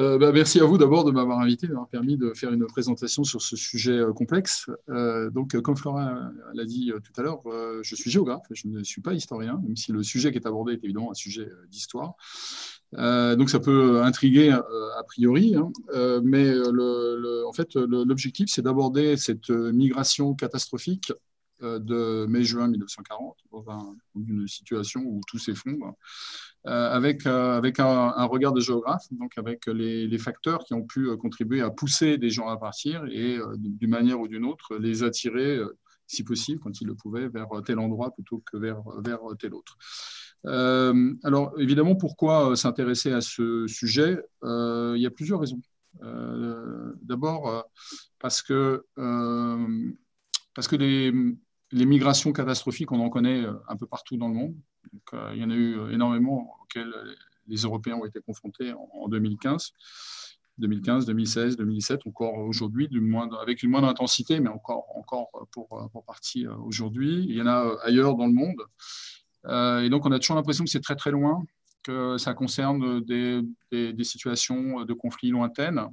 Euh, bah, merci à vous d'abord de m'avoir invité, de m'avoir permis de faire une présentation sur ce sujet euh, complexe. Euh, donc, comme Flora l'a dit tout à l'heure, je suis géographe, je ne suis pas historien, même si le sujet qui est abordé est évidemment un sujet d'histoire. donc, ça peut intriguer a priori, hein. mais en fait, l'objectif, c'est d'aborder cette migration catastrophique de mai-juin 1940, dans une situation où tout s'effondre, avec, euh, avec un, regard de géographe, donc avec les, facteurs qui ont pu euh, contribuer à pousser des gens à partir et d'une manière ou d'une autre les attirer, si possible, quand ils le pouvaient, vers tel endroit plutôt que vers, vers tel autre. alors évidemment, pourquoi s'intéresser à ce sujet? Il y a plusieurs raisons. D'abord, parce que, parce que les, les migrations catastrophiques, on en connaît un peu partout dans le monde. Euh, il y en a eu euh, énormément auxquels les Européens ont été confrontés en, 2015. 2015, 2016, 2017, encore aujourd'hui, avec une moindre intensité, mais encore, encore pour, pour partie euh, aujourd'hui. Il y en a ailleurs dans le monde. et donc, on a toujours l'impression que c'est très, très loin, que ça concerne des, des, situations de conflits lointaines.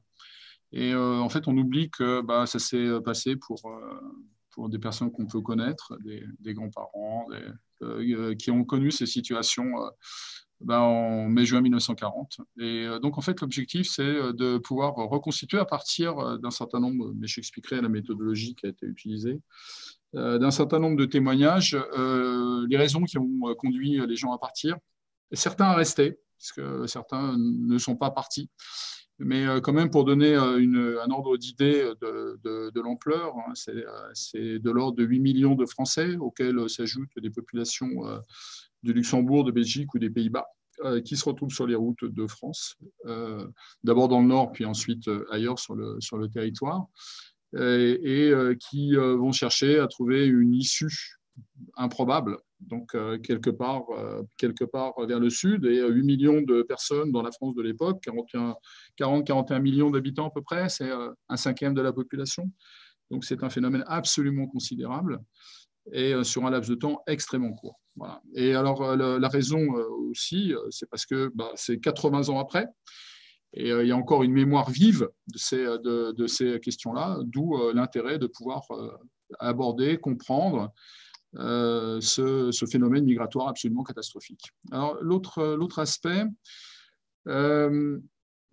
Et en fait, on oublie que bah, ça s'est passé pour, pour des personnes qu'on peut connaître, des, grands-parents, des, euh, qui ont connu ces situations euh, ben, en mai-juin 1940. Et euh, donc, en fait, l'objectif, c'est de pouvoir reconstituer à partir d'un certain nombre, mais j'expliquerai la méthodologie qui a été utilisée, d'un certain nombre de témoignages, les raisons qui ont conduit les gens à partir, certains à rester, puisque certains ne sont pas partis. Mais quand même, pour donner un ordre d'idée de, l'ampleur, hein, c'est de l'ordre de 8 millions de Français, auxquels s'ajoutent des populations du Luxembourg, de Belgique ou des Pays-Bas, qui se retrouvent sur les routes de France, d'abord dans le nord, puis ensuite ailleurs sur le, sur le territoire, et, qui vont chercher à trouver une issue improbable donc euh, quelque, part, euh, quelque part vers le sud, et 8 millions de personnes dans la France de l'époque, 40-41 millions d'habitants à peu près, c'est euh, un cinquième de la population. Donc c'est un phénomène absolument considérable et sur un laps de temps extrêmement court. Et alors la, raison aussi, c'est parce que bah, c'est 80 ans après, et il y a encore une mémoire vive de ces, de ces questions-là, d'où l'intérêt de pouvoir aborder, comprendre euh, ce, phénomène migratoire absolument catastrophique. Alors, l'autre aspect, euh,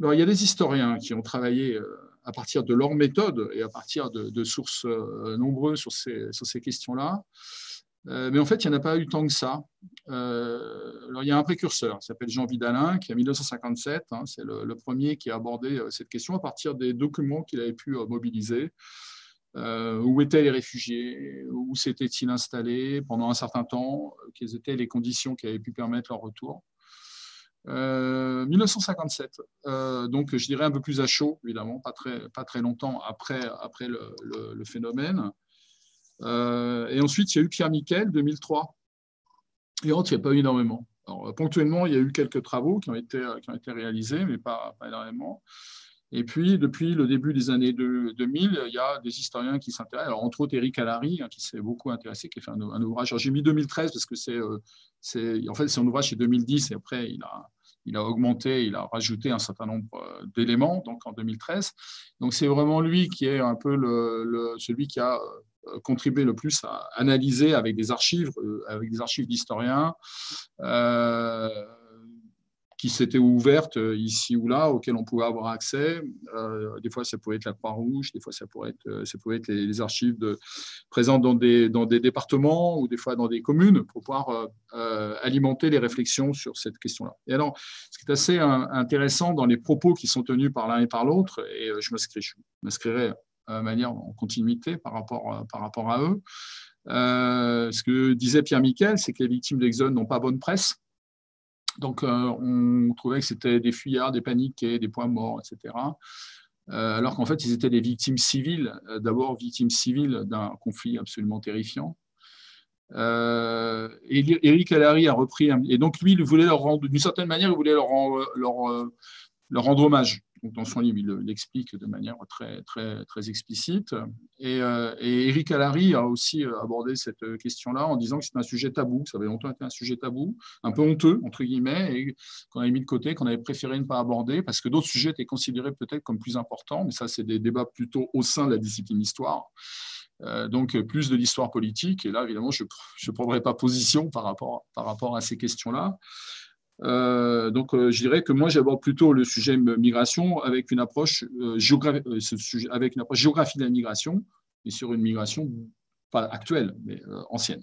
il y a des historiens qui ont travaillé euh, à partir de leur méthode et à partir de, sources nombreuses sur ces, sur ces questions-là. mais en fait, il n'y en a pas eu tant que ça. alors, il y a un précurseur, qui s'appelle Jean Vidalin, qui en 1957, hein, c'est le, premier qui a abordé cette question à partir des documents qu'il avait pu mobiliser. Euh, où étaient les réfugiés, où s'étaient-ils installés pendant un certain temps, quelles étaient les conditions qui avaient pu permettre leur retour. 1957, euh, euh, donc je dirais un peu plus à chaud, évidemment, pas très, pas très longtemps après, après le, phénomène. et ensuite, il y a eu Pierre Miquel, 2003. Et autres, il n'y a pas eu énormément. ponctuellement, il y a eu quelques travaux qui ont été, qui ont été réalisés, mais pas, pas énormément. Et puis, depuis le début des années 2000, il y a des historiens qui s'intéressent. Entre autres, Eric Allary, hein, qui s'est beaucoup intéressé, qui a fait un, ouvrage. j'ai mis 2013 parce que c'est, euh, c'est, en fait, c'est un ouvrage chez 2010 et après, il a, il a augmenté, il a rajouté un certain nombre euh, d'éléments, donc en 2013. Donc, c'est vraiment lui qui est un peu celui qui a euh, contribué le plus à analyser avec des archives, avec des archives d'historiens. Qui s'étaient ouvertes euh, ici ou là, auxquelles on pouvait avoir accès. Euh, des fois, ça pouvait être la Croix-Rouge, des fois, ça pouvait être, euh, ça pouvait être les, archives présentes dans des, dans des départements ou des fois dans des communes pour pouvoir alimenter les réflexions sur cette question-là. Et alors, ce qui est assez intéressant dans les propos qui sont tenus par l'un et par l'autre, et je m'inscrirai de manière en continuité par rapport, par rapport à eux, ce que disait Pierre Miquel, c'est que les victimes d'Exode n'ont pas bonne presse. Donc, euh, on trouvait que c'était des fuyards, des paniqués, des points morts, etc. Euh, alors qu'en fait, ils étaient des victimes civiles, euh, d'abord victimes civiles d'un conflit absolument terrifiant. Euh, Eric Allary a repris, et donc lui, il voulait leur rendre, d'une certaine manière, il voulait leur, leur, leur rendre hommage. Son livre, il l'explique de manière très, très, très explicite. Et, et Eric Allary a aussi abordé cette question-là en disant que c'est un sujet tabou. Ça avait longtemps été un sujet tabou, un peu honteux, entre guillemets, et qu'on avait mis de côté, qu'on avait préféré ne pas aborder parce que d'autres sujets étaient considérés peut-être comme plus importants. Mais ça, c'est des débats plutôt au sein de la discipline histoire. Euh, donc plus de l'histoire politique. Et là, évidemment, je ne prendrai pas position par rapport, par rapport à ces questions-là. Euh, donc, euh, je dirais que moi, j'aborde plutôt le sujet migration avec une approche, une approche géographie de la migration et sur une migration pas actuelle, mais ancienne.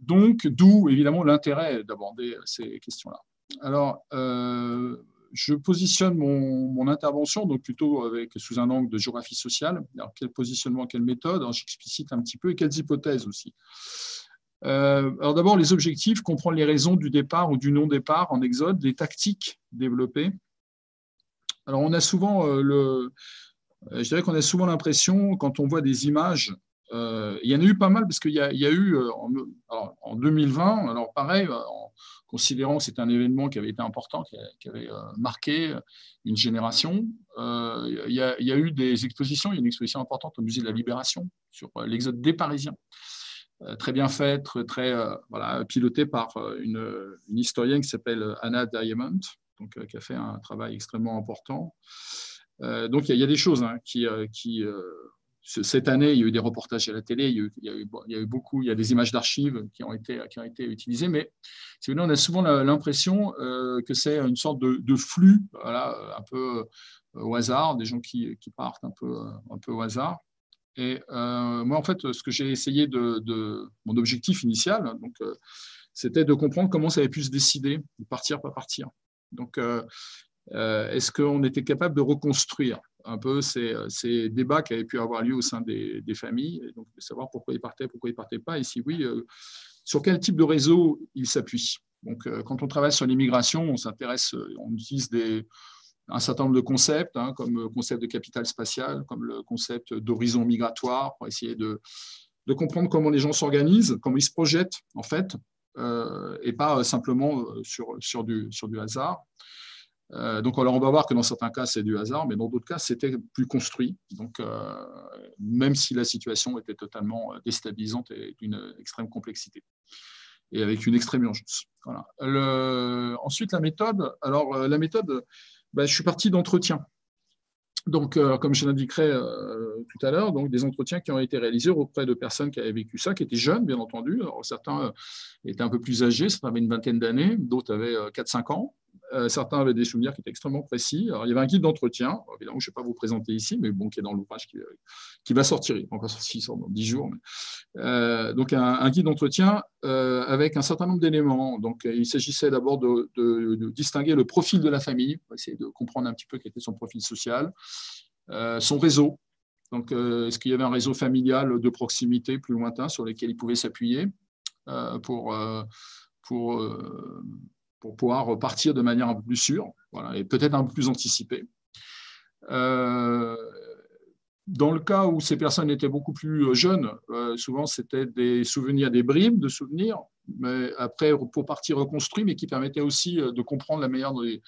Donc, d'où évidemment l'intérêt d'aborder ces questions-là. Alors, je positionne mon, intervention donc plutôt avec, sous un angle de géographie sociale. Alors, quel positionnement, quelle méthode? J'explicite un petit peu et quelles hypothèses aussi. Euh, alors d'abord, les objectifs, comprendre les raisons du départ ou du non-départ en exode, les tactiques développées. Alors on a souvent euh, le, je dirais qu'on a souvent l'impression quand on voit des images, euh, il y en a eu pas mal parce qu'il y, a eu en, en, 2020, alors pareil, considérant que c'est un événement qui avait été important, qui, avait euh, marqué une génération. Euh, il y, a, eu des expositions, il y a une exposition importante au Musée de la Libération sur euh, l'exode des Parisiens, très bien faite, très voilà, pilotée par une, historienne qui s'appelle Anna Diamond, donc, qui a fait un travail extrêmement important. donc il y, a, des choses hein, qui, cette année, il y a eu des reportages à la télé, il y a eu, beaucoup, il y a des images d'archives qui ont été, utilisées, mais on a souvent l'impression euh, que c'est une sorte de, flux, voilà, un peu euh, au hasard, des gens qui, partent un peu au hasard. Et euh, moi, en fait, ce que j'ai essayé de, mon objectif initial, donc, c'était de comprendre comment ça avait pu se décider, de partir, pas partir. Donc, est-ce qu'on était capable de reconstruire un peu ces, ces, débats qui avaient pu avoir lieu au sein des, familles, et donc de savoir pourquoi ils partaient, pourquoi ils partaient pas, et si oui, euh, sur quel type de réseau ils s'appuient. Donc, euh, quand on travaille sur l'immigration, on s'intéresse, euh, on utilise des, un certain nombre de concepts, hein, comme le concept de capital spatial, comme le concept d'horizon migratoire, pour essayer de, comprendre comment les gens s'organisent, comment ils se projettent, en fait, et pas simplement sur, sur, du, sur du hasard. Euh, donc, alors on va voir que dans certains cas, c'est du hasard, mais dans d'autres cas, c'était plus construit. Donc, euh, même si la situation était totalement euh, déstabilisante et d'une extrême complexité et avec une extrême urgence. ensuite, la méthode. Alors, la méthode, bah, je suis parti d'entretien. Donc, comme je l'indiquerai tout à l'heure, des entretiens qui ont été réalisés auprès de personnes qui avaient vécu ça, qui étaient jeunes, bien entendu. Certains étaient un peu plus âgés, certains avaient une vingtaine d'années, d'autres avaient 4-5 ans. Euh, certains avaient des souvenirs qui étaient extrêmement précis. Alors, il y avait un guide d'entretien, évidemment, je ne vais pas vous présenter ici, mais bon, qui est dans l'ouvrage qui, qui, va sortir, encore sorti, sort dans 10 jours. Euh, donc, un, guide d'entretien euh, avec un certain nombre d'éléments. Donc, il s'agissait d'abord de, distinguer le profil de la famille, pour essayer de comprendre un petit peu quel était son profil social, son réseau. Donc, est-ce qu'il y avait un réseau familial de proximité plus lointain sur lequel il pouvait s'appuyer pour, pour pour pouvoir repartir de manière un peu plus sûre voilà, et peut-être un peu plus anticipée. Euh, dans le cas où ces personnes étaient beaucoup plus jeunes, euh, souvent c'était des souvenirs, des bribes de souvenirs, mais après pour partir reconstruit, mais qui permettaient aussi euh, de comprendre la manière dont les,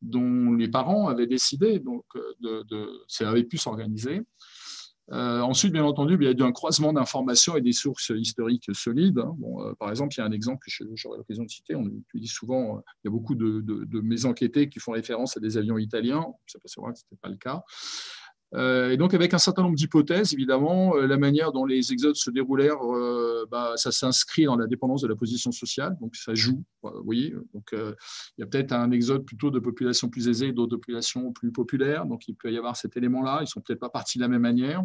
dont les parents avaient décidé, donc de, de, ça avait pu s'organiser. Euh, ensuite, bien entendu, il y a eu un croisement d'informations et des sources historiques solides. Hein. Bon, euh, par exemple, il y a un exemple que j'aurai l'occasion de citer. On utilise souvent, euh, il y a beaucoup de, de, de mes enquêtés qui font référence à des avions italiens. C'est vrai que ce n'était pas le cas. Euh, et donc, avec un certain nombre d'hypothèses, évidemment, euh, la manière dont les exodes se déroulèrent, euh, bah, ça s'inscrit dans la dépendance de la position sociale, donc ça joue. Vous voyez, donc il y a peut-être un exode plutôt de populations plus aisées d'autres populations plus populaires, donc il peut y avoir cet élément-là. Ils sont peut-être pas partis de la même manière.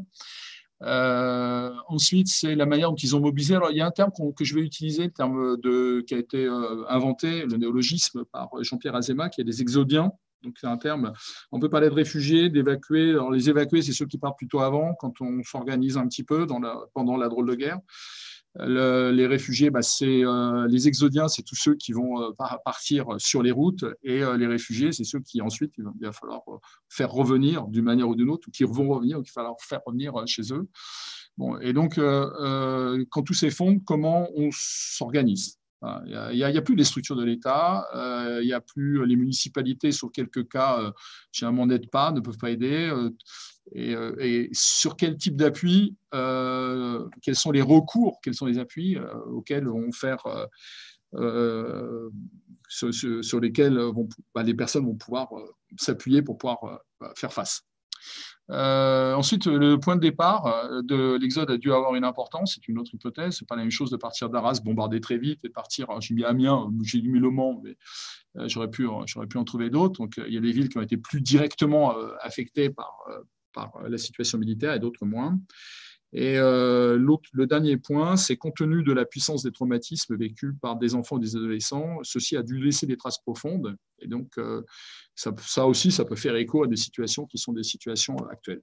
ensuite, c'est la manière dont ils ont mobilisé. Alors, il y a un terme que je vais utiliser, le terme qui a été inventé, le néologisme par Jean-Pierre Azema, qui est des exodiens. Donc, c'est un terme. On peut parler de réfugiés, d'évacués. Alors, les évacués, c'est ceux qui partent plutôt avant, quand on s'organise un petit peu pendant la drôle de guerre. les réfugiés, bah, c'est euh, les exodiens, c'est tous ceux qui vont euh, partir sur les routes, et euh, les réfugiés, c'est ceux qui ensuite il va falloir faire revenir d'une manière ou d'une autre, ou qui vont revenir, ou qu'il va falloir faire revenir chez eux. Et donc, quand tout s'effondre, comment on s'organise? Il n'y a, plus les structures de l'État, il n'y a plus les municipalités, sur quelques cas, généralement n'aident pas, ne peuvent pas aider. Et, sur quel type d'appui, quels sont les recours, quels sont les appuis auxquels vont faire sur, lesquels bah, les personnes vont pouvoir s'appuyer pour pouvoir faire face. Euh, ensuite, le point de départ euh, de l'exode a dû avoir une importance, c'est une autre hypothèse. C'est pas la même chose de partir d'Arras, bombarder très vite, et partir. J'ai mis Amiens, j'ai mis Le Mans, mais euh, j'aurais pu, pu en trouver d'autres. Donc, il y a des villes qui ont été plus directement affectées par la situation militaire et d'autres moins. Et euh, le dernier point, c'est compte tenu de la puissance des traumatismes vécus par des enfants et des adolescents, ceci a dû laisser des traces profondes. Et donc, euh, ça, aussi, ça peut faire écho à des situations qui sont des situations actuelles.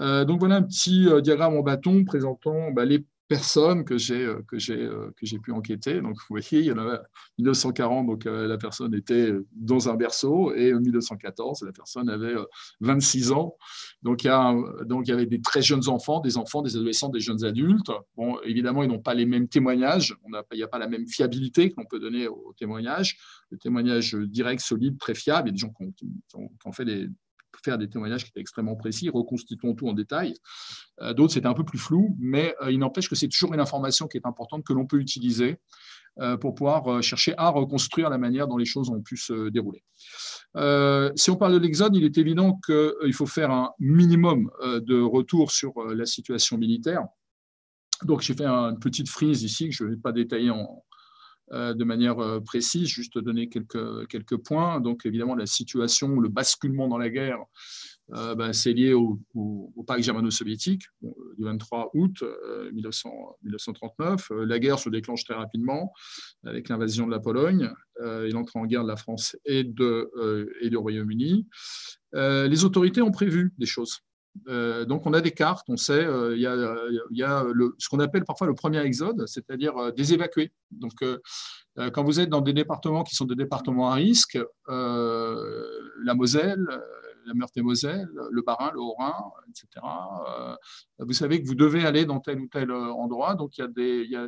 Euh, donc voilà un petit diagramme en bâton présentant bah, les personnes que j'ai euh, que j'ai euh, que j'ai pu enquêter. Donc vous voyez, il y en avait 1940, donc euh, la personne était dans un berceau, et en 1914, la personne avait 26 ans. Donc il y a donc il y avait des très jeunes enfants, des enfants, des adolescents, des jeunes adultes. Bon, évidemment, ils n'ont pas les mêmes témoignages. A, il n'y a pas la même fiabilité qu'on peut donner aux témoignages. Le témoignage direct, solide, très fiable. Il y a des gens qui ont fait des faire des témoignages qui étaient extrêmement précis, reconstituons tout en détail. Euh, d'autres, c'était un peu plus flou, mais euh, il n'empêche que c'est toujours une information qui est importante que l'on peut utiliser euh, pour pouvoir chercher à reconstruire la manière dont les choses ont pu se dérouler. si on parle de l'Exode, il est évident qu'il faut faire un minimum de retour sur la situation militaire. Donc j'ai fait une petite frise ici que je ne vais pas détailler en, de manière euh, précise, juste donner quelques, quelques points. Donc évidemment, la situation, le basculement dans la guerre, euh, ben, c'est lié au, pacte germano-soviétique du 23 août 1939. La guerre se déclenche très rapidement avec l'invasion de la Pologne et l'entrée en guerre de la France et du Royaume-Uni. les autorités ont prévu des choses. Euh, donc, on a des cartes, on sait, euh, il y a, ce qu'on appelle parfois le premier exode, c'est-à-dire euh, des évacués. Donc, quand vous êtes dans des départements qui sont des départements à risque, la Moselle, la Meurthe-et-Moselle, le Bas-Rhin, le Haut-Rhin, etc., vous savez que vous devez aller dans tel ou tel endroit. Donc, il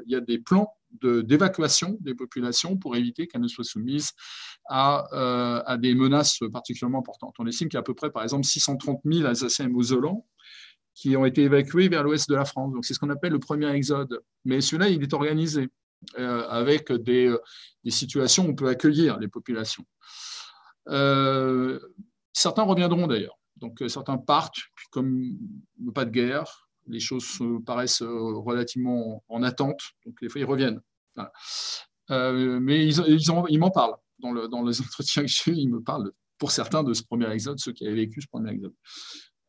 y a des, plans d'évacuation des populations pour éviter qu'elles ne soient soumises à, euh, à, des menaces particulièrement importantes. On estime qu'il y a à peu près, par exemple, 630 000 Alsaciens et qui ont été évacués vers l'ouest de la France. Donc, c'est ce qu'on appelle le premier exode. Mais celui-là, il est organisé euh, avec euh, des, situations où on peut accueillir les populations. Certains reviendront d'ailleurs. Donc, certains partent, puis comme pas de guerre, les choses paraissent euh, relativement en attente, donc des fois ils reviennent. Euh, mais ils, m'en parlent. Dans, le, dans, les entretiens que j'ai ils me parlent, pour certains, de ce premier exode, ceux qui avaient vécu ce premier exode.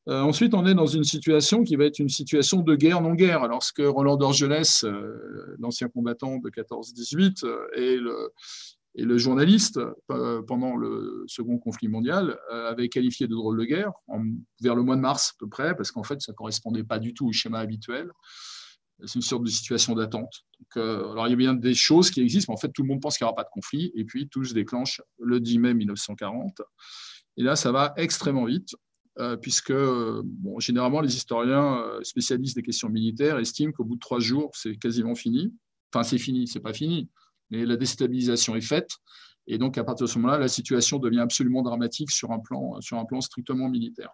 Euh, ensuite, on est dans une situation qui va être une situation de guerre non-guerre. Lorsque Roland d'Orgelès, l'ancien combattant de 14-18, et le, et le journaliste, euh, pendant le second conflit mondial, euh, avait qualifié de drôle de guerre vers le mois de mars à peu près, parce qu'en fait, ça ne correspondait pas du tout au schéma habituel. C'est une sorte de situation d'attente. Euh, alors, il y a bien des choses qui existent, mais en fait, tout le monde pense qu'il n'y aura pas de conflit, et puis tout se déclenche le 10 mai 1940. Et là, ça va extrêmement vite, puisque généralement, les historiens spécialistes des questions militaires estiment qu'au bout de trois jours, c'est quasiment fini. Enfin, c'est fini, c'est pas fini mais la déstabilisation est faite. Et donc, à partir de ce moment-là, la situation devient absolument dramatique sur un plan, sur un plan strictement militaire.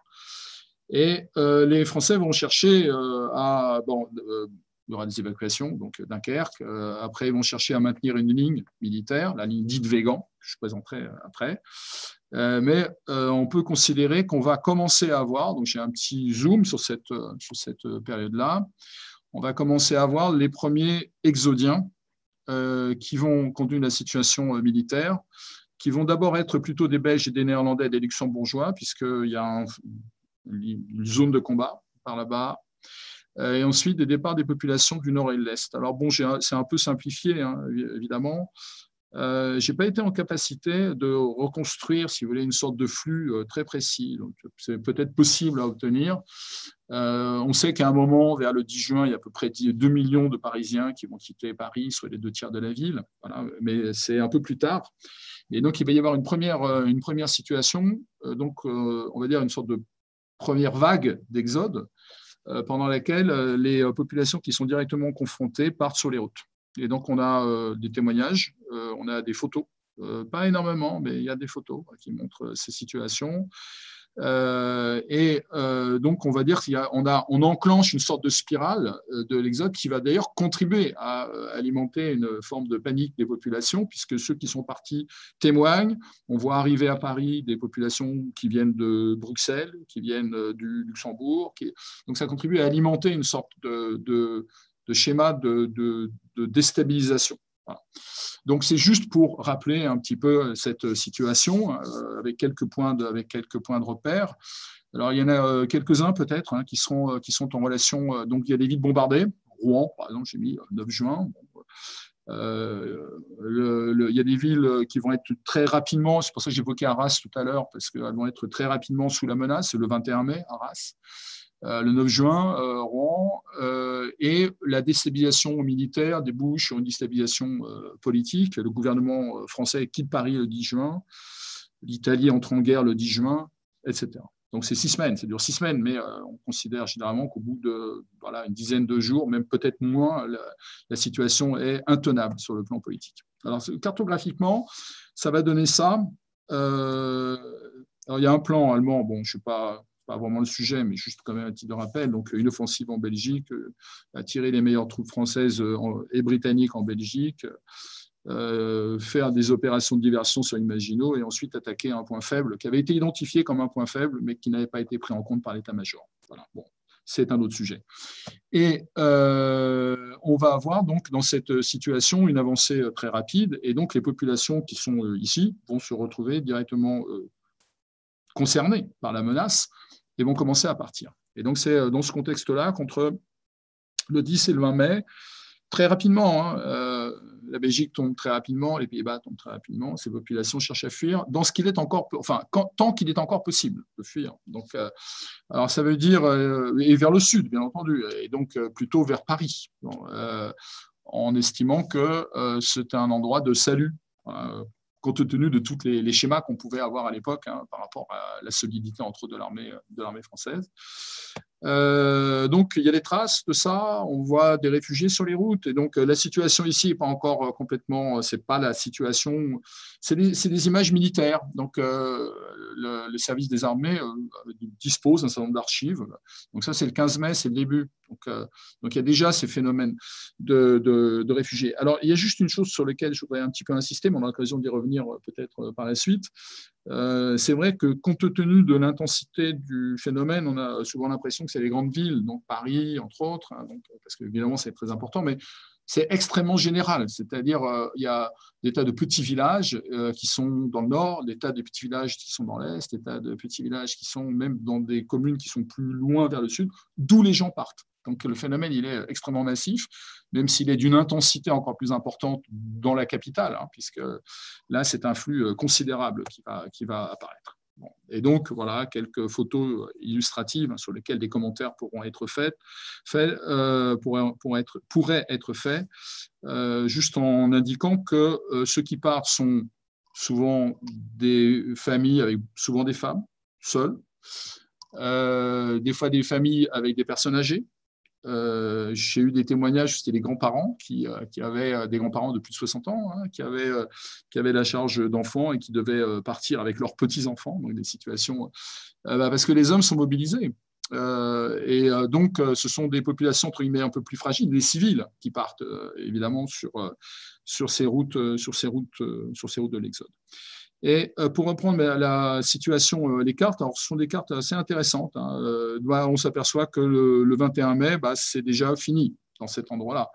Et euh, les Français vont chercher euh, à. Bon, euh, il y aura des évacuations, donc Dunkerque. après, ils vont chercher à maintenir une ligne militaire, la ligne dite Végan, que je présenterai après. mais on peut considérer qu'on va commencer à avoir, donc j'ai un petit zoom sur cette, sur cette période-là, on va commencer à avoir les premiers exodiens qui vont conduire la situation euh, militaire, qui vont d'abord être plutôt des Belges et des Néerlandais et des Luxembourgeois, puisqu'il y a une zone de combat par là-bas, euh, et ensuite des départs des populations du nord et de l'est. Alors bon, c'est un peu simplifié, hein, évidemment, euh, je n'ai pas été en capacité de reconstruire, si vous voulez, une sorte de flux euh, très précis. C'est peut-être possible à obtenir. Euh, on sait qu'à un moment, vers le 10 juin, il y a à peu près 2 millions de Parisiens qui vont quitter Paris, soit les deux tiers de la ville. Voilà. Mais c'est un peu plus tard. Et donc, il va y avoir une première, une première situation, donc on va dire une sorte de première vague d'exode, pendant laquelle les populations qui sont directement confrontées partent sur les routes. Et donc, on a des témoignages, on a des photos, pas énormément, mais il y a des photos qui montrent ces situations. Euh, et euh, donc, on va dire qu'on a, on enclenche une sorte de spirale euh, de l'exode qui va d'ailleurs contribuer à alimenter une forme de panique des populations, puisque ceux qui sont partis témoignent. On voit arriver à Paris des populations qui viennent de Bruxelles, qui viennent du Luxembourg. Donc, ça contribue à alimenter une sorte de, schéma de, de déstabilisation. Donc c'est juste pour rappeler un petit peu cette situation euh, avec quelques points de, de repère. Alors il y en a euh, quelques-uns peut-être hein, euh, qui sont en relation. donc il y a des villes bombardées. Rouen, par exemple, j'ai mis 9 juin. il y a des villes qui vont être très rapidement, c'est pour ça que j'évoquais Arras tout à l'heure, parce qu'elles vont être très rapidement sous la menace, le 21 mai, Arras. Euh, le 9 juin, euh, Rouen, euh, et la déstabilisation militaire débouche sur une déstabilisation politique. Le gouvernement français quitte Paris le 10 juin, l'Italie entre en guerre le 10 juin, etc. Donc c'est six semaines, ça dure six semaines, mais on considère généralement qu'au bout de voilà, une dizaine de jours, même peut-être moins, la, situation est intenable sur le plan politique. Alors cartographiquement, ça va donner ça. alors il y a un plan allemand, bon, je ne sais pas pas vraiment le sujet, mais juste quand même un titre de rappel. Donc, une offensive en Belgique, euh, attirer les meilleures troupes françaises euh, et britanniques en Belgique, euh, faire des opérations de diversion sur Imagino et ensuite attaquer un point faible qui avait été identifié comme un point faible, mais qui n'avait pas été pris en compte par l'état-major. Voilà. Bon, c'est un autre sujet. Et on va avoir donc dans cette situation une avancée très rapide, et donc les populations qui sont ici vont se retrouver directement concernées par la menace et vont commencer à partir. Et donc, c'est euh, dans ce contexte-là qu'entre le 10 et le 20 mai, très rapidement, hein, euh, la Belgique tombe très rapidement, les Pays-Bas tombent très rapidement, ces populations cherchent à fuir, dans ce qu'il est encore, enfin, tant qu'il est encore possible de fuir. Donc, euh, alors ça veut dire, et vers le sud, bien entendu, et donc plutôt vers Paris, en estimant que c'est un endroit de salut compte tenu de tous les, schémas qu'on pouvait avoir à l'époque hein, par rapport à la solidité entre de l'armée de l'armée française. Euh, donc il y a des traces de ça, on voit des réfugiés sur les routes, et donc la situation ici n'est pas encore euh, complètement, c'est pas la situation, c'est des, images militaires. Donc euh, le, service des armées dispose d'un certain nombre d'archives. Donc ça c'est le 15 mai, c'est le début. Donc, donc il y a déjà ces phénomènes de, réfugiés. Alors il y a juste une chose sur laquelle je voudrais un petit peu insister, mais on a l'occasion d'y revenir peut-être par la suite. Euh, c'est vrai que compte tenu de l'intensité du phénomène, on a souvent l'impression que c'est les grandes villes, donc Paris entre autres, hein, parce que évidemment c'est très important, mais c'est extrêmement général. C'est-à-dire euh, il y a des tas de petits villages euh, qui sont dans le nord, des tas de petits villages qui sont dans l'est, des tas de petits villages qui sont même dans des communes qui sont plus loin vers le sud, d'où les gens partent. Donc le phénomène, il est extrêmement massif, même s'il est d'une intensité encore plus importante dans la capitale, hein, puisque là, c'est un flux euh, considérable qui va, qui va apparaître. Et donc, voilà, quelques photos illustratives sur lesquelles des commentaires pourront être faits, fait, euh, pourraient, être, pourraient être faits, euh, juste en indiquant que ceux qui partent sont souvent des familles avec souvent des femmes seules, des fois des familles avec des personnes âgées, euh, j'ai eu des témoignages, c'était les grands-parents qui, euh, avaient euh, des grands-parents de plus de 60 ans, hein, qui, avaient, la charge d'enfants et qui devaient partir avec leurs petits-enfants, donc des situations, bah, parce que les hommes sont mobilisés. et donc, ce sont des populations entre guillemets un peu plus fragiles, des civils qui partent évidemment sur ces routes, sur ces routes, sur ces routes de l'Exode. Et euh, pour reprendre la situation, euh, les cartes, alors ce sont des cartes assez intéressantes. Hein. Euh, on s'aperçoit que le, 21 mai, bah, c'est déjà fini dans cet endroit-là.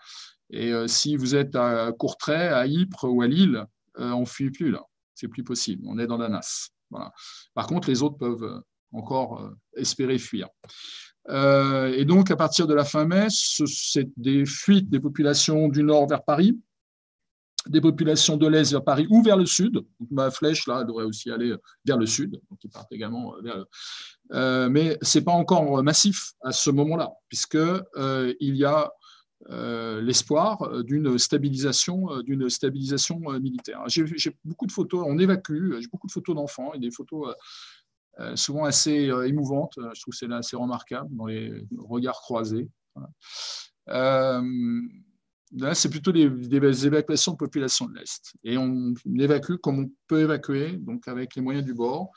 Et si vous êtes à Courtrai, à Ypres ou à Lille, on ne fuit plus là. C'est plus possible. On est dans la nasse. Voilà. Par contre, les autres peuvent encore espérer fuir. et donc, à partir de la fin mai, c'est des fuites des populations du nord vers Paris, des populations de l'Est vers Paris ou vers le Sud. Ma flèche, là, devrait aussi aller vers le Sud, donc ils partent également vers le... Euh, mais ce n'est pas encore massif à ce moment-là, puisqu'il euh, y a euh, l'espoir d'une stabilisation, d'une stabilisation militaire. J'ai beaucoup de photos, on évacue, j'ai beaucoup de photos d'enfants et des photos souvent assez émouvantes. Je trouve c'est assez remarquable dans les regards croisés. Là, c'est plutôt des, évacuations de population de l'Est. Et on évacue comme on peut évacuer, donc avec les moyens du bord.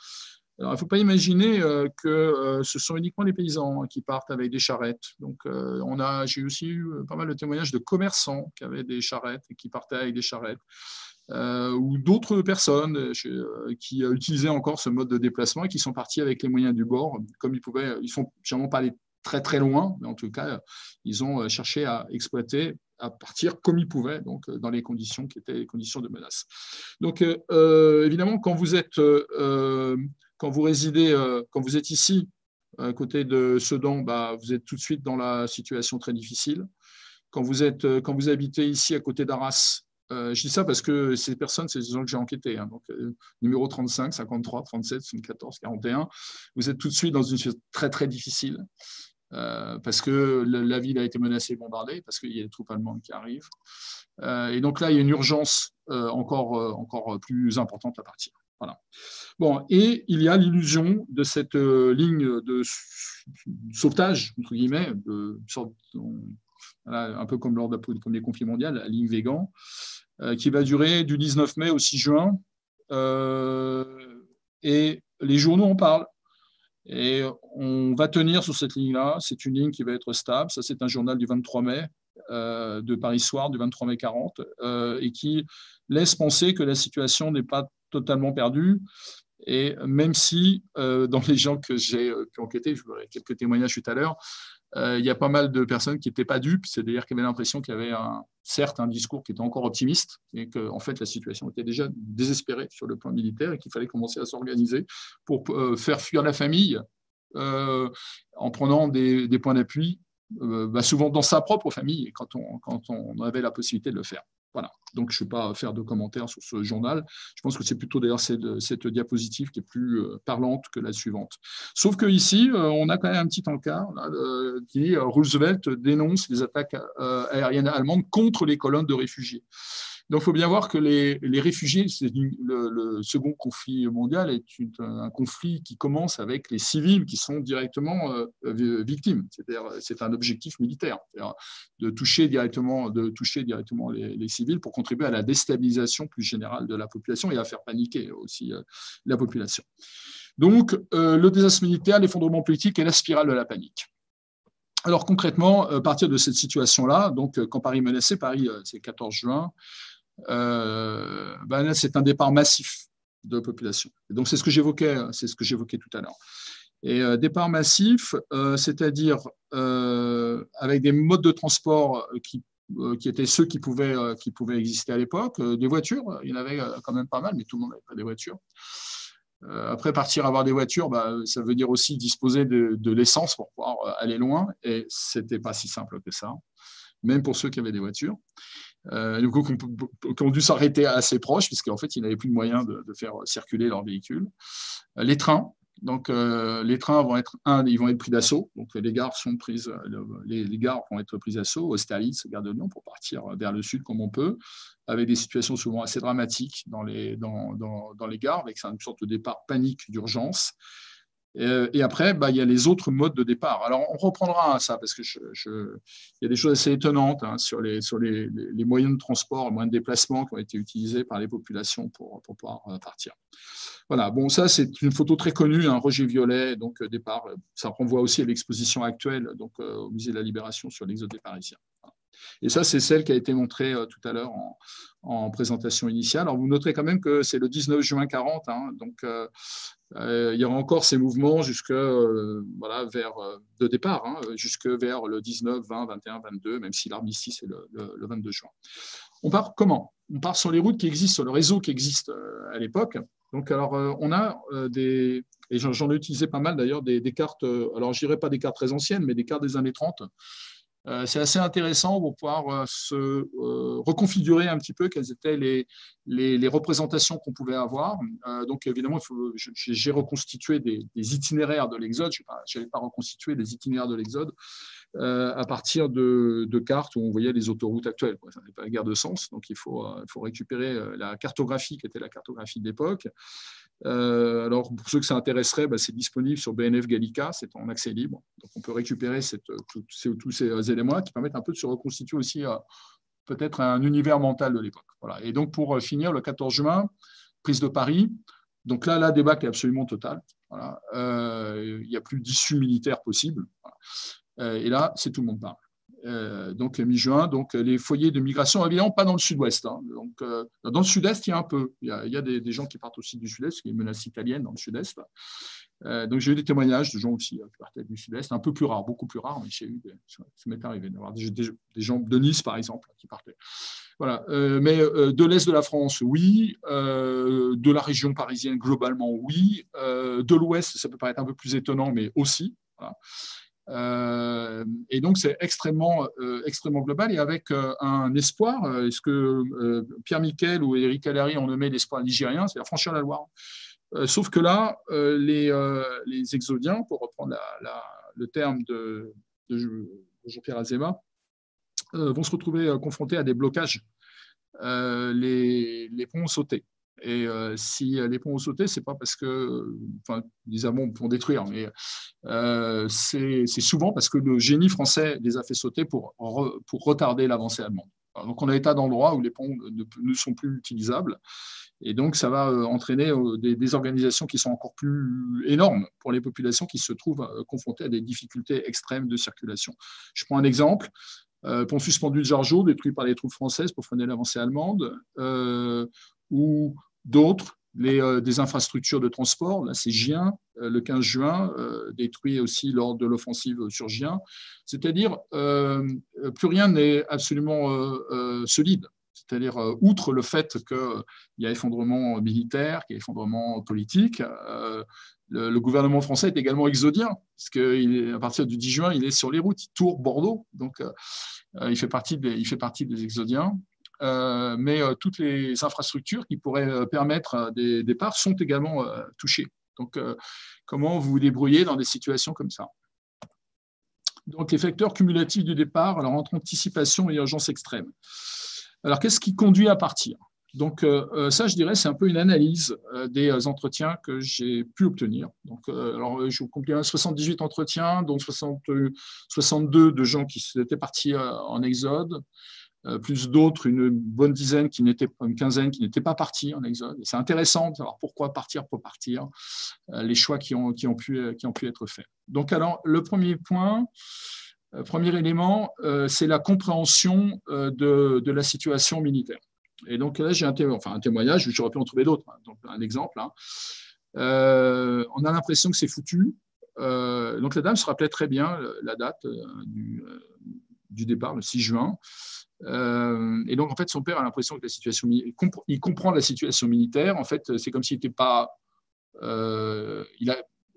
Alors, il ne faut pas imaginer euh, que euh, ce sont uniquement les paysans hein, qui partent avec des charrettes. Donc, euh, j'ai aussi eu pas mal de témoignages de commerçants qui avaient des charrettes et qui partaient avec des charrettes. ou d'autres personnes qui utilisaient encore ce mode de déplacement et qui sont partis avec les moyens du bord, comme ils pouvaient. Ils ne sont généralement pas allés très très loin, mais en tout cas, ils ont cherché à exploiter à partir comme ils pouvaient, donc dans les conditions qui étaient les conditions de menace. Donc, évidemment, quand vous êtes quand vous résidez, euh, quand vous êtes ici, à côté de Sedan, bah, vous êtes tout de suite dans la situation très difficile. Quand vous, êtes, euh, quand vous habitez ici à côté d'Arras, euh, je dis ça parce que ces personnes, c'est des gens que j'ai enquêtés. Hein. donc, numéro 35, 53, 37, 74, 41, vous êtes tout de suite dans une situation très, très difficile. Parce que la, ville a été menacée, bombardée, parce qu'il y a des troupes allemandes qui arrivent. et donc là, il y a une urgence encore, encore plus importante à partir. Voilà. Bon, et il y a l'illusion de cette euh, ligne de sauvetage, entre guillemets, un peu comme lors du premier conflit mondial, la ligne Végan, euh, qui va durer du 19 mai au 6 juin. Euh, et les journaux en parlent. Et on va tenir sur cette ligne-là. C'est une ligne qui va être stable. Ça, c'est un journal du 23 mai, de Paris Soir, du 23 mai 40, et qui laisse penser que la situation n'est pas totalement perdu. Et même si, euh, dans les gens que j'ai euh, pu enquêter, je ferai quelques témoignages tout à l'heure, euh, il y a pas mal de personnes qui n'étaient pas dupes, c'est-à-dire qui avaient l'impression qu'il y avait certes un discours qui était encore optimiste et qu'en en fait la situation était déjà désespérée sur le plan militaire et qu'il fallait commencer à s'organiser pour faire fuir la famille en prenant des, points d'appui, bah, souvent dans sa propre famille, quand on avait la possibilité de le faire. Voilà. Donc, je ne vais pas faire de commentaires sur ce journal. Je pense que c'est plutôt d'ailleurs cette, diapositive qui est plus euh, parlante que la suivante. Sauf qu'ici, euh, on a quand même un petit encart euh, qui Roosevelt dénonce les attaques aériennes allemandes contre les colonnes de réfugiés. Donc, il faut bien voir que les, réfugiés, le, second conflit mondial est un conflit qui commence avec les civils qui sont directement euh, victimes. C'est un objectif militaire, de toucher directement, de toucher directement les, civils pour contribuer à la déstabilisation plus générale de la population et à faire paniquer aussi euh, la population. Donc, euh, le désastre militaire, l'effondrement politique et la spirale de la panique. Alors concrètement, à partir de cette situation-là, donc quand Paris menacé, Paris c'est le 14 juin, euh, ben c'est un départ massif de population. donc, c'est ce que j'évoquais, c'est ce que j'évoquais tout à l'heure. Et euh, départ massif, euh, c'est-à-dire avec des modes de transport qui, étaient ceux qui pouvaient, exister à l'époque, des voitures, il y en avait quand même pas mal, mais tout le monde n'avait pas des voitures. après, partir avoir des voitures, bah, ça veut dire aussi disposer de, de l'essence pour pouvoir aller loin, et c'était pas si simple que ça, même pour ceux qui avaient des voitures euh, coup, qui ont dû s'arrêter assez proches, puisqu'en fait, ils n'avaient plus de moyens de, faire circuler leurs véhicules. Euh, les trains, donc euh, les trains vont être un, ils vont être pris d'assaut. Donc les gares sont prises, les, gares vont être prises d'assaut, Austerlitz, Gare de Lyon, pour partir vers le sud comme on peut, avec des situations souvent assez dramatiques dans les, dans, dans, dans les gares, avec une sorte de départ panique d'urgence. Euh, et après, bah, il y a les autres modes de départ. Alors, on reprendra ça parce que il y a des choses assez étonnantes hein, sur, les, moyens de transport, les moyens de déplacement qui ont été utilisés par les populations pour, pouvoir euh, partir. Voilà, bon, ça, c'est une photo très connue, un Roger Violet, donc euh, départ. Ça renvoie aussi à l'exposition actuelle donc, au Musée de la Libération sur l'exode des Parisiens. Et ça, c'est celle qui a été montrée tout à l'heure en, en, présentation initiale. Alors, vous noterez quand même que c'est le 19 juin 40, hein, donc euh, il y aura encore ces mouvements jusque euh, voilà, vers euh, de départ, hein, jusque vers le 19, 20, 21, 22, même si l'armistice est le, 22 juin. On part comment? On part sur les routes qui existent, sur le réseau qui existe à l'époque. Donc, alors, on a des, et j'en ai utilisé pas mal d'ailleurs, des, des, cartes, alors je dirais pas des cartes très anciennes, mais des cartes des années 30, euh, c'est assez intéressant pour pouvoir euh, se euh, reconfigurer un petit peu quelles étaient les, les, représentations qu'on pouvait avoir. donc évidemment, j'ai reconstitué des, itinéraires de l'Exode, je n'avais pas, pas reconstitué des itinéraires de l'Exode à partir de, cartes où on voyait les autoroutes actuelles. Ça n'est pas la guerre de sens, donc il faut, faut récupérer la cartographie qui était la cartographie de l'époque. Euh, alors, pour ceux que ça intéresserait, bah, c'est disponible sur BNF Gallica, c'est en accès libre. Donc, on peut récupérer tous ces, éléments qui permettent un peu de se reconstituer aussi, euh, peut-être un univers mental de l'époque. Voilà. Et donc, pour finir, le 14 juin, prise de Paris. Donc là, la débat est absolument total. Voilà. il n'y a plus d'issue militaire possible. Et là, c'est tout le monde parle. Euh, donc mi-juin. Donc les foyers de migration, évidemment pas dans le sud-ouest. Hein. Donc euh, dans le sud-est, il y a un peu. Il y a, des, gens qui partent aussi du sud-est, qui est une menace italienne dans le sud-est. Euh, donc j'ai eu des témoignages de gens aussi qui partaient du sud-est, un peu plus rare, beaucoup plus rare, mais j'ai eu ça m'est arrivé d'avoir des, gens de Nice par exemple qui partaient. Voilà. mais de l'est de la France, oui. de la région parisienne globalement, oui. de l'ouest, ça peut paraître un peu plus étonnant, mais aussi. Euh, et donc, c'est extrêmement, euh, extrêmement global et avec euh, un espoir. Est-ce que Pierre Miquel ou Éric Allary ont nommé l'espoir nigérien, c'est-à-dire franchir la Loire Sauf que là, les, exodiens, pour reprendre le terme de, Jean-Pierre Azema, vont se retrouver confrontés à des blocages. les, les ponts sautés. Et euh, si les ponts ont sauté, c'est pas parce que, enfin, les Allemands pour détruire, mais euh, c'est souvent parce que le génie français les a fait sauter pour, pour retarder l'avancée allemande. donc, on a état d'endroits où les ponts ne, sont plus utilisables. Et donc, ça va euh, entraîner des, des, organisations qui sont encore plus énormes pour les populations qui se trouvent confrontées à des difficultés extrêmes de circulation. Je prends un exemple. pont suspendu de Jargeau, détruit par les troupes françaises pour freiner l'avancée allemande, ou D'autres, euh, des infrastructures de transport, là c'est Gien, euh, le 15 juin, euh, détruit aussi lors de l'offensive sur Gien. C'est-à-dire, plus rien n'est absolument solide. C'est-à-dire, outre le fait qu'il y a effondrement militaire, qu'il y a effondrement politique, le, gouvernement français est également exodien, parce qu'à partir du 10 juin, il est sur les routes, il tourne Bordeaux, donc il, fait partie des, il fait partie des exodiens. Euh, mais euh, toutes les infrastructures qui pourraient euh, permettre des départs sont également touchées. Donc, comment vous vous débrouillez dans des situations comme ça? Donc, les facteurs cumulatifs du départ, alors entre anticipation et urgence extrême. Alors, qu'est-ce qui conduit à partir? Donc ça, je dirais, c'est un peu une analyse des entretiens que j'ai pu obtenir. Donc, alors, je vous compte 78 entretiens, dont 62 de gens qui étaient partis en exode, plus d'autres, une bonne dizaine qui n'étaient une quinzaine qui n'étaient pas partis en exode. C'est intéressant de savoir pourquoi partir pour partir, euh, les choix qui ont, pu, être faits. Donc, alors, le premier point, euh, premier élément, c'est la compréhension de, la situation militaire. Et donc là, j'ai un, enfin, un témoignage, j'aurais pu en trouver d'autres. Hein. donc, un exemple. Hein. on a l'impression que c'est foutu. donc, la dame se rappelait très bien la date du départ, le 6 juin. Euh, et donc, en fait, son père a l'impression que la situation, il comprend la situation militaire. En fait, c'est comme s'il n'était pas. Euh.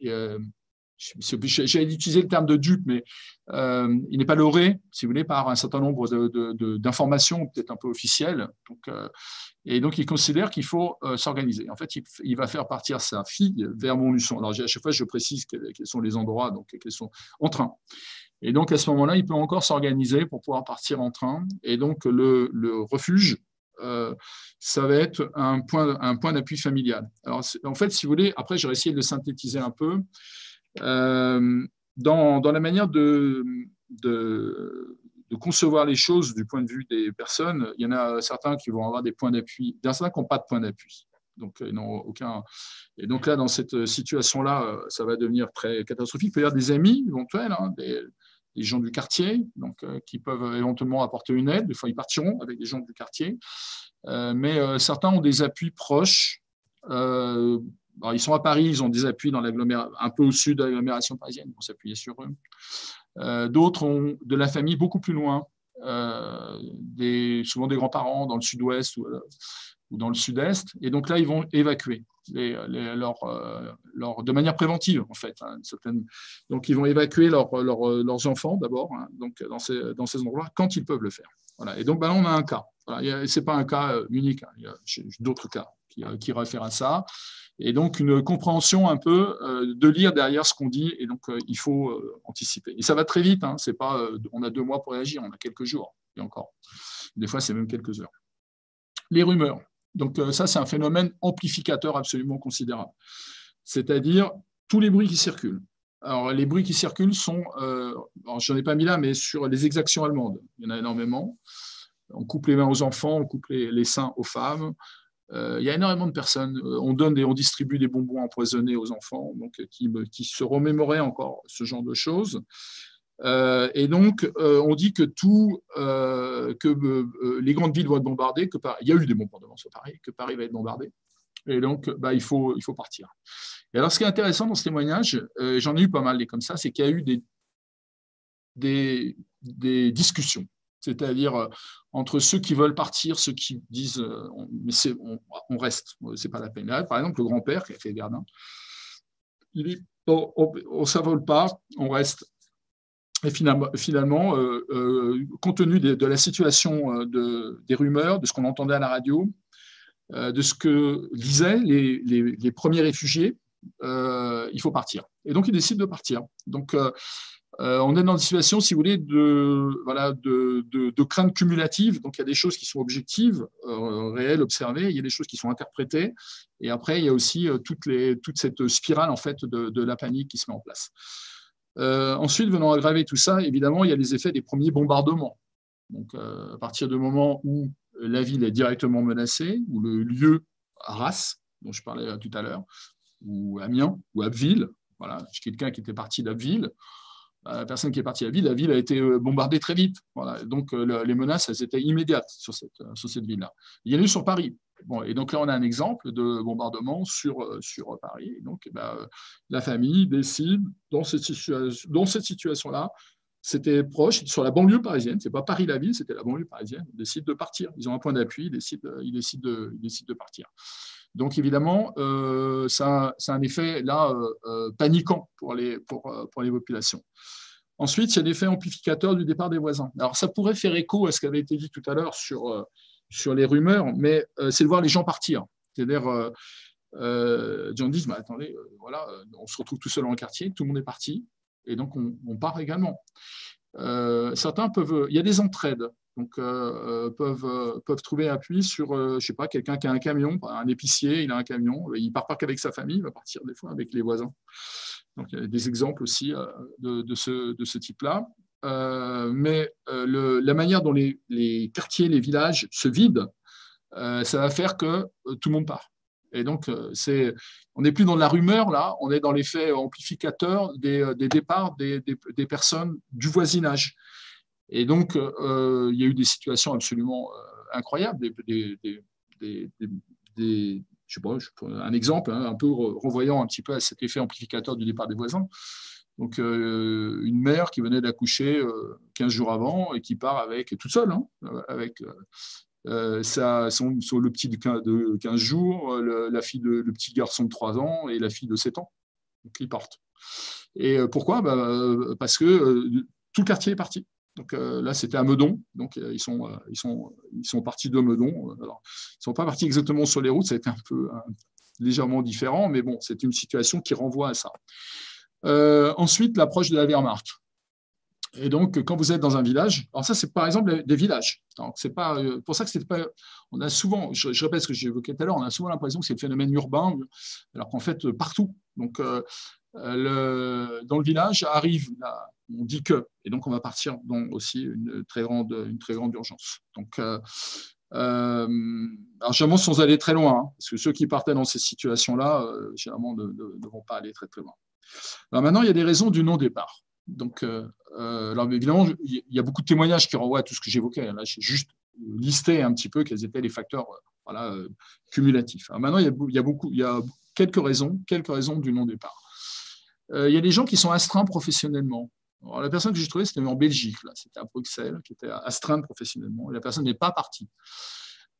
Euh, J'allais utiliser le terme de dupe, mais euh, il n'est pas loré, si vous voulez, par un certain nombre d'informations, peut-être un peu officielles. Donc, et donc, il considère qu'il faut s'organiser. En fait, il, va faire partir sa fille vers Montluçon. Alors, à chaque fois, je précise quels, sont les endroits, donc quels sont en train. Et donc, à ce moment-là, il peut encore s'organiser pour pouvoir partir en train. Et donc, le, refuge, euh, ça va être un point, un point d'appui familial. Alors, en fait, si vous voulez, après, j'aurais essayé de le synthétiser un peu. Euh, dans, la manière de, concevoir les choses du point de vue des personnes, il y en a certains qui vont avoir des points d'appui, certains qui n'ont pas de points d'appui. Donc, ils n'ont aucun. Et donc là, dans cette situation-là, ça va devenir très catastrophique. Il peut y avoir des amis éventuels, hein, des, gens du quartier, donc, euh, qui peuvent éventuellement apporter une aide. Des fois, ils partiront avec des gens du quartier. Euh, mais euh, certains ont des appuis proches. Ils sont à Paris, ils ont des appuis dans un peu au sud de l'agglomération parisienne, vont s'appuyer sur eux. D'autres ont de la famille beaucoup plus loin, des, souvent des grands-parents dans le sud-ouest ou, ou dans le sud-est. Et donc là, ils vont évacuer les, leur, euh, leur, de manière préventive, en fait. Hein, donc, ils vont évacuer leurs enfants d'abord, hein, donc dans ces, dans ces endroits, quand ils peuvent le faire. Et donc, ben là, on a un cas. Voilà. Ce n'est pas un cas euh, unique, hein. il y a d'autres cas qui, euh, qui, réfèrent à ça. Et donc, une compréhension un peu de lire derrière ce qu'on dit, et donc il faut anticiper. Et ça va très vite, c'est pas on a deux mois pour réagir, on a quelques jours, et encore. Des fois, c'est même quelques heures. Les rumeurs. Donc euh, ça, c'est un phénomène amplificateur absolument considérable. C'est-à-dire tous les bruits qui circulent. Alors les bruits qui circulent sont, euh, j'en ai pas mis là, mais sur les exactions allemandes, il y en a énormément. on coupe les mains aux enfants, on coupe les, seins aux femmes. Il y a énormément de personnes. On donne et on distribue des bonbons empoisonnés aux enfants, donc qui, qui se remémoraient encore ce genre de choses. et donc, on dit que tout, que les grandes villes vont être bombardées, il y a eu des bombardements sur Paris, que Paris va être bombardé. Et donc, bah, il, faut, partir. Et alors, ce qui est intéressant dans ce témoignage, j'en ai eu pas mal des comme ça, c'est qu'il y a eu des discussions, c'est-à-dire euh, entre ceux qui veulent partir, ceux qui disent euh, mais on, on, reste, c'est pas la peine. par exemple, le grand-père qui a fait Verdun, il dit on, ne s'avole pas, on reste. Et finalement, euh, compte tenu de, la situation de, des rumeurs, de ce qu'on entendait à la radio, de ce que disaient les, les, premiers réfugiés, il faut partir. Et donc, il décide de partir. Donc, euh, on est dans une situation, si vous voulez, de, voilà, de, de, crainte cumulative. Donc, il y a des choses qui sont objectives, euh, réelles, observées. Il y a des choses qui sont interprétées. Et après, il y a aussi euh, toute, les, toute cette spirale en fait, de, la panique qui se met en place. ensuite, venant aggraver tout ça, évidemment, il y a les effets des premiers bombardements. Donc, à partir du moment où la ville est directement menacée, où le lieu Arras, dont je parlais tout à l'heure, ou Amiens, ou Abbeville, voilà, quelqu'un qui était parti d'Abbeville, la personne qui est partie à la ville, la ville a été euh, bombardée très vite. Voilà. Donc euh, les menaces, elles étaient immédiates sur cette, euh, sur cette ville-là. Il y en a eu sur Paris. Bon, et donc là, on a un exemple de bombardement sur, sur Paris. donc, eh ben, la famille décide, dans cette, dans cette situation-là, c'était proche, sur la banlieue parisienne, c'est pas Paris la ville, c'était la banlieue parisienne, ils décident de partir. Ils ont un point d'appui, ils ils ils décident de partir. Donc évidemment, euh, ça, a un effet là euh, euh, paniquant pour les, populations. Ensuite, il y a l'effet amplificateur du départ des voisins. Alors ça pourrait faire écho à ce qui avait été dit tout à l'heure sur, sur les rumeurs, mais c'est de voir les gens partir. C'est-à-dire, euh, gens disent, bah, attendez, voilà, on se retrouve tout seul dans le quartier, tout le monde est parti, et donc on, on part également. certains peuvent, il y a des entraides donc euh, euh, peuvent, euh, peuvent trouver appui sur, je sais pas, quelqu'un qui a un camion, un épicier, il a un camion, il part pas qu'avec sa famille, il va partir des fois avec les voisins. Donc il y a des exemples aussi de, de ce, de ce type-là. mais la manière dont les, les, quartiers, les villages se vident, ça va faire que tout le monde part. Et donc, on n'est plus dans la rumeur, là, on est dans l'effet amplificateur des, des départs des, des, personnes du voisinage. Et donc, euh, il y a eu des situations absolument euh, incroyables, je un exemple hein, un peu renvoyant un petit peu à cet effet amplificateur du départ des voisins. Donc, euh, une mère qui venait d'accoucher 15 jours avant et qui part avec, toute seule, hein, avec son, le petit de 15 jours, le, la fille le petit garçon de 3 ans et la fille de 7 ans. Donc, ils partent. Et pourquoi? Bah, Parce que tout le quartier est parti. Donc euh, là, c'était à Meudon. Donc euh, ils, sont, euh, ils, sont, ils sont partis de Meudon. Alors, ils ne sont pas partis exactement sur les routes, ça a été un peu légèrement différent, mais bon, c'est une situation qui renvoie à ça. ensuite, l'approche de la Wehrmacht. Et donc, quand vous êtes dans un village, alors ça, c'est par exemple des villages. C'est pour ça que c'est pas. On a souvent, je, répète ce que évoqué tout à l'heure, on a souvent l'impression que c'est le phénomène urbain, alors qu'en fait, partout. Donc, dans le village arrive la, on dit que, et donc on va partir dans aussi une très grande, une très grande urgence. Donc, euh, euh, alors sans aller très loin, hein, parce que ceux qui partaient dans ces situations-là, euh, généralement ne, vont pas aller très très loin. Alors maintenant, il y a des raisons du non-départ. Donc, évidemment, il y a beaucoup de témoignages qui renvoient à tout ce que j'évoquais. Là, j'ai juste listé un petit peu quels étaient les facteurs cumulatifs. Alors maintenant, il y, a, il y a beaucoup, il y a quelques raisons, quelques raisons du non-départ. il y a des gens qui sont astreints professionnellement la personne que j'ai trouvée, c'était en Belgique, c'était à Bruxelles, qui était astreinte professionnellement, et la personne n'est pas partie.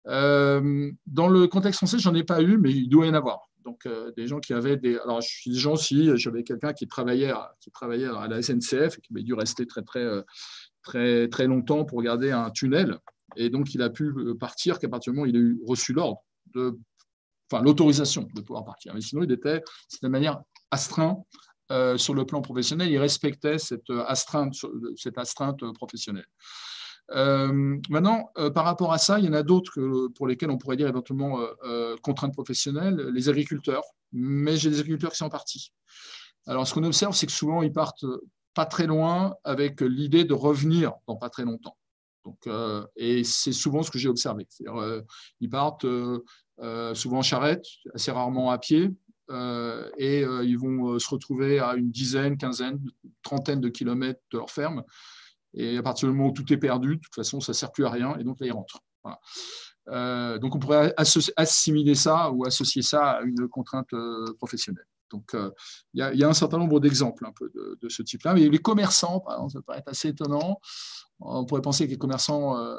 Euh, dans le contexte français, j'en ai pas eu, mais il doit y en avoir. Donc, euh, des gens qui avaient des. Alors, je suis des gens aussi, j'avais quelqu'un qui travaillait, à, qui travaillait à la SNCF qui avait dû rester très, très, euh, très, très longtemps pour regarder un tunnel. Et donc, il a pu partir qu'à partir du moment où il a eu reçu l'ordre, enfin, l'autorisation de pouvoir partir. Mais sinon, il était, de manière astreint euh, sur le plan professionnel, il respectait cette astreinte, cette astreinte professionnelle. Euh, maintenant, euh, par rapport à ça, il y en a d'autres pour lesquels on pourrait dire éventuellement contraintes professionnelles, les agriculteurs, mais j'ai des agriculteurs qui sont partis. Alors, ce qu'on observe, c'est que souvent, ils partent pas très loin avec l'idée de revenir dans pas très longtemps. Donc, et c'est souvent ce que j'ai observé. ils partent souvent en charrette, assez rarement à pied, et ils vont se retrouver à une dizaine, quinzaine, trentaine de kilomètres de leur ferme. Et à partir du moment où tout est perdu, de toute façon, ça ne sert plus à rien, et donc là, ils rentrent. donc on pourrait assimiler ça ou associer ça à une contrainte professionnelle. Donc, euh, il y, a un certain nombre d'exemples un peu de, ce type-là. Mais les commerçants, par exemple, ça peut être assez étonnant. On pourrait penser que les commerçants euh,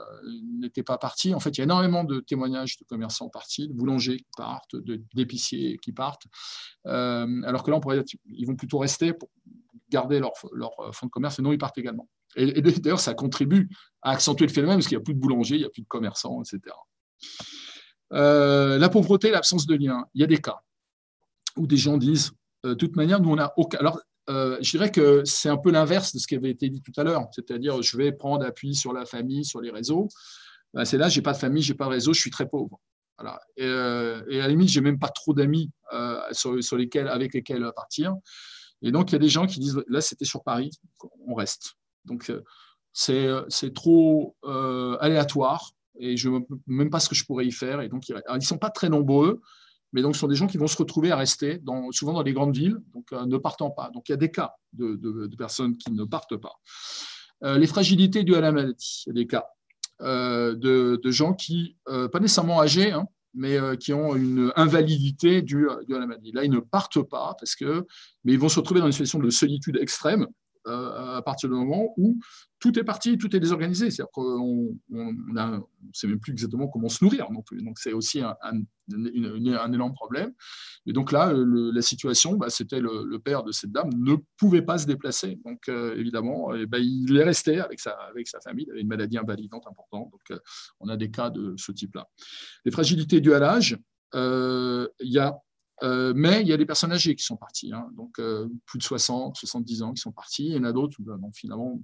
n'étaient pas partis. En fait, il y a énormément de témoignages de commerçants partis, de boulangers qui partent, d'épiciers qui partent. Euh, alors que là, on pourrait ils vont plutôt rester pour garder leur, fonds de commerce, et non, ils partent également. Et, d'ailleurs, ça contribue à accentuer le phénomène parce qu'il n'y a plus de boulangers, il n'y a plus de commerçants, etc. la pauvreté, l'absence de lien. Il y a des cas où des gens disent, euh, de toute manière, nous, on n'a aucun. Alors, euh, je dirais que c'est un peu l'inverse de ce qui avait été dit tout à l'heure, c'est-à-dire je vais prendre appui sur la famille, sur les réseaux. Ben, c'est là, j'ai pas de famille, j'ai pas de réseau, je suis très pauvre. Voilà. Et, euh, à la limite, j'ai même pas trop d'amis sur, lesquels, avec lesquels partir. Et donc, il y a des gens qui disent, là, c'était sur Paris, on reste. Donc, c'est trop aléatoire et je ne sais même pas ce que je pourrais y faire. Et donc, ils sont pas très nombreux, mais donc ce sont des gens qui vont se retrouver à rester, dans, souvent dans les grandes villes, donc euh, ne partant pas. Donc il y a des cas de, personnes qui ne partent pas. Euh, les fragilités dues à la maladie, il y a des cas euh, de, gens qui, pas nécessairement âgés, hein, mais qui ont une invalidité due, due, à la maladie. Là, ils ne partent pas parce que, mais ils vont se retrouver dans une situation de solitude extrême à partir du moment où tout est parti, tout est désorganisé. C'est-à-dire qu'on ne sait même plus exactement comment se nourrir. Donc, c'est aussi un, énorme problème. Et donc là, la situation, bah, c'était le, père de cette dame ne pouvait pas se déplacer. Donc, euh, évidemment, eh ben, il est resté avec sa, famille. Il avait une maladie invalidante importante. Donc, euh, on a des cas de ce type-là. Les fragilités dues à l'âge, euh, il y a mais il y a des personnes âgées qui sont parties, hein. donc plus de 60, 70 ans qui sont partis. Il y en a d'autres, bah, finalement,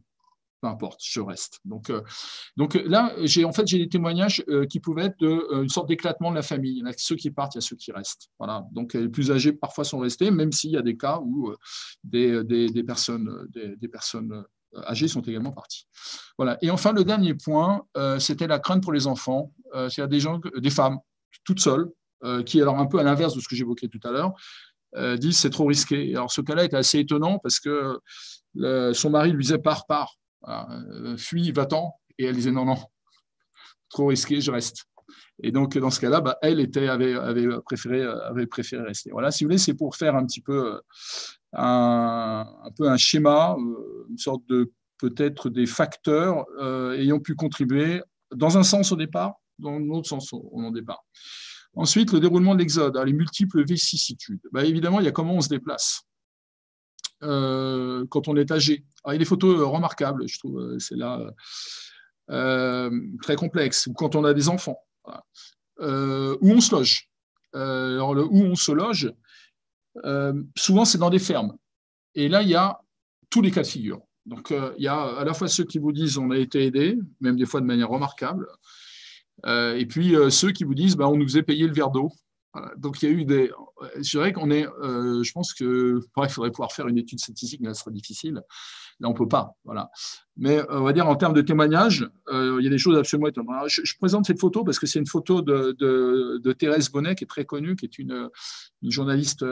peu importe, je reste. Donc, euh, euh, là, j'ai en fait j'ai des témoignages euh, qui pouvaient être de, une sorte d'éclatement de la famille. Il y a ceux qui partent, il y a ceux qui restent. Voilà. Donc les plus âgés parfois sont restés, même s'il y a des cas où des, personnes, des, sont également parties. Voilà. Et enfin, le dernier point, c'était la crainte pour les enfants. C'est des gens, des femmes toutes seules, qui alors un peu à l'inverse de ce que j'évoquais tout à l'heure, disent c'est trop risqué. Alors ce cas-là est assez étonnant parce que son mari lui disait pars, pars. Euh, fuis, va-t'en. Et elle disait non, non, trop risqué, je reste. Et donc, dans ce cas-là, bah, elle était, avait, préféré, avait préféré rester. Voilà, si vous voulez, c'est pour faire un petit peu euh, un, peu un schéma, euh, une sorte de peut-être des facteurs ayant pu contribuer dans un sens au départ, dans un autre sens au, au départ. Ensuite, le déroulement de l'exode, les multiples vicissitudes. Bah, évidemment, il y a comment on se déplace. Euh, quand on est âgé. il y a des photos euh, remarquables, je trouve, euh, c'est là très complexe, ou quand on a des enfants, où on se loge. alors, où on se loge, souvent c'est dans des fermes. Et là, il y a tous les cas de figure. Donc, il y a à la fois ceux qui vous disent on a été aidé, même des fois de manière remarquable, et puis ceux qui vous disent bah, on nous faisait payer le verre d'eau donc il y a eu des. Je dirais qu'on est. Euh, je pense que. il faudrait pouvoir faire une étude statistique, mais ça serait difficile. Là, on ne peut pas. Voilà. Mais euh, on va dire en termes de témoignages, euh, il y a des choses absolument étonnantes. Je, présente cette photo parce que c'est une photo de, de, Thérèse Bonnet, qui est très connue, qui est une, journaliste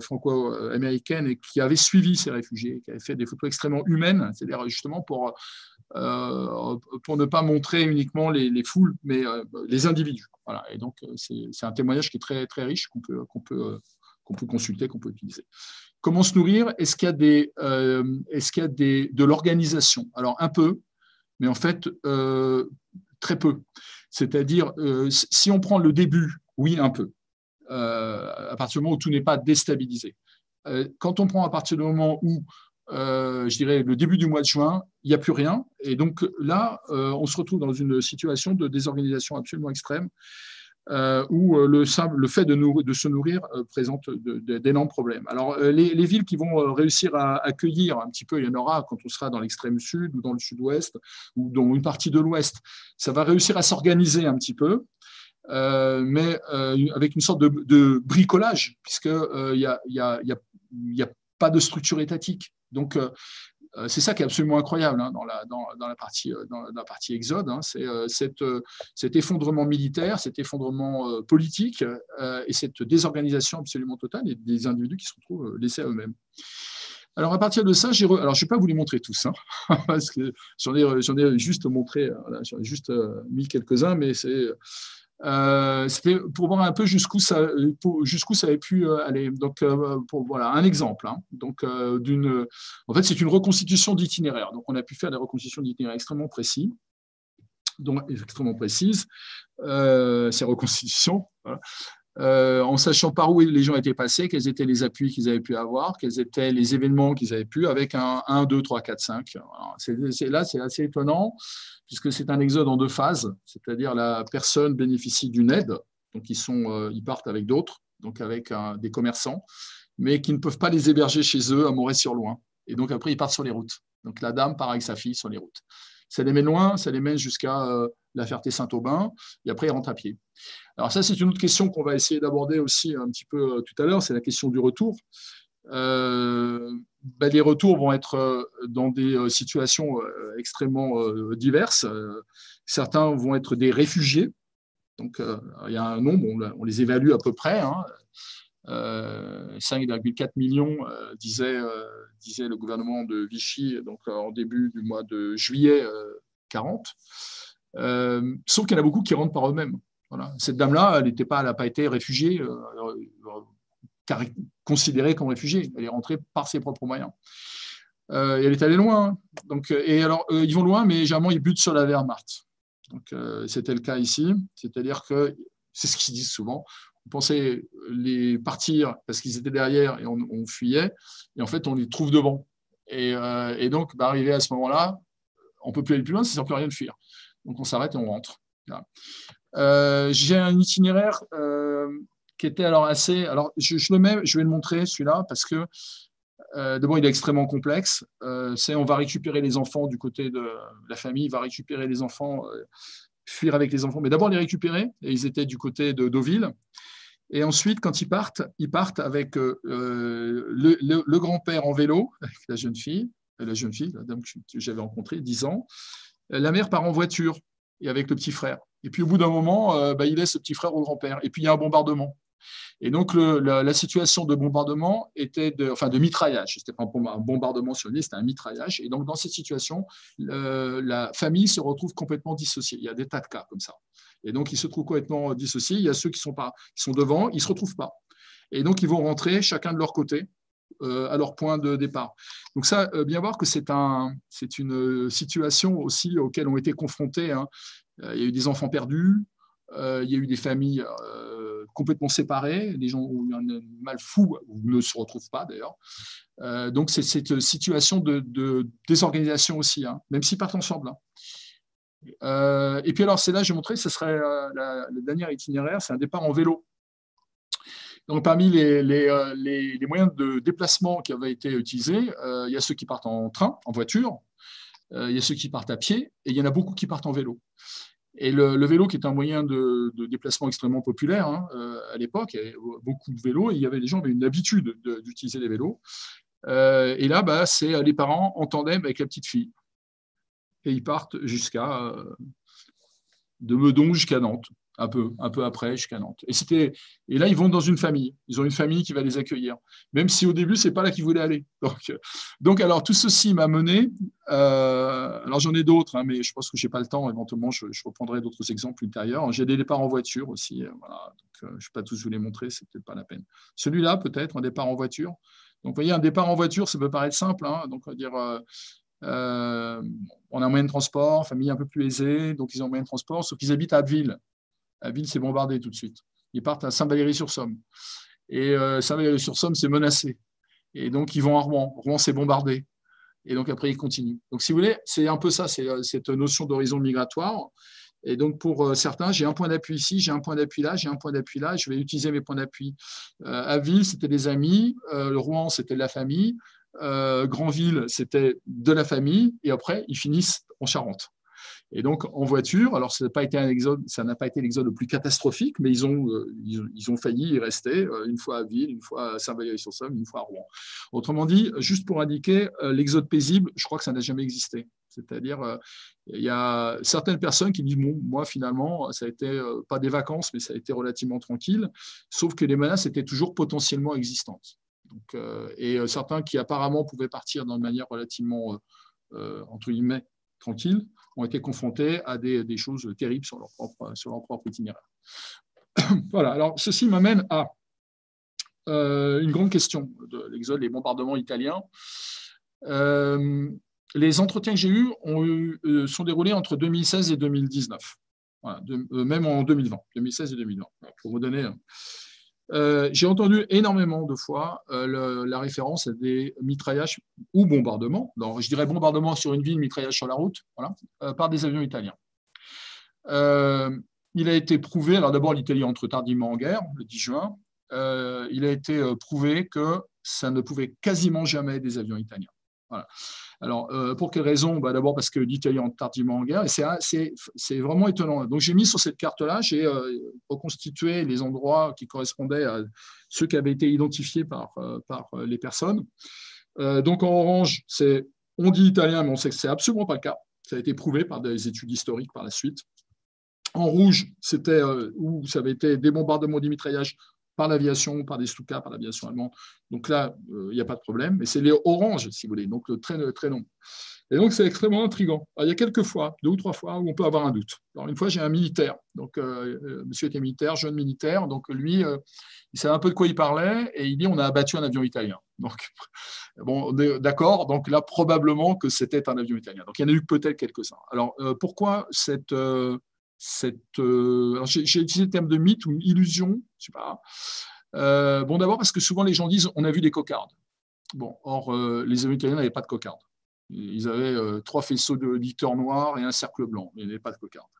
franco-américaine et qui avait suivi ces réfugiés, qui avait fait des photos extrêmement humaines, c'est-à-dire justement pour euh, pour ne pas montrer uniquement les, foules, mais euh, les individus. Voilà. Et donc, euh, c'est un témoignage qui est très, très riche qu'on peut, qu'on peut, qu'on peut consulter, qu'on peut utiliser. Comment se nourrir? Est-ce qu'il y a, des, est-ce qu'il y a des, de l'organisation? Alors, un peu, mais en fait, très peu. C'est-à-dire, si on prend le début, oui, un peu, à partir du moment où tout n'est pas déstabilisé. quand on prend à partir du moment où euh, je dirais, le début du mois de juin, il n'y a plus rien. Et donc là, euh, on se retrouve dans une situation de désorganisation absolument extrême, euh, où le, le fait de, de se nourrir présente d'énormes problèmes. Alors, les, villes qui vont réussir à accueillir un petit peu, il y en aura quand on sera dans l'extrême sud ou dans le sud-ouest ou dans une partie de l'ouest, ça va réussir à s'organiser un petit peu. mais avec une sorte de, bricolage, puisqu'il n'y a, a, pas de structure étatique. Donc, euh, Euh, c'est ça qui est absolument incroyable hein, dans, la, dans, la partie, euh, dans, la partie Exode. Hein. c'est euh, cet effondrement militaire, cet effondrement politique et cette désorganisation absolument totale des individus qui se retrouvent laissés à eux-mêmes. Alors à partir de ça, j'ai alors je vais pas vous les montrer tous, hein, parce que j'en ai, juste montré, j'en ai juste mis quelques-uns, mais c'est euh, c'était pour voir un peu jusqu'où ça, jusqu'où ça avait pu euh, aller. Donc, euh, voilà, un exemple. Hein. Donc, d'une, en fait, c'est une reconstitution d'itinéraire. Donc, on a pu faire des reconstitutions d'itinéraire extrêmement précis, donc extrêmement précises. ces reconstitutions, en sachant par où les gens étaient passés, quels étaient les appuis qu'ils avaient pu avoir, quels étaient les événements qu'ils avaient pu, avec un 1, 2, 3, 4, 5. c'est, là, c'est assez étonnant puisque c'est un exode en deux phases, c'est-à-dire la personne bénéficie d'une aide, donc ils, sont, euh, ils partent avec d'autres, donc avec des commerçants, mais qui ne peuvent pas les héberger chez eux à Moret-sur-Loing. Et donc après, ils partent sur les routes. Donc la dame part avec sa fille sur les routes. Ça les mène loin, ça les mène jusqu'à euh, la Ferté-Saint-Aubin, et après ils rentrent à pied. Alors ça, c'est une autre question qu'on va essayer d'aborder aussi un petit peu euh, tout à l'heure, c'est la question du retour. Euh, ben, les retours vont être euh, dans des situations extrêmement diverses. Certains vont être des réfugiés. Donc, il y a un nombre, on, les évalue à peu près. 5,4 hein. millions, disait, disait, le gouvernement de Vichy donc, en début du mois de juillet 40. sauf qu'il y en a beaucoup qui rentrent par eux-mêmes. Cette dame-là, elle n'a pas, pas été réfugiée considérée comme réfugiée. Elle est rentrée par ses propres moyens. Euh, elle est allée loin. Hein. Donc, euh, et alors, euh, ils vont loin, mais généralement, ils butent sur la Wehrmacht. Donc, c'était le cas ici. C'est-à-dire que, c'est ce qu'ils disent souvent, on pensait les partir parce qu'ils étaient derrière et on, fuyait. Et en fait, on les trouve devant. Et, donc, bah, arrivé à ce moment-là, on ne peut plus aller plus loin, ne sert plus rien de fuir. Donc, on s'arrête et on rentre. J'ai un itinéraire qui était alors assez. Alors, je, vais le montrer celui-là parce que euh, d'abord, il est extrêmement complexe. Euh, c'est on va récupérer les enfants du côté de la famille, va récupérer les enfants, euh, fuir avec les enfants, mais d'abord les récupérer. Ils étaient du côté de Deauville. Et ensuite, quand ils partent, ils partent avec le, le, grand-père en vélo, avec la jeune fille, la jeune fille, la dame que j'avais rencontrée, 10 ans. La mère part en voiture et avec le petit frère. Et puis au bout d'un moment, bah, il laisse le petit frère au grand-père. Et puis il y a un bombardement. Et donc, la, situation de bombardement était de, enfin, de mitraillage. Ce n'était pas un bombardement sur l'île, c'était un mitraillage. Et donc, dans cette situation, la famille se retrouve complètement dissociée. Il y a des tas de cas comme ça. Et donc, ils se trouvent complètement dissociés. Il y a ceux qui sont, pas, qui sont devant, ils se retrouvent pas. Et donc, ils vont rentrer chacun de leur côté euh, à leur point de départ. Donc ça, euh, bien voir que c'est un, une situation aussi auxquelles ont été confrontés. Hein. Euh, il y a eu des enfants perdus, il y a eu des familles complètement séparés, les gens ont eu un mal fou ou ne se retrouvent pas d'ailleurs. Euh, donc c'est cette situation de, désorganisation aussi, hein, même s'ils partent ensemble. Hein. Euh, et puis alors c'est là, j'ai montré, ce serait euh, le dernier itinéraire, c'est un départ en vélo. Donc, parmi les, les, moyens de déplacement qui avaient été utilisés, il y a ceux qui partent en train, en voiture, il y a ceux qui partent à pied, et il y en a beaucoup qui partent en vélo. Et le, vélo, qui est un moyen de, déplacement extrêmement populaire hein, euh, à l'époque, il y avait beaucoup de vélos, et il y avait, les gens avaient une habitude d'utiliser les vélos. Euh, et là, bah, c'est les parents en tandem avec la petite fille. Et ils partent jusqu'à euh, de Meudon jusqu'à Nantes un peu, après, jusqu'à Nantes. Et, et là, ils vont dans une famille. Ils ont une famille qui va les accueillir, même si au début, c'est pas là qu'ils voulaient aller. Donc, alors, tout ceci m'a mené. Euh, alors, j'en ai d'autres, hein, mais je pense que j'ai pas le temps. Éventuellement, je, reprendrai d'autres exemples ultérieurs. J'ai des départs en voiture aussi. Euh, voilà. Donc, euh, je ne vais pas tous vous les montrer, c'est peut-être pas la peine. Celui-là, peut-être, un départ en voiture. Donc, vous voyez, un départ en voiture, ça peut paraître simple. Hein. donc, on va dire. on a un moyen de transport, famille un peu plus aisée, donc ils ont un moyen de transport, sauf qu'ils habitent à Abbeville la ville s'est bombardée tout de suite. Ils partent à Saint-Valery-sur-Somme. Et euh, Saint-Valery-sur-Somme, c'est menacé. Et donc, ils vont à Rouen. Rouen, s'est bombardé. Et donc, après, ils continuent. Donc, si vous voulez, c'est un peu ça, c'est euh, cette notion d'horizon migratoire. Et donc, pour euh, certains, j'ai un point d'appui ici, j'ai un point d'appui là, j'ai un point d'appui là, je vais utiliser mes points d'appui. à Ville, c'était des amis. Rouen, c'était de la famille. Grandville, c'était de la famille. Et après, ils finissent en Charente. Et donc, en voiture, alors ça n'a pas été l'exode le plus catastrophique, mais ils ont, euh, ils, ont failli y rester euh, une fois à Ville, une fois à Saint-Valery-sur-Somme, une fois à Rouen. Autrement dit, juste pour indiquer, euh, l'exode paisible, je crois que ça n'a jamais existé. C'est-à-dire, il y a certaines personnes qui disent, bon, moi, finalement, ça a été pas des vacances, mais ça a été relativement tranquille, sauf que les menaces étaient toujours potentiellement existantes. Donc, et certains qui apparemment pouvaient partir d'une manière relativement, entre guillemets, tranquille, ont été confrontés à des, choses terribles sur leur propre, itinéraire. voilà, alors ceci m'amène à euh, une grande question de l'exode, les bombardements italiens. Euh, les entretiens que j'ai eus euh, sont déroulés entre 2016 et 2019, même en 2020, 2016 et 2020, pour vous donner euh, j'ai entendu énormément de fois euh, la référence à des mitraillages ou bombardements, je dirais bombardement sur une ville, mitraillage sur la route, voilà, euh, par des avions italiens. il a été prouvé, alors d'abord l'Italie entre tardivement en guerre, le 10 juin, il a été prouvé que ça ne pouvait quasiment jamais des avions italiens. Alors, euh, pour quelles raisons bah, D'abord parce que l'Italie est tardivement en guerre, et c'est vraiment étonnant. Donc, j'ai mis sur cette carte-là, j'ai euh, reconstitué les endroits qui correspondaient à ceux qui avaient été identifiés par, euh, les personnes. donc, en orange, c'est on dit italien, mais on sait que c'est absolument pas le cas. Ça a été prouvé par des études historiques par la suite. En rouge, c'était où ça avait été des bombardements, des mitraillages par l'aviation, par des Stuka, par l'aviation allemande. Donc là, euh, il n'y a pas de problème. Mais c'est les oranges, si vous voulez, donc le très, très long. Et donc, c'est extrêmement intriguant. il y a quelques fois, deux ou trois fois, où on peut avoir un doute. Alors, une fois, j'ai un militaire. Donc, euh, euh, monsieur était militaire, jeune militaire. Donc, lui, il savait un peu de quoi il parlait et il dit on a abattu un avion italien. Donc, bon, d'accord. Donc, là, probablement que c'était un avion italien. Donc, il y en a eu peut-être quelques-uns. Alors, pourquoi cette Euh, j'ai utilisé le terme de mythe ou illusion, je sais pas. Euh, bon, d'abord parce que souvent les gens disent on a vu des cocardes. Bon, or euh, les italiens n'avaient pas de cocardes. Ils avaient trois faisceaux de licteurs noirs et un cercle blanc, ils n'avaient pas de cocardes.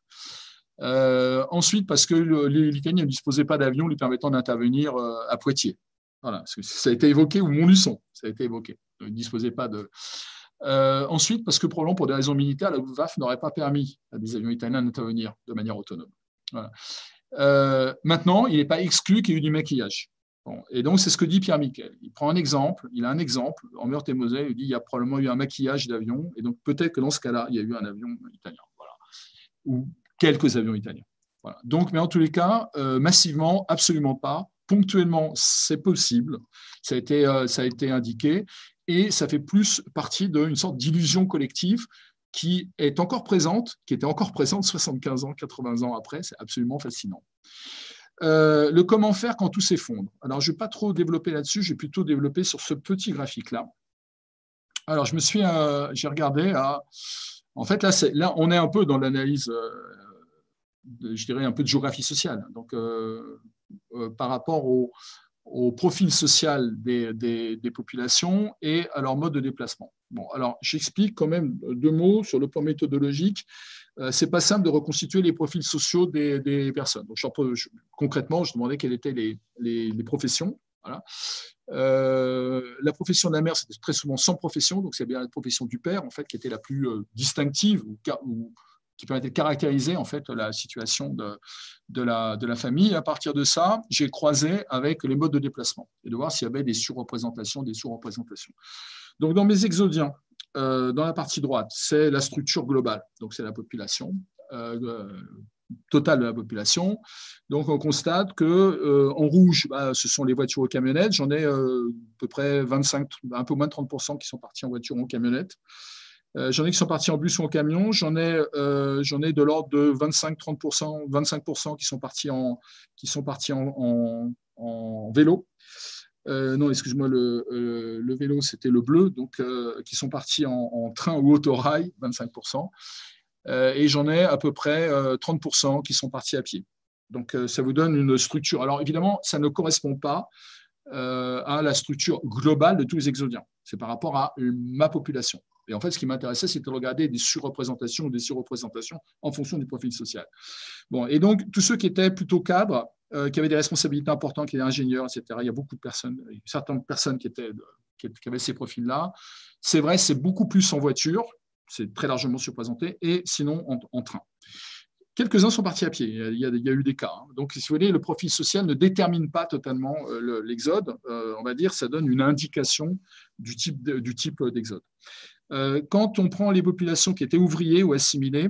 ensuite, parce que l'Italie ne disposait pas d'avions lui permettant d'intervenir à Poitiers. Voilà, ça a été évoqué, ou Montluçon, ça a été évoqué. Ils ne disposait pas de. Euh, ensuite, parce que probablement pour des raisons militaires, la Luftwaffe n'aurait pas permis à des avions italiens d'intervenir de manière autonome. Euh, maintenant, il n'est pas exclu qu'il y ait eu du maquillage. et donc, c'est ce que dit Pierre Miquel. Il prend un exemple, il a un exemple, en Meurthe et Moselle, il dit qu'il y a probablement eu un maquillage d'avion, et donc peut-être que dans ce cas-là, il y a eu un avion italien, ou quelques avions italiens. Donc, mais en tous les cas, euh, massivement, absolument pas. Ponctuellement, c'est possible. Ça a été, ça a été indiqué et ça fait plus partie d'une sorte d'illusion collective qui est encore présente, qui était encore présente 75 ans, 80 ans après. C'est absolument fascinant. Euh, le comment faire quand tout s'effondre. Alors, je ne vais pas trop développer là-dessus, je vais plutôt développer sur ce petit graphique-là. Alors, je me suis, euh, j'ai regardé en fait, là, là, on est un peu dans l'analyse, euh, je dirais, un peu de géographie sociale. Donc, par rapport au, au profil social des, des, populations et à leur mode de déplacement. Bon, alors j'explique quand même deux mots sur le plan méthodologique. Euh, c'est pas simple de reconstituer les profils sociaux des, personnes. Donc, concrètement, je demandais quelles étaient les, les, professions. Voilà. Euh, la profession de la mère, c'était très souvent sans profession, donc c'est bien la profession du père en fait qui était la plus euh, distinctive qui permettait de caractériser en fait la situation de, la, famille. À partir de ça, j'ai croisé avec les modes de déplacement et de voir s'il y avait des surreprésentations, des sous-représentations. Donc dans mes exodiens, euh, dans la partie droite, c'est la structure globale, donc c'est la population. Euh, totale de la population. Donc, on constate que euh, en rouge, bah, ce sont les voitures aux camionnettes. J'en ai à peu près 25, un peu moins de 30% qui sont partis en voiture ou en camionnette. Euh, j'en ai qui sont partis en bus ou en camion. J'en ai, euh, ai de l'ordre de 25-30%, 25% qui sont partis en, qui sont partis en, en, vélo. Euh, non, excuse-moi, le, vélo, c'était le bleu, donc qui sont partis en, train ou autorail, 25%. et j'en ai à peu près 30% qui sont partis à pied. Donc, ça vous donne une structure. Alors, évidemment, ça ne correspond pas à la structure globale de tous les exodiens. C'est par rapport à ma population. Et en fait, ce qui m'intéressait, c'était de regarder des surreprésentations ou des surreprésentations en fonction du profil social. Bon, et donc, tous ceux qui étaient plutôt cadres, euh, qui avaient des responsabilités importantes, qui étaient ingénieurs, etc., il y a beaucoup de personnes, certaines personnes qui, étaient, qui avaient ces profils-là. C'est vrai, c'est beaucoup plus en voiture, c'est très largement surprésenté, et sinon en, train. Quelques-uns sont partis à pied, il y, a, eu des cas. Hein. Donc, si vous voulez, le profil social ne détermine pas totalement l'exode. on va dire, ça donne une indication du type d'exode. Quand on prend les populations qui étaient ouvriers ou assimilées,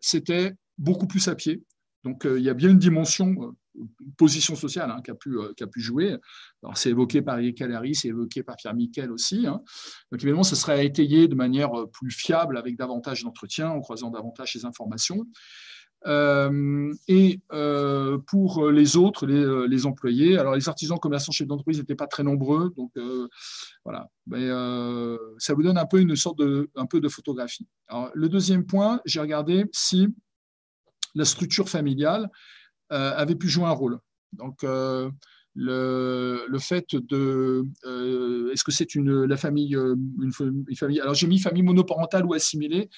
c'était beaucoup plus à pied. Donc, il y a bien une dimension position sociale hein, qui, a pu, euh, jouer. C'est évoqué par Eric Calary, c'est évoqué par Pierre Miquel aussi. Hein. Donc évidemment, ce serait étayé de manière euh, plus fiable avec davantage d'entretien, en croisant davantage ces informations. Euh, et pour les autres, les, employés, alors les artisans, commerçants, chefs d'entreprise n'étaient pas très nombreux, donc voilà. Mais ça vous donne un peu une sorte de, un peu de photographie. Alors, le deuxième point, j'ai regardé si la structure familiale euh, avait pu jouer un rôle. Donc, euh, le, le, fait de euh, est-ce que c'est une la famille une, famille alors j'ai mis famille monoparentale ou assimilée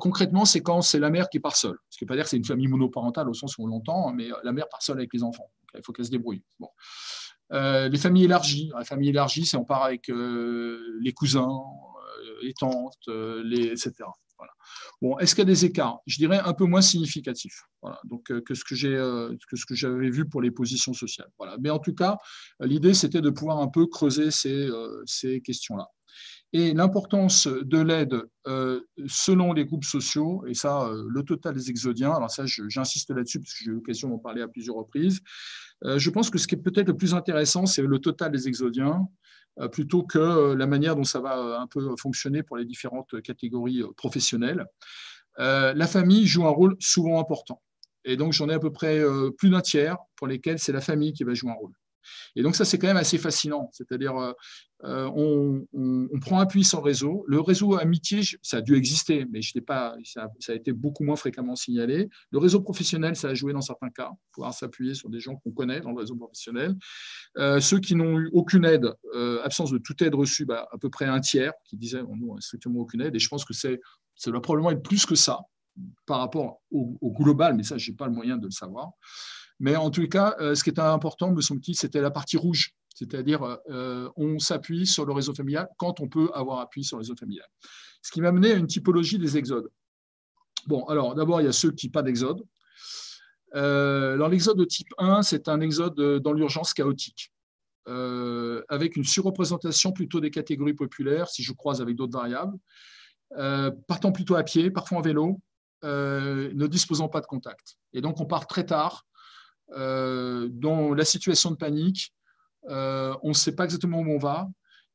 concrètement c'est quand c'est la mère qui part seule ce qui ne veut pas dire que c'est une famille monoparentale au sens où on l'entend mais la mère part seule avec les enfants il faut qu'elle se débrouille bon. les familles élargies la famille élargie c'est on part avec les cousins les tantes etc Bon, est-ce qu'il y a des écarts? Je dirais un peu moins significatifs donc, euh, que ce que, euh, ce que j'avais vu pour les positions sociales. Voilà. Mais en tout cas, l'idée, c'était de pouvoir un peu creuser euh, ces questions-là. Et l'importance de l'aide selon les groupes sociaux, et ça, le total des exodiens, alors ça, j'insiste là-dessus parce que j'ai eu l'occasion d'en parler à plusieurs reprises. je pense que ce qui est peut-être le plus intéressant, c'est le total des exodiens, euh, plutôt que euh, la manière dont ça va euh, un peu fonctionner pour les différentes catégories professionnelles. la famille joue un rôle souvent important. Et donc, j'en ai à peu près plus d'un tiers pour lesquels c'est la famille qui va jouer un rôle. Et donc ça, c'est quand même assez fascinant. C'est-à-dire, euh, euh, on, prend appui sur le réseau. Le réseau amitié, ça a dû exister, mais je pas, ça, a été beaucoup moins fréquemment signalé. Le réseau professionnel, ça a joué dans certains cas, pouvoir s'appuyer sur des gens qu'on connaît dans le réseau professionnel. Euh, ceux qui n'ont eu aucune aide, absence de toute aide reçue, bah, à peu près un tiers qui disaient oh, nous, strictement aucune aide. Et je pense que c'est, ça doit probablement être plus que ça par rapport au, au global, mais ça, je n'ai pas le moyen de le savoir. Mais en tout cas, euh, ce qui était important, me semble-t-il, c'était la partie rouge. C'est-à-dire, euh, on s'appuie sur le réseau familial quand on peut avoir appui sur le réseau familial. Ce qui m'a mené à une typologie des exodes. Bon, alors d'abord, il y a ceux qui pas d'exode. Euh, alors, l'exode de type 1, c'est un exode dans l'urgence chaotique, avec une surreprésentation plutôt des catégories populaires, si je croise avec d'autres variables, partant plutôt à pied, parfois en vélo, ne disposant pas de contact. Et donc, on part très tard, euh, dans la situation de panique, euh, on ne sait pas exactement où on va.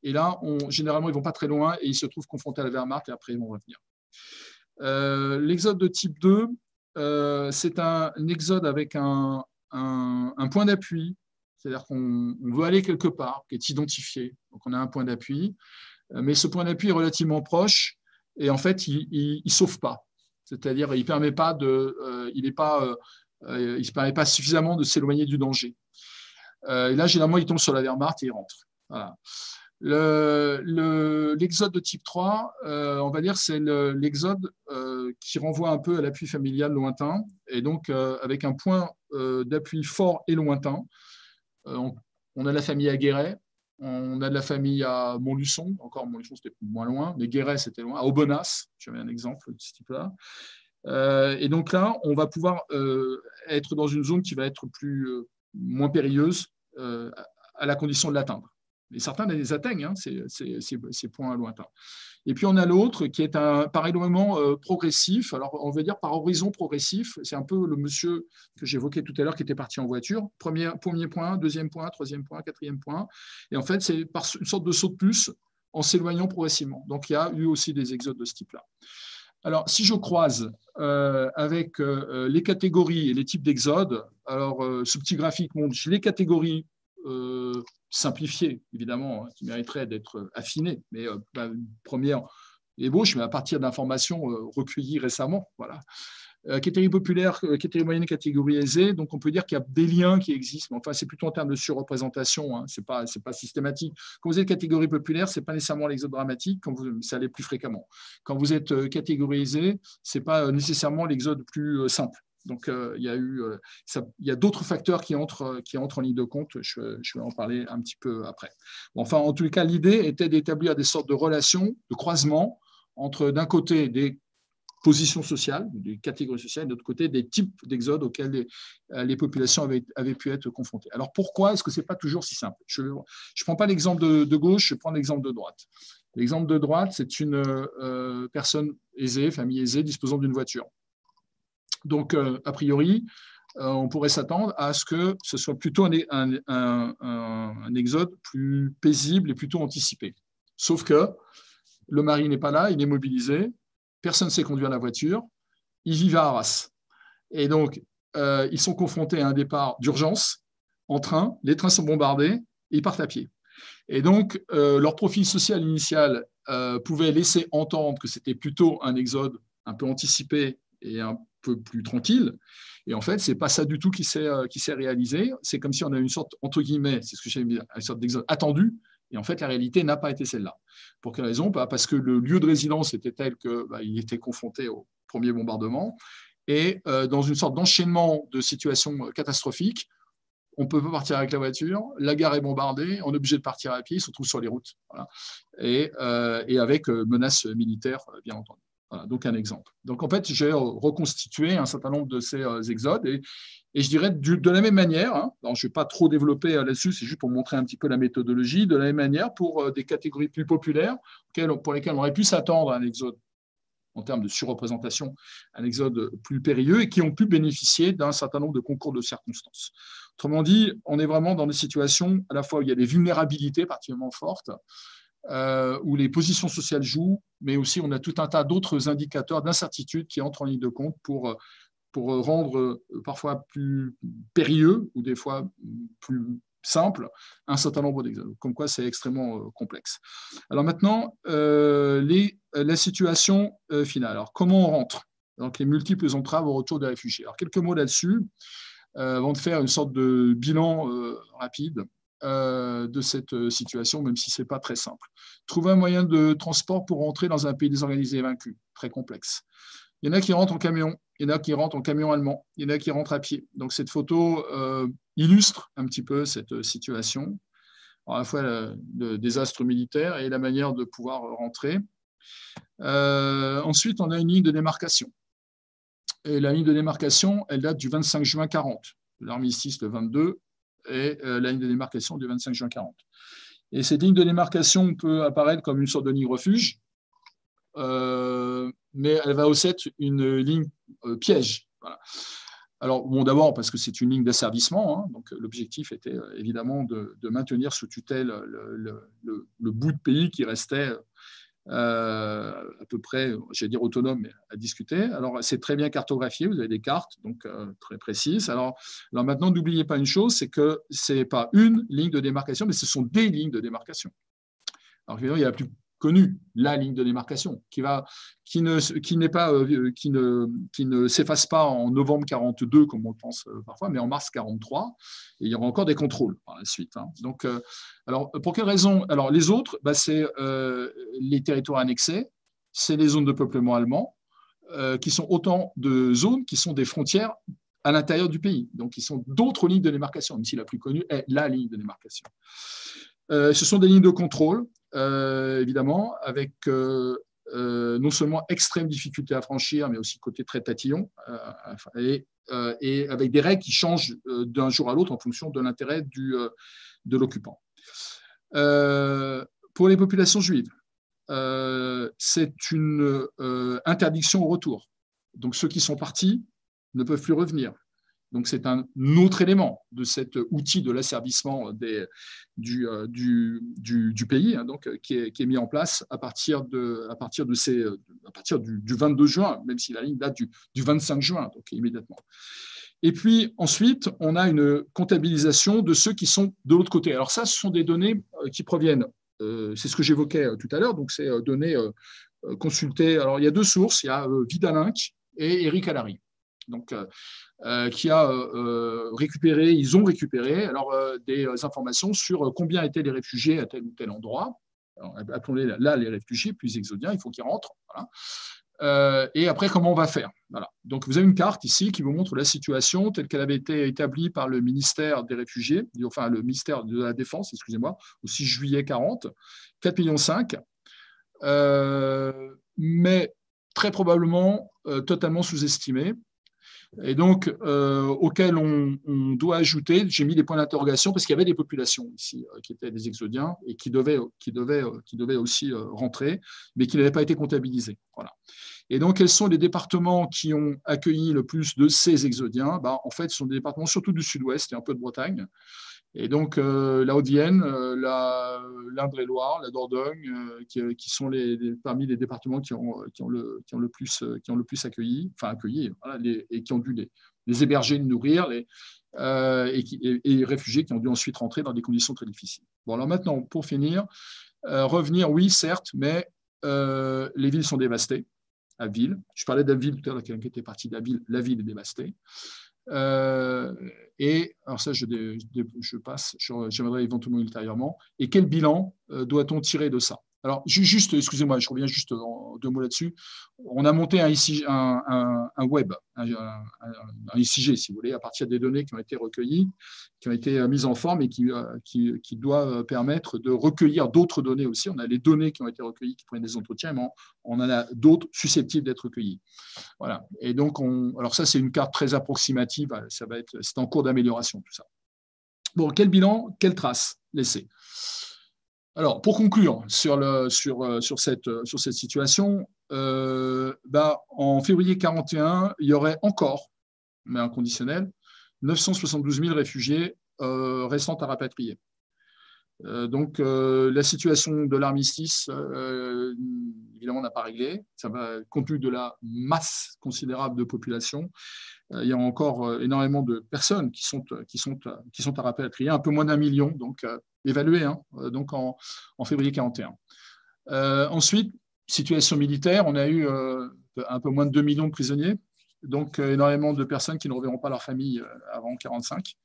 Et là, on, généralement, ils ne vont pas très loin et ils se trouvent confrontés à la Wehrmacht et après, ils vont revenir. Euh, l'exode de type 2, c'est un, exode avec un, point d'appui, c'est-à-dire qu'on veut aller quelque part, qui est identifié. Donc, on a un point d'appui, mais ce point d'appui est relativement proche et en fait, il ne sauve pas. C'est-à-dire, il permet pas de, il n'est pas euh, il ne permet pas suffisamment de s'éloigner du danger. Euh, et là, généralement, il tombe sur la Wehrmacht et il rentre. L'exode de type 3, euh, on va dire, c'est l'exode qui renvoie un peu à l'appui familial lointain, et donc avec un point d'appui fort et lointain. On, a la famille à Guéret, on a de la famille à Montluçon, encore Montluçon c'était moins loin, mais Guéret c'était loin, à Aubenas, j'avais un exemple de ce type-là. Euh, et donc là, on va pouvoir euh, être dans une zone qui va être plus, euh, moins périlleuse à la condition de l'atteindre. Et certains les atteignent, hein, ces, points lointains. Et puis on a l'autre qui est un, par éloignement progressif. Alors on va dire par horizon progressif. C'est un peu le monsieur que j'évoquais tout à l'heure qui était parti en voiture. Premier, premier point, deuxième point, troisième point, quatrième point. Et en fait, c'est par une sorte de saut de plus en s'éloignant progressivement. Donc il y a eu aussi des exodes de ce type-là. Alors, si je croise euh, avec euh, les catégories et les types d'exode, alors euh, ce petit graphique montre les catégories simplifiées, évidemment, hein, qui mériteraient d'être affinées, mais bah, première ébauche, mais à partir d'informations recueillies récemment. Voilà. Euh, catégorie populaire, euh, catégorie moyenne, catégorie aisée. Donc, on peut dire qu'il y a des liens qui existent. Mais enfin, c'est plutôt en termes de surreprésentation. Hein. Ce n'est pas, pas systématique. Quand vous êtes catégorie populaire, ce n'est pas nécessairement l'exode dramatique. Quand vous, ça l'est plus fréquemment. Quand vous êtes euh, catégorie aisée, ce n'est pas nécessairement l'exode plus simple. Donc, il y a eu, il y a d'autres facteurs qui entrent, qui entrent en ligne de compte. Je, vais en parler un petit peu après. enfin, en les cas, l'idée était d'établir des sortes de relations, de croisements entre d'un côté des positions sociales, des catégories sociales, et de l'autre côté des types d'exodes auxquels les, euh, populations avaient, pu être confrontées. Alors pourquoi est-ce que ce n'est pas toujours si simple? Je ne prends pas l'exemple de, gauche, je prends l'exemple de droite. L'exemple de droite, c'est une euh, personne aisée, famille aisée, disposant d'une voiture. Donc, euh, a priori, on pourrait s'attendre à ce que ce soit plutôt un, exode plus paisible et plutôt anticipé. Sauf que le mari n'est pas là, il est mobilisé, personne ne sait conduire la voiture, ils vivent à Arras. Et donc, euh, ils sont confrontés à un départ d'urgence en train, les trains sont bombardés, ils partent à pied. Et donc, euh, leur profil social initial euh, pouvait laisser entendre que c'était plutôt un exode un peu anticipé et un peu plus tranquille. Et en fait, ce n'est pas ça du tout qui s'est réalisé. C'est comme si on a une sorte, entre guillemets, c'est ce que j'ai mis, une sorte d'exode attendu, et en fait, la réalité n'a pas été celle-là. Pour quelle raison? Bah, Parce que le lieu de résidence était tel qu'il bah, était confronté au premier bombardement. Et euh, dans une sorte d'enchaînement de situations catastrophiques, on ne peut pas partir avec la voiture, la gare est bombardée, on est obligé de partir à pied, il se retrouve sur les routes. Et, euh, et, avec euh, menaces militaires, bien entendu donc un exemple. Donc en fait, j'ai reconstitué un certain nombre de ces euh, exodes je dirais de la même manière, hein, je ne vais pas trop développer euh, là-dessus, c'est juste pour montrer un petit peu la méthodologie, de la même manière pour euh, des catégories plus populaires pour lesquelles on aurait pu s'attendre à un exode en termes de surreprésentation, un exode plus périlleux et qui ont pu bénéficier d'un certain nombre de concours de circonstances. Autrement dit, on est vraiment dans des situations à la fois où il y a des vulnérabilités particulièrement fortes, euh, où les positions sociales jouent, mais aussi on a tout un tas d'autres indicateurs d'incertitude qui entrent en ligne de compte pour, pour rendre euh, parfois plus périlleux ou des fois plus simple un certain nombre d'examens, comme quoi c'est extrêmement euh, complexe. Alors maintenant, les, la situation finale. Alors comment on rentre Donc les multiples entraves au retour des réfugiés? Alors quelques mots là-dessus, avant de faire une sorte de bilan rapide. Euh, de cette euh, situation, même si ce n'est pas très simple. Trouver un moyen de transport pour rentrer dans un pays désorganisé et vaincu, très complexe. Il y en a qui rentrent en camion, il y en a qui rentrent en camion allemand, il y en a qui rentrent à pied. Donc cette photo euh, illustre un petit peu cette situation, à la fois le, désastre militaire et la manière de pouvoir rentrer. ensuite, on a une ligne de démarcation. Et la ligne de démarcation, elle date du 25 juin 40. L'armistice le 22, et euh, la ligne de démarcation du 25 juin 40. Et cette ligne de démarcation peut apparaître comme une sorte de ligne refuge, euh, mais elle va aussi être une ligne euh, piège. Alors, bon, d'abord parce que c'est une ligne d'asservissement, hein, donc l'objectif était évidemment de, maintenir sous tutelle le, bout de pays qui restait euh, à peu près, j'allais dire autonome, mais à discuter. Alors, c'est très bien cartographié, vous avez des cartes donc euh, très précises. Alors, alors maintenant, n'oubliez pas une chose, c'est que ce n'est pas une ligne de démarcation, mais ce sont des lignes de démarcation. Alors, il y a plus connu, la ligne de démarcation, qui, va, qui ne, qui n'est pas, euh, qui ne, qui ne s'efface pas en novembre 42, comme on le pense euh, parfois, mais en mars 43. Et il y aura encore des contrôles par la suite. Hein. Donc, euh, alors, pour quelle raison? Alors, les autres, bah, c'est les territoires annexés, c'est les zones de peuplement allemand, qui sont autant de zones qui sont des frontières à l'intérieur du pays. Donc, ils sont d'autres lignes de démarcation, même si la plus connue est la ligne de démarcation. ce sont des lignes de contrôle évidemment, avec euh, euh, non seulement extrême difficulté à franchir, mais aussi côté très tatillon, et, et, avec des règles qui changent d'un jour à l'autre en fonction de l'intérêt de l'occupant. pour les populations juives, c'est une interdiction au retour. Donc ceux qui sont partis ne peuvent plus revenir. Donc c'est un autre élément de cet outil de l'asservissement du, euh, du, pays hein, donc, qui est, qui, est, mis en place à partir, de, à partir, de ces, à partir du, 22 juin, même si la ligne date du, 25 juin, donc immédiatement. Et puis ensuite, on a une comptabilisation de ceux qui sont de l'autre côté. Alors ça, ce sont des données euh, qui proviennent, euh, c'est ce que j'évoquais tout à l'heure, donc c'est données consultées. Alors il y a deux sources, il y a Vidalinck et Eric Allary donc, euh, euh, qui a euh, récupéré, ils ont récupéré alors, des informations sur combien étaient les réfugiés à tel ou tel endroit. Appelons-les là les réfugiés, plus exodiens, il faut qu'ils rentrent. et après, comment on va faire. Donc, vous avez une carte ici qui vous montre la situation telle qu'elle avait été établie par le ministère des réfugiés, enfin le ministère de la Défense, excusez-moi, au 6 juillet 40, 4,5 millions. Euh, très probablement totalement sous-estimé et donc auquel on, doit ajouter, j'ai mis des points d'interrogation parce qu'il y avait des populations ici qui étaient des exodiens et qui devaient, qui devaient, qui devaient aussi rentrer, mais qui n'avaient pas été comptabilisés. Voilà. Et donc, quels sont les départements qui ont accueilli le plus de ces exodiens? Bah, En fait, ce sont des départements surtout du sud-ouest et un peu de Bretagne. Et donc, euh, la Haute-Vienne, euh, l'Indre-et-Loire, la Dordogne, euh, qui, sont parmi les départements qui ont, le, plus, accueilli, enfin accueilli, et qui ont dû les, héberger, les nourrir, les, et, et, les réfugiés qui ont dû ensuite rentrer dans des conditions très difficiles. Bon, alors maintenant, pour finir, revenir, oui, certes, mais les villes sont dévastées à Ville. Je parlais d'Aville tout à l'heure, quelqu'un qui était parti d'Aville. La ville est dévastée. Euh, et alors ça, je, je passe, j'aimerais éventuellement ultérieurement. Et quel bilan euh, doit-on tirer de ça? Alors, juste, excusez-moi, je reviens juste en deux mots là-dessus. On a monté un, un, web, un, ICG, si vous voulez, à partir des données qui ont été recueillies, qui ont été euh, mises en forme et qui, euh, qui, qui doit permettre de recueillir d'autres données aussi. On a les données qui ont été recueillies, qui prennent des entretiens, mais on en a d'autres susceptibles d'être recueillies. Voilà. Et donc, on, alors ça, c'est une carte très approximative. Ça va être, c'est en cours d'amélioration tout ça. Bon, quel bilan, quelle trace laisser alors, pour conclure sur, sur, euh, sur, cette, euh, sur cette situation, euh, bah, en février 41, il y aurait encore, mais inconditionnel, 972 000 réfugiés restants à rapatrier. donc, la situation de l'armistice, évidemment, n'a pas réglé. Ça va, compte tenu de la masse considérable de population, il y a encore énormément de personnes qui sont, qui sont, qui sont à rapatrier, un peu moins d'un million. Donc, évalué hein, euh, donc en, février 41. Euh, ensuite, situation militaire, on a eu euh, un peu moins de 2 millions de prisonniers, donc énormément de personnes qui ne reverront pas leur famille avant 45,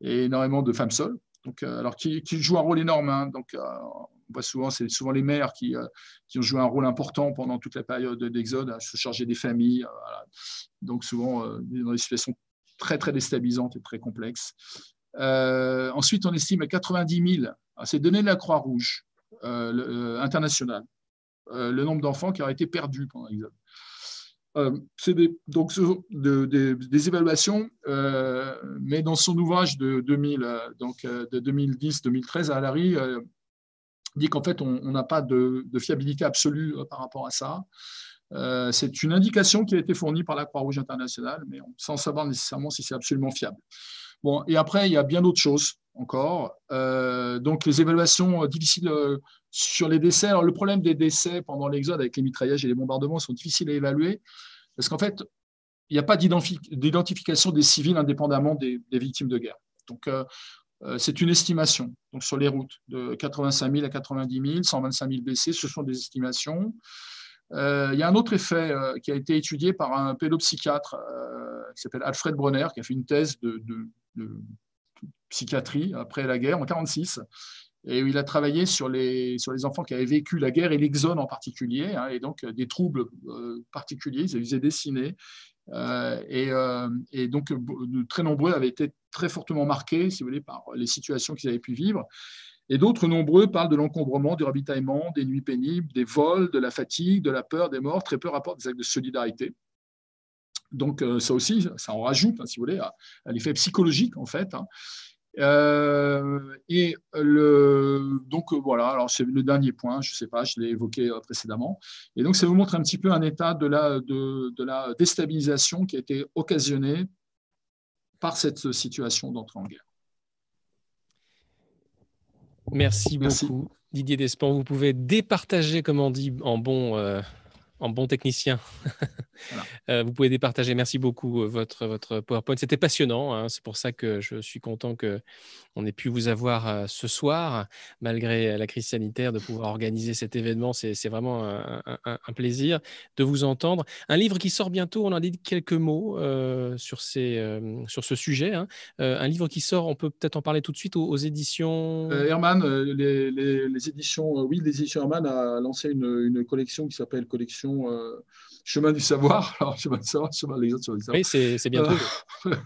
et énormément de femmes seules, donc, alors qui, jouent un rôle énorme. Hein, donc, on voit souvent, c'est souvent les mères qui, qui, ont joué un rôle important pendant toute la période d'exode, à se charger des familles. Donc, souvent, dans des situations très, très déstabilisantes et très complexes. Euh, ensuite, on estime à 90 000, c'est donné de la Croix-Rouge euh, euh, internationale, le nombre d'enfants qui auraient été perdus pendant l'exode. c'est des, donc des évaluations, mais dans son ouvrage de, 2000, donc, de 2010-2013, Alary dit qu'en fait, on n'a pas de, fiabilité absolue par rapport à ça. c'est une indication qui a été fournie par la Croix-Rouge internationale, mais sans savoir nécessairement si c'est absolument fiable. Bon, et après, il y a bien d'autres choses encore. Euh, donc, les évaluations euh, difficiles euh, sur les décès. Alors, le problème des décès pendant l'exode avec les mitraillages et les bombardements sont difficiles à évaluer parce qu'en fait, il n'y a pas d'identification des civils indépendamment des, victimes de guerre. Donc, c'est une estimation. Donc, sur les routes, de 85 000 à 90 000, 125 000 blessés, ce sont des estimations. il y a un autre effet qui a été étudié par un pédopsychiatre qui s'appelle Alfred Bronner, qui a fait une thèse de de psychiatrie après la guerre, en 1946. Et il a travaillé sur les, enfants qui avaient vécu la guerre et l'exode en particulier, hein, et donc des troubles euh, particuliers, ils les a dessinés. Euh, et, euh, et, donc, très nombreux avaient été très fortement marqués, si vous voulez, par les situations qu'ils avaient pu vivre. Et d'autres nombreux parlent de l'encombrement, du ravitaillement, des nuits pénibles, des vols, de la fatigue, de la peur, des morts. Très peu rapportent des actes de solidarité. Donc, euh, ça aussi, ça en rajoute, hein, si vous voulez, à, l'effet psychologique, en fait. Hein. Euh, et le, donc euh, voilà, alors c'est le dernier point, je ne sais pas, je l'ai évoqué précédemment. Et donc ça vous montre un petit peu un état de la, de, la déstabilisation qui a été occasionnée par cette situation d'entrée en guerre. Merci, beaucoup, Didier Despont. Vous pouvez départager, comme on dit en bon, en bon technicien. Euh, vous pouvez départager. Merci beaucoup euh, votre, votre PowerPoint. C'était passionnant. Hein. C'est pour ça que je suis content qu'on ait pu vous avoir euh, ce soir, malgré la crise sanitaire, de pouvoir organiser cet événement. C'est vraiment un, plaisir de vous entendre. Un livre qui sort bientôt, on en dit quelques mots sur, ces, sur ce sujet. Hein. un livre qui sort, on peut peut-être en parler tout de suite aux, éditions. Herman, les, les, éditions, oui, les éditions Herman a lancé une, une collection qui s'appelle Collection émission chemin du savoir. Alors, chemin du savoir, chemin de sur le savoir. Oui, c'est bien trouvé.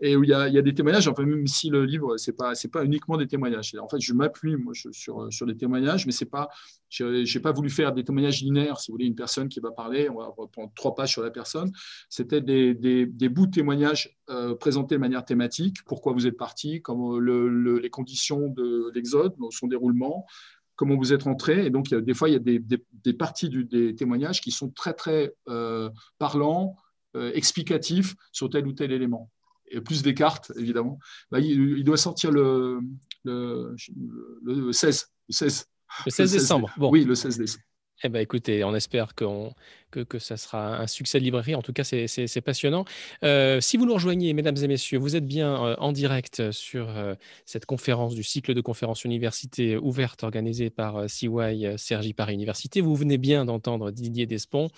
et où il y, a, il y, a, des témoignages, enfin, même si le livre, ce n'est pas, pas uniquement des témoignages. En fait, je m'appuie moi, sur, sur des témoignages, mais c'est pas, je n'ai pas voulu faire des témoignages linéaires. Si vous voulez, une personne qui va parler, on va reprendre trois pages sur la personne. C'était des, des, des, bouts de témoignages euh, présentés de manière thématique. Pourquoi vous êtes parti, comment le, les conditions de l'exode, son déroulement, comment vous êtes rentré. Et donc, des fois, il y a des, des parties du, des témoignages qui sont très, très euh, parlants, euh, explicatifs sur tel ou tel élément. Et plus des cartes, évidemment. Bah, il, doit sortir le, le, le, 16. Le 16, le 16 décembre. Bon. Oui, le 16 décembre. Eh ben, écoutez, on espère que, que, ça sera un succès de librairie. En tout cas, c'est passionnant. Euh, si vous nous rejoignez, mesdames et messieurs, vous êtes bien euh, en direct sur euh, cette conférence du cycle de conférences université ouverte organisée par CY Sergi Paris Université. Vous venez bien d'entendre Didier Despont,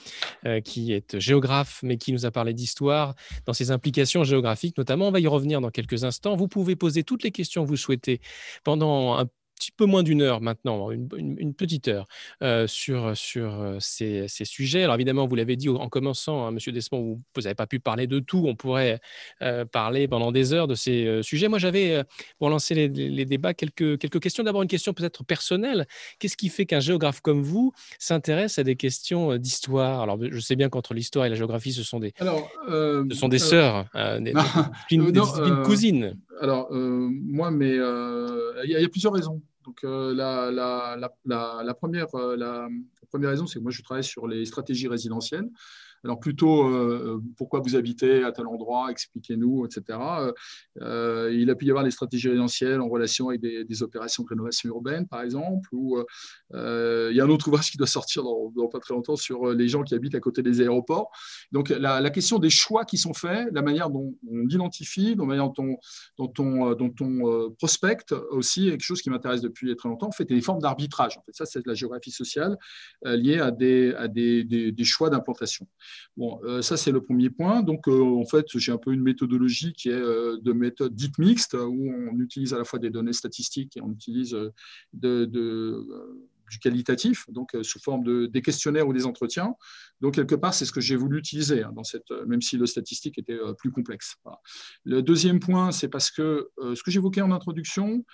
qui est géographe, mais qui nous a parlé d'histoire dans ses implications géographiques notamment. On va y revenir dans quelques instants. Vous pouvez poser toutes les questions que vous souhaitez pendant un petit peu moins d'une heure maintenant, une, petite heure, euh, sur, sur euh, ces, ces, sujets. Alors évidemment, vous l'avez dit en commençant, hein, Monsieur Despont, vous n'avez pas pu parler de tout. On pourrait euh, parler pendant des heures de ces sujets. Moi, j'avais, pour lancer les, les, débats, quelques, quelques questions. D'abord, une question peut-être personnelle. Qu'est-ce qui fait qu'un géographe comme vous s'intéresse à des questions d'histoire? Alors, je sais bien qu'entre l'histoire et la géographie, ce sont des, Alors, ce sont des sœurs, des, des, cousines. Alors, moi, mais il y, a plusieurs raisons. Donc, euh, la, la, première, euh, la, première raison, c'est que moi, je travaille sur les stratégies résidentielles. Alors plutôt, euh, pourquoi vous habitez à tel endroit, expliquez-nous, etc. Euh, il a pu y avoir des stratégies résidentielles en relation avec des, opérations de rénovation urbaine, par exemple, ou euh, il y a un autre ouvrage qui doit sortir dans, pas très longtemps sur les gens qui habitent à côté des aéroports. Donc la, question des choix qui sont faits, la manière dont on identifie, la manière dont on, prospecte aussi, est quelque chose qui m'intéresse depuis très longtemps. En fait, des formes d'arbitrage. En fait, ça, c'est de la géographie sociale liée à des choix d'implantation. Bon, euh, ça, c'est le premier point. Donc, euh, en fait, j'ai un peu une méthodologie qui est euh, de méthode dite mixte, où on utilise à la fois des données statistiques et on utilise du qualitatif, donc sous forme de, des questionnaires ou des entretiens. Donc, quelque part, c'est ce que j'ai voulu utiliser, hein, dans cette, même si le statistique était plus complexe. Le deuxième point, c'est parce que ce que j'évoquais en introduction,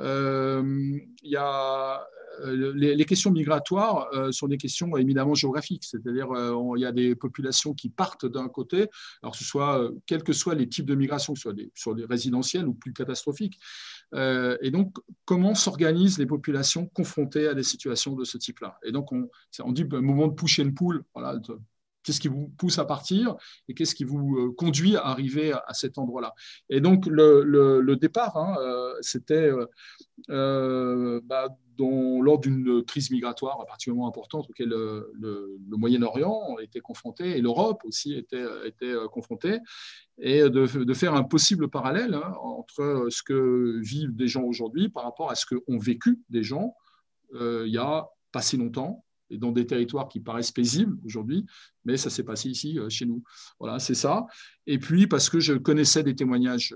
il y a euh, les, questions migratoires euh, sont des questions éminemment géographiques, c'est-à-dire euh, y a des populations qui partent d'un côté, alors ce soit quels que soient les types de migration, que ce soit des, sur des résidentiels ou plus catastrophiques. et donc, comment s'organisent les populations confrontées à des situations de ce type-là? Et donc, on, dit un moment de push and pull, voilà, Qu'est-ce qui vous pousse à partir et qu'est-ce qui vous conduit à arriver à, cet endroit-là. Et donc, le, départ, hein, c'était bah, dont, lors d'une crise migratoire particulièrement importante auquel le, Moyen-Orient était confronté et l'Europe aussi était, euh, confrontée, et de, faire un possible parallèle hein, entre ce que vivent des gens aujourd'hui par rapport à ce qu'ont vécu des gens euh, il y a pas si longtemps, et dans des territoires qui paraissent paisibles aujourd'hui, mais ça s'est passé ici, euh, chez nous. Voilà, c'est ça. Et puis, parce que je connaissais des témoignages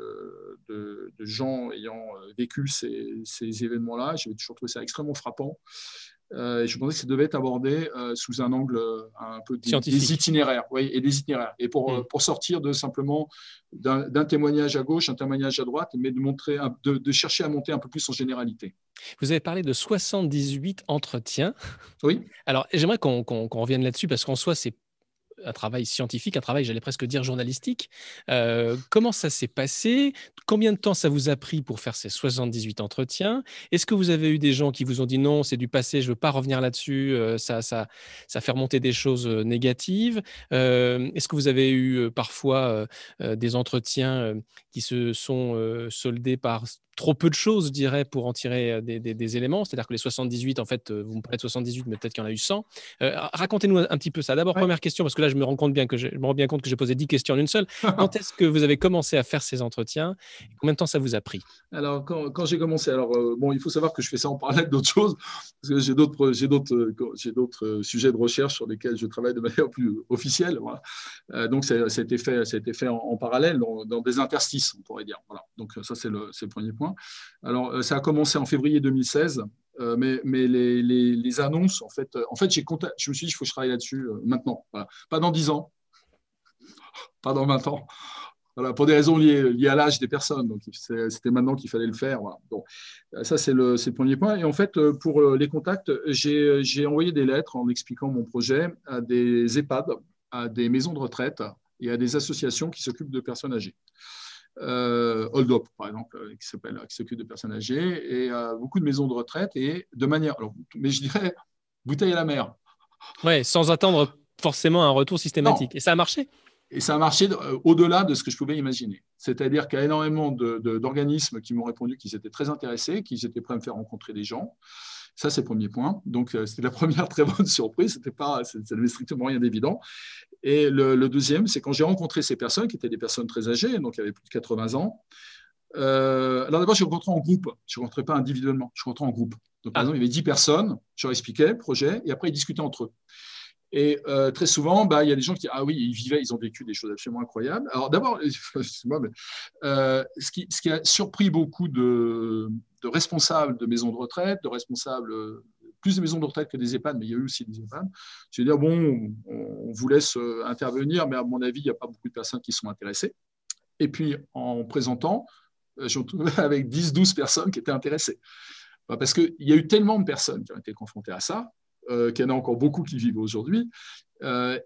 de, gens ayant vécu ces, ces événements-là, j'ai toujours trouvé ça extrêmement frappant. Euh, je pensais que ça devait être abordé euh, sous un angle euh, un peu des, itinéraires, oui, et des itinéraires, et pour, mm. pour sortir de simplement d'un témoignage à gauche, un témoignage à droite, mais de montrer, de, de, chercher à monter un peu plus en généralité. Vous avez parlé de 78 entretiens. Oui. Alors, j'aimerais qu'on revienne là-dessus parce qu'en soi, c'est un travail scientifique, un travail, j'allais presque dire journalistique. Euh, comment ça s'est passé? Combien de temps ça vous a pris pour faire ces 78 entretiens? Est-ce que vous avez eu des gens qui vous ont dit non, c'est du passé, je ne veux pas revenir là-dessus, euh, ça, ça, ça fait remonter des choses euh, négatives? Est-ce que vous avez eu parfois des entretiens qui se sont soldés par trop peu de choses, je dirais, pour en tirer des, éléments. C'est-à-dire que les 78, en fait, vous me parlez de 78, mais peut-être qu'il y en a eu 100. Euh, racontez-nous un, petit peu ça. D'abord, première question, parce que là, je me rends compte bien que je, me rends bien compte que j'ai posé 10 questions en une seule. Quand est-ce que vous avez commencé à faire ces entretiens Combien de temps ça vous a pris? Alors, quand, j'ai commencé, alors bon, il faut savoir que je fais ça en parallèle d'autres choses, parce que j'ai d'autres, j'ai d'autres, j'ai d'autres sujets de recherche sur lesquels je travaille de manière plus officielle. donc, ça, a été fait, ça a été fait en, parallèle, dans, dans, des interstices, on pourrait dire. Voilà. Donc, ça, c'est le, le premier point. Alors, euh, ça a commencé en février 2016. mais, mais les, annonces, en fait, en fait je me suis dit, il faut que je travaille là-dessus maintenant, pas dans 10 ans, pas dans 20 ans. Voilà, pour des raisons liées, à l'âge des personnes. Donc, c'était maintenant qu'il fallait le faire. Voilà. ça, c'est le, premier point. Et en fait, pour les contacts, j'ai envoyé des lettres en expliquant mon projet à des EHPAD, à des maisons de retraite et à des associations qui s'occupent de personnes âgées. Euh, Hold Up, par exemple, qui s'appelle, qui s'occupe de personnes âgées, et euh, beaucoup de maisons de retraite, et de manière, mais je dirais, bouteille à la mer. Ouais, sans attendre forcément un retour systématique. Et ça a marché et ça a marché euh, au-delà de ce que je pouvais imaginer. C'est-à-dire qu'il y a énormément d'organismes qui m'ont répondu qu'ils étaient très intéressés, qu'ils étaient prêts à me faire rencontrer des gens. Ça, c'est le premier point. Donc, euh, c'était la première très bonne surprise. C'était pas, ça n'avait strictement rien d'évident. Et le, deuxième, c'est quand j'ai rencontré ces personnes, qui étaient des personnes très âgées, donc qui avaient plus de 80 ans. Euh, alors d'abord, je rencontrais en groupe. Je ne rencontrais pas individuellement. Je rencontrais en groupe. Donc, par ah. exemple, il y avait 10 personnes. Je leur expliquais le projet et après, ils discutaient entre eux. Et euh, très souvent, bah, il y a des gens qui disent Ah oui, ils vivaient, ils ont vécu des choses absolument incroyables. Alors d'abord, euh, ce, qui, ce, qui, a surpris beaucoup de, de, responsables de maisons de retraite, de responsables, plus de maisons de retraite que des EHPAD, mais il y a eu aussi des EHPAD, c'est de dire Bon, on, vous laisse euh, intervenir, mais à mon avis, il n'y a pas beaucoup de personnes qui sont intéressées. Et puis, en présentant, je me retrouvais avec 10-12 personnes qui étaient intéressées. Bah, parce qu'il y a eu tellement de personnes qui ont été confrontées à ça euh, qu'il y en a encore beaucoup qui vivent aujourd'hui, euh,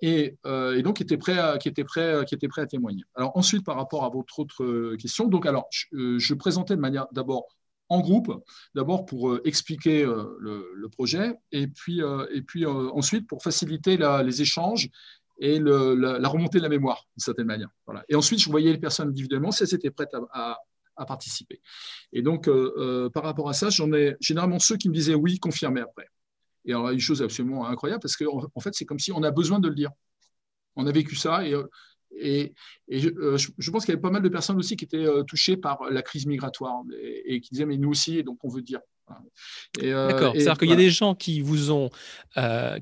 euh, et, donc qui étaient, prêts à, qui, étaient prêts, qui étaient prêts à témoigner. Alors ensuite, par rapport à votre autre question, donc alors, je, présentais de manière d'abord en groupe, d'abord pour expliquer le, projet, et puis, et puis ensuite pour faciliter les échanges et la, remontée de la mémoire, d'une certaine manière. Et ensuite, je voyais les personnes individuellement si elles étaient prêtes à, participer. Et donc, par rapport à ça, j'en ai généralement ceux qui me disaient oui, confirmez après. Et alors, une chose absolument incroyable, parce qu'en en fait, c'est comme si on a besoin de le dire. On a vécu ça et, et, euh, je, pense qu'il y avait pas mal de personnes aussi qui étaient euh, touchées par la crise migratoire et, qui disaient, mais nous aussi, et donc on veut dire. Euh, D'accord. C'est-à-dire qu'il y a des gens qui vous ont,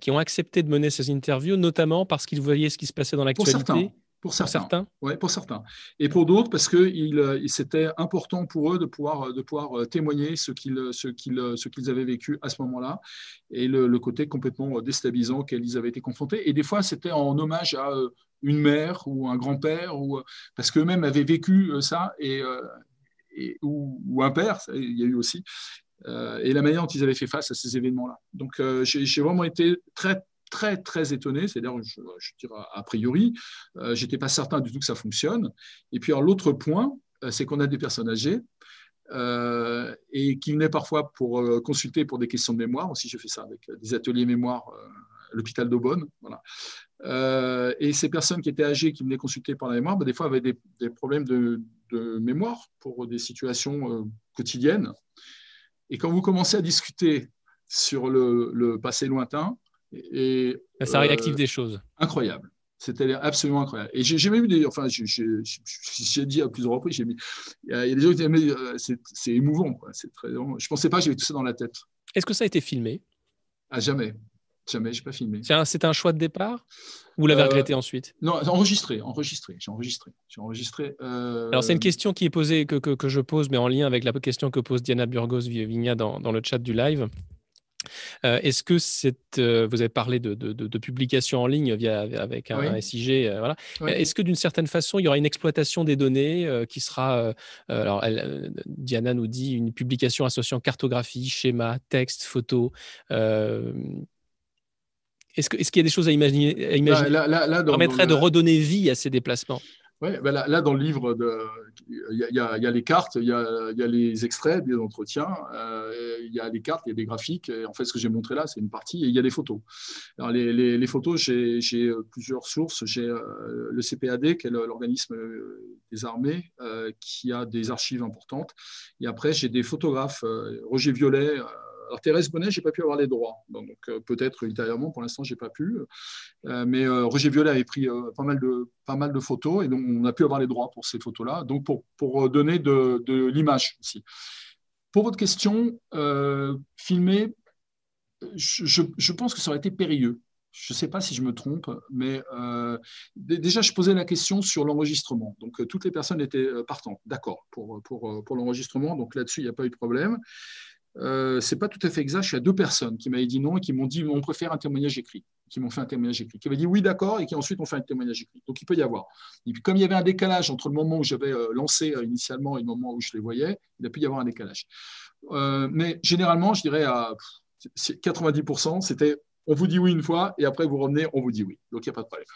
qui ont accepté de mener ces interviews, notamment parce qu'ils voyaient ce qui se passait dans l'actualité? Pour certains. Oui, pour certains. Et pour d'autres, parce que il, c'était important pour eux de pouvoir, de pouvoir témoigner ce qu'ils, ce qu'ils, ce qu'ils avaient vécu à ce moment-là et le, côté complètement déstabilisant auquel ils avaient été confrontés. Et des fois, c'était en hommage à une mère ou un grand-père, ou, parce qu'eux-mêmes avaient vécu euh, ça, et, et ou, un père, il y a eu aussi, et la manière dont ils avaient fait face à ces événements-là. Donc, j'ai, j'ai vraiment été très, très, très étonné. C'est-à-dire, je, dirais a priori, euh, je n'étais pas certain du tout que ça fonctionne. Et puis, l'autre point, euh, c'est qu'on a des personnes âgées euh, et qui venaient parfois pour consulter pour des questions de mémoire. Aussi, je fais ça avec des ateliers mémoire l'hôpital d'Aubonne. Voilà. et ces personnes qui étaient âgées, qui venaient consulter pour la mémoire, bah, des fois avaient des, problèmes de, mémoire pour des situations quotidiennes. Et quand vous commencez à discuter sur le passé lointain, et, ça réactive euh, des choses. Incroyable. C'était absolument incroyable. Et j'ai même eu des. Enfin, j'ai dit à plusieurs reprises, il y, a des gens qui disent, mais euh, c'est émouvant. C'est Très, je ne pensais pas que j'avais tout ça dans la tête. Est-ce que ça a été filmé? Ah, Jamais. Jamais, je n'ai pas filmé. C'est un, choix de départ ou vous l'avez euh, regretté ensuite? Non, enregistré, enregistré. J'ai enregistré. J'ai enregistré. Alors c'est une question qui est posée que, que, que, je pose, mais en lien avec la question que pose Diana Burgos Vigna dans, dans le chat du live. Euh, est-ce que cette, euh, vous avez parlé de, de, publication en ligne via, avec un, SIG, euh, voilà. Est-ce que d'une certaine façon, il y aura une exploitation des données qui sera, alors Diana nous dit une publication associant cartographie, schéma, texte, photo. Est-ce, qu'il y a des choses à imaginer, à imaginer qui permettraient de redonner vie à ces déplacements oui, ben là, dans le livre, il y, a les cartes, il y a, les extraits des entretiens, euh, il y a les cartes, il y a des graphiques. Et en fait, ce que j'ai montré là, c'est une partie, et il y a des photos. Alors, les, photos, j'ai euh, plusieurs sources. J'ai euh, le CPAD, qui est l'organisme des armées, qui a des archives importantes. Et après, j'ai des photographes, Roger Violet, alors Thérèse Bonnet, j'ai pas pu avoir les droits, donc euh, peut-être ultérieurement. Pour l'instant, j'ai pas pu. Euh, mais euh, Roger Violet avait pris pas mal de pas mal de photos et donc on a pu avoir les droits pour ces photos-là. Donc pour, pour donner de, de l'image aussi. Pour votre question, filmer, je, je, pense que ça aurait été périlleux. Je ne sais pas si je me trompe, mais déjà, je posais la question sur l'enregistrement. Donc, toutes les personnes étaient partantes, d'accord, pour, pour, pour l'enregistrement. Donc, là-dessus, il n'y a pas eu de problème. Euh, c'est pas tout à fait exact. Je suis à deux personnes qui m'avaient dit non et qui m'ont dit on préfère un témoignage écrit, qui m'ont fait un témoignage écrit, qui avaient dit oui d'accord et qui ensuite ont fait un témoignage écrit. Donc il peut y avoir. Et puis comme il y avait un décalage entre le moment où j'avais euh, lancé euh, initialement et le moment où je les voyais, il a pu y avoir un décalage. mais généralement, je dirais à 90%, c'était on vous dit oui une fois et après vous revenez, on vous dit oui. Donc il n'y a pas de problème.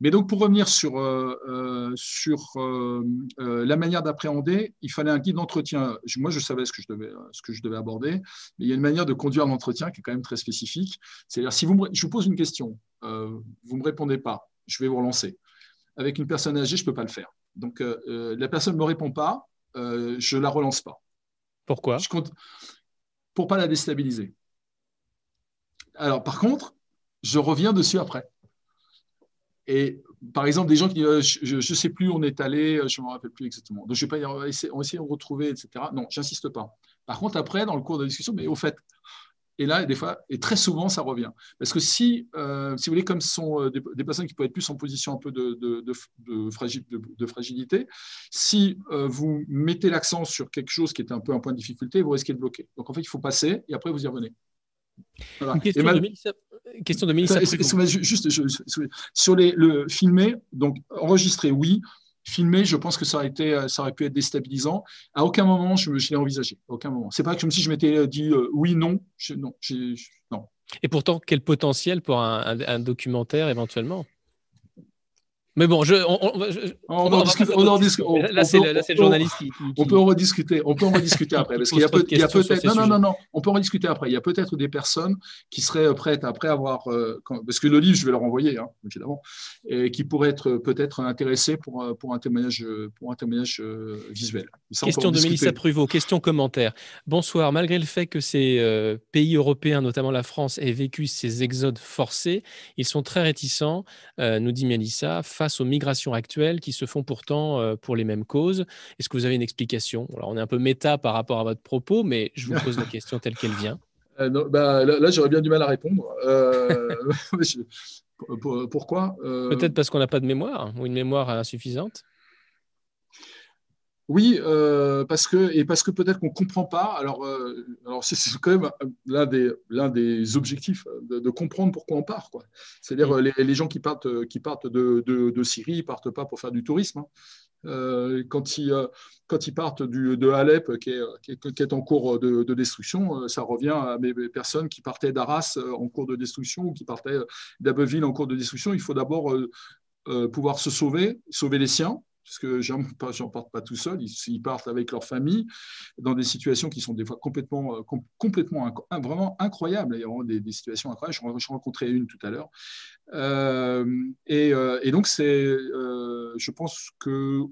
Mais donc pour revenir sur, euh, euh, sur euh, la manière d'appréhender, il fallait un guide d'entretien. Moi, je savais ce que je devais, ce que je devais aborder, mais il y a une manière de conduire l'entretien qui est quand même très spécifique. C'est-à-dire, si vous je vous pose une question, vous ne me répondez pas, je vais vous relancer. Avec une personne âgée, je ne peux pas le faire. Donc la personne ne me répond pas, je ne la relance pas. Pourquoi? Je compte, Pour ne pas la déstabiliser. Alors, par contre, je reviens dessus après. Et par exemple, des gens qui disent euh, Je ne sais plus où on est allé, euh, je ne me rappelle plus exactement. Donc, je vais pas on va essayer, de retrouver, etc. Non, j'insiste pas. Par contre, après, dans le cours de discussion, mais au fait, et là, des fois, et très souvent, ça revient. Parce que si, euh, si vous voulez, comme ce sont des, personnes qui peuvent être plus en position un peu de, fragilité, si vous mettez l'accent sur quelque chose qui est un peu un point de difficulté, vous risquez de bloquer. Donc, en fait, il faut passer et après, vous y revenez. Une question, de Mélissa, question de Mélissa Juste, sur les, le filmer, donc enregistrer, oui. Filmer, je pense que ça aurait, été, ça aurait pu être déstabilisant. À aucun moment, je, je l'ai envisagé. À aucun moment. C'est pas comme si je m'étais dit euh, oui, non. non, non. Et pourtant, quel potentiel pour un documentaire éventuellement? Mais bon, je, on. Là, c'est le journaliste qui, On peut en rediscuter. On peut en rediscuter après. Parce qu'il y a, peut-être. Non, non, non, non. On peut en rediscuter après. Il y a peut-être des personnes qui seraient prêtes après avoir. Euh, parce que le livre, je vais leur envoyer, hein, évidemment. Et qui pourraient être peut-être intéressées pour, euh, pour un témoignage, pour un témoignage euh, visuel. question de Mélissa Pruvot. Question commentaire. Bonsoir. Malgré le fait que ces pays européens, notamment la France, aient vécu ces exodes forcés, ils sont très réticents, nous dit Mélissa, face aux migrations actuelles qui se font pourtant euh, pour les mêmes causes. Est-ce que vous avez une explication? Alors, on est un peu méta par rapport à votre propos, mais je vous pose la question telle qu'elle vient. Euh, bah, là, j'aurais bien du mal à répondre. Euh, pourquoi? Peut-être parce qu'on n'a pas de mémoire ou une mémoire insuffisante. Oui, euh, parce que, et parce que peut-être qu'on ne comprend pas. Alors, euh, alors c'est, quand même l'un des, l'un des objectifs de, comprendre pourquoi on part. C'est-à-dire les, les, gens qui partent, qui partent de, de, Syrie ne partent pas pour faire du tourisme. Hein. Euh, quand, ils, quand ils partent du, de Alep, qui est, qui est, en cours de, destruction, ça revient à mes personnes qui partaient d'Arras en cours de destruction ou qui partaient d'Abbeville en cours de destruction. Il faut d'abord pouvoir se sauver, sauver les siens parce que j'en partent pas tout seul, ils, partent avec leur famille dans des situations qui sont des fois complètement, euh, complètement vraiment incroyables. Il y a des, des situations incroyables. J'en rencontrais une tout à l'heure. Euh, euh, et, donc, je pense qu'on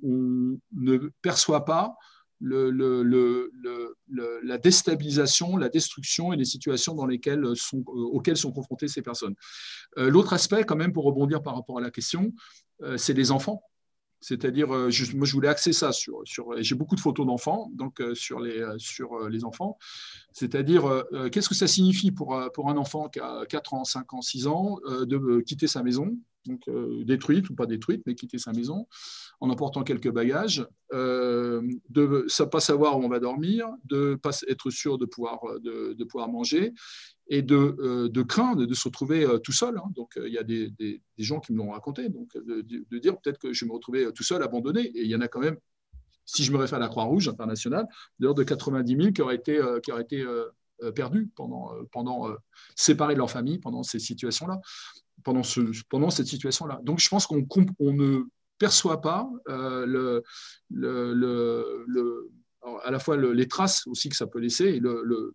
ne perçoit pas la déstabilisation, la destruction et les situations dans lesquelles sont, auxquelles sont confrontées ces personnes. L'autre aspect, quand même, pour rebondir par rapport à la question, c'est les enfants. C'est-à-dire, euh, moi, je voulais axer ça sur. j'ai beaucoup de photos d'enfants, donc euh, sur, les, euh, sur les enfants. C'est-à-dire, qu'est-ce que ça signifie pour, pour un enfant qui a 4 ans, 5 ans, 6 ans de quitter sa maison, donc détruite ou pas détruite, mais quitter sa maison en emportant quelques bagages, de ne pas savoir où on va dormir, de pas être sûr de pouvoir, de, de pouvoir manger, et de, euh, de, craindre de se retrouver euh, tout seul. Hein. Donc, euh, il y a des, des, gens qui me l'ont raconté, donc de, dire peut-être que je vais me retrouver tout seul, abandonné. Et il y en a quand même, si je me réfère à la Croix-Rouge internationale, l'ordre de 90 000 qui auraient été, qui auraient été perdus pendant, pendant séparés de leur famille pendant ces situations-là, pendant, ce, pendant cette situation-là. Donc, je pense qu'on on ne perçoit pas le, le, le à la fois les traces aussi que ça peut laisser et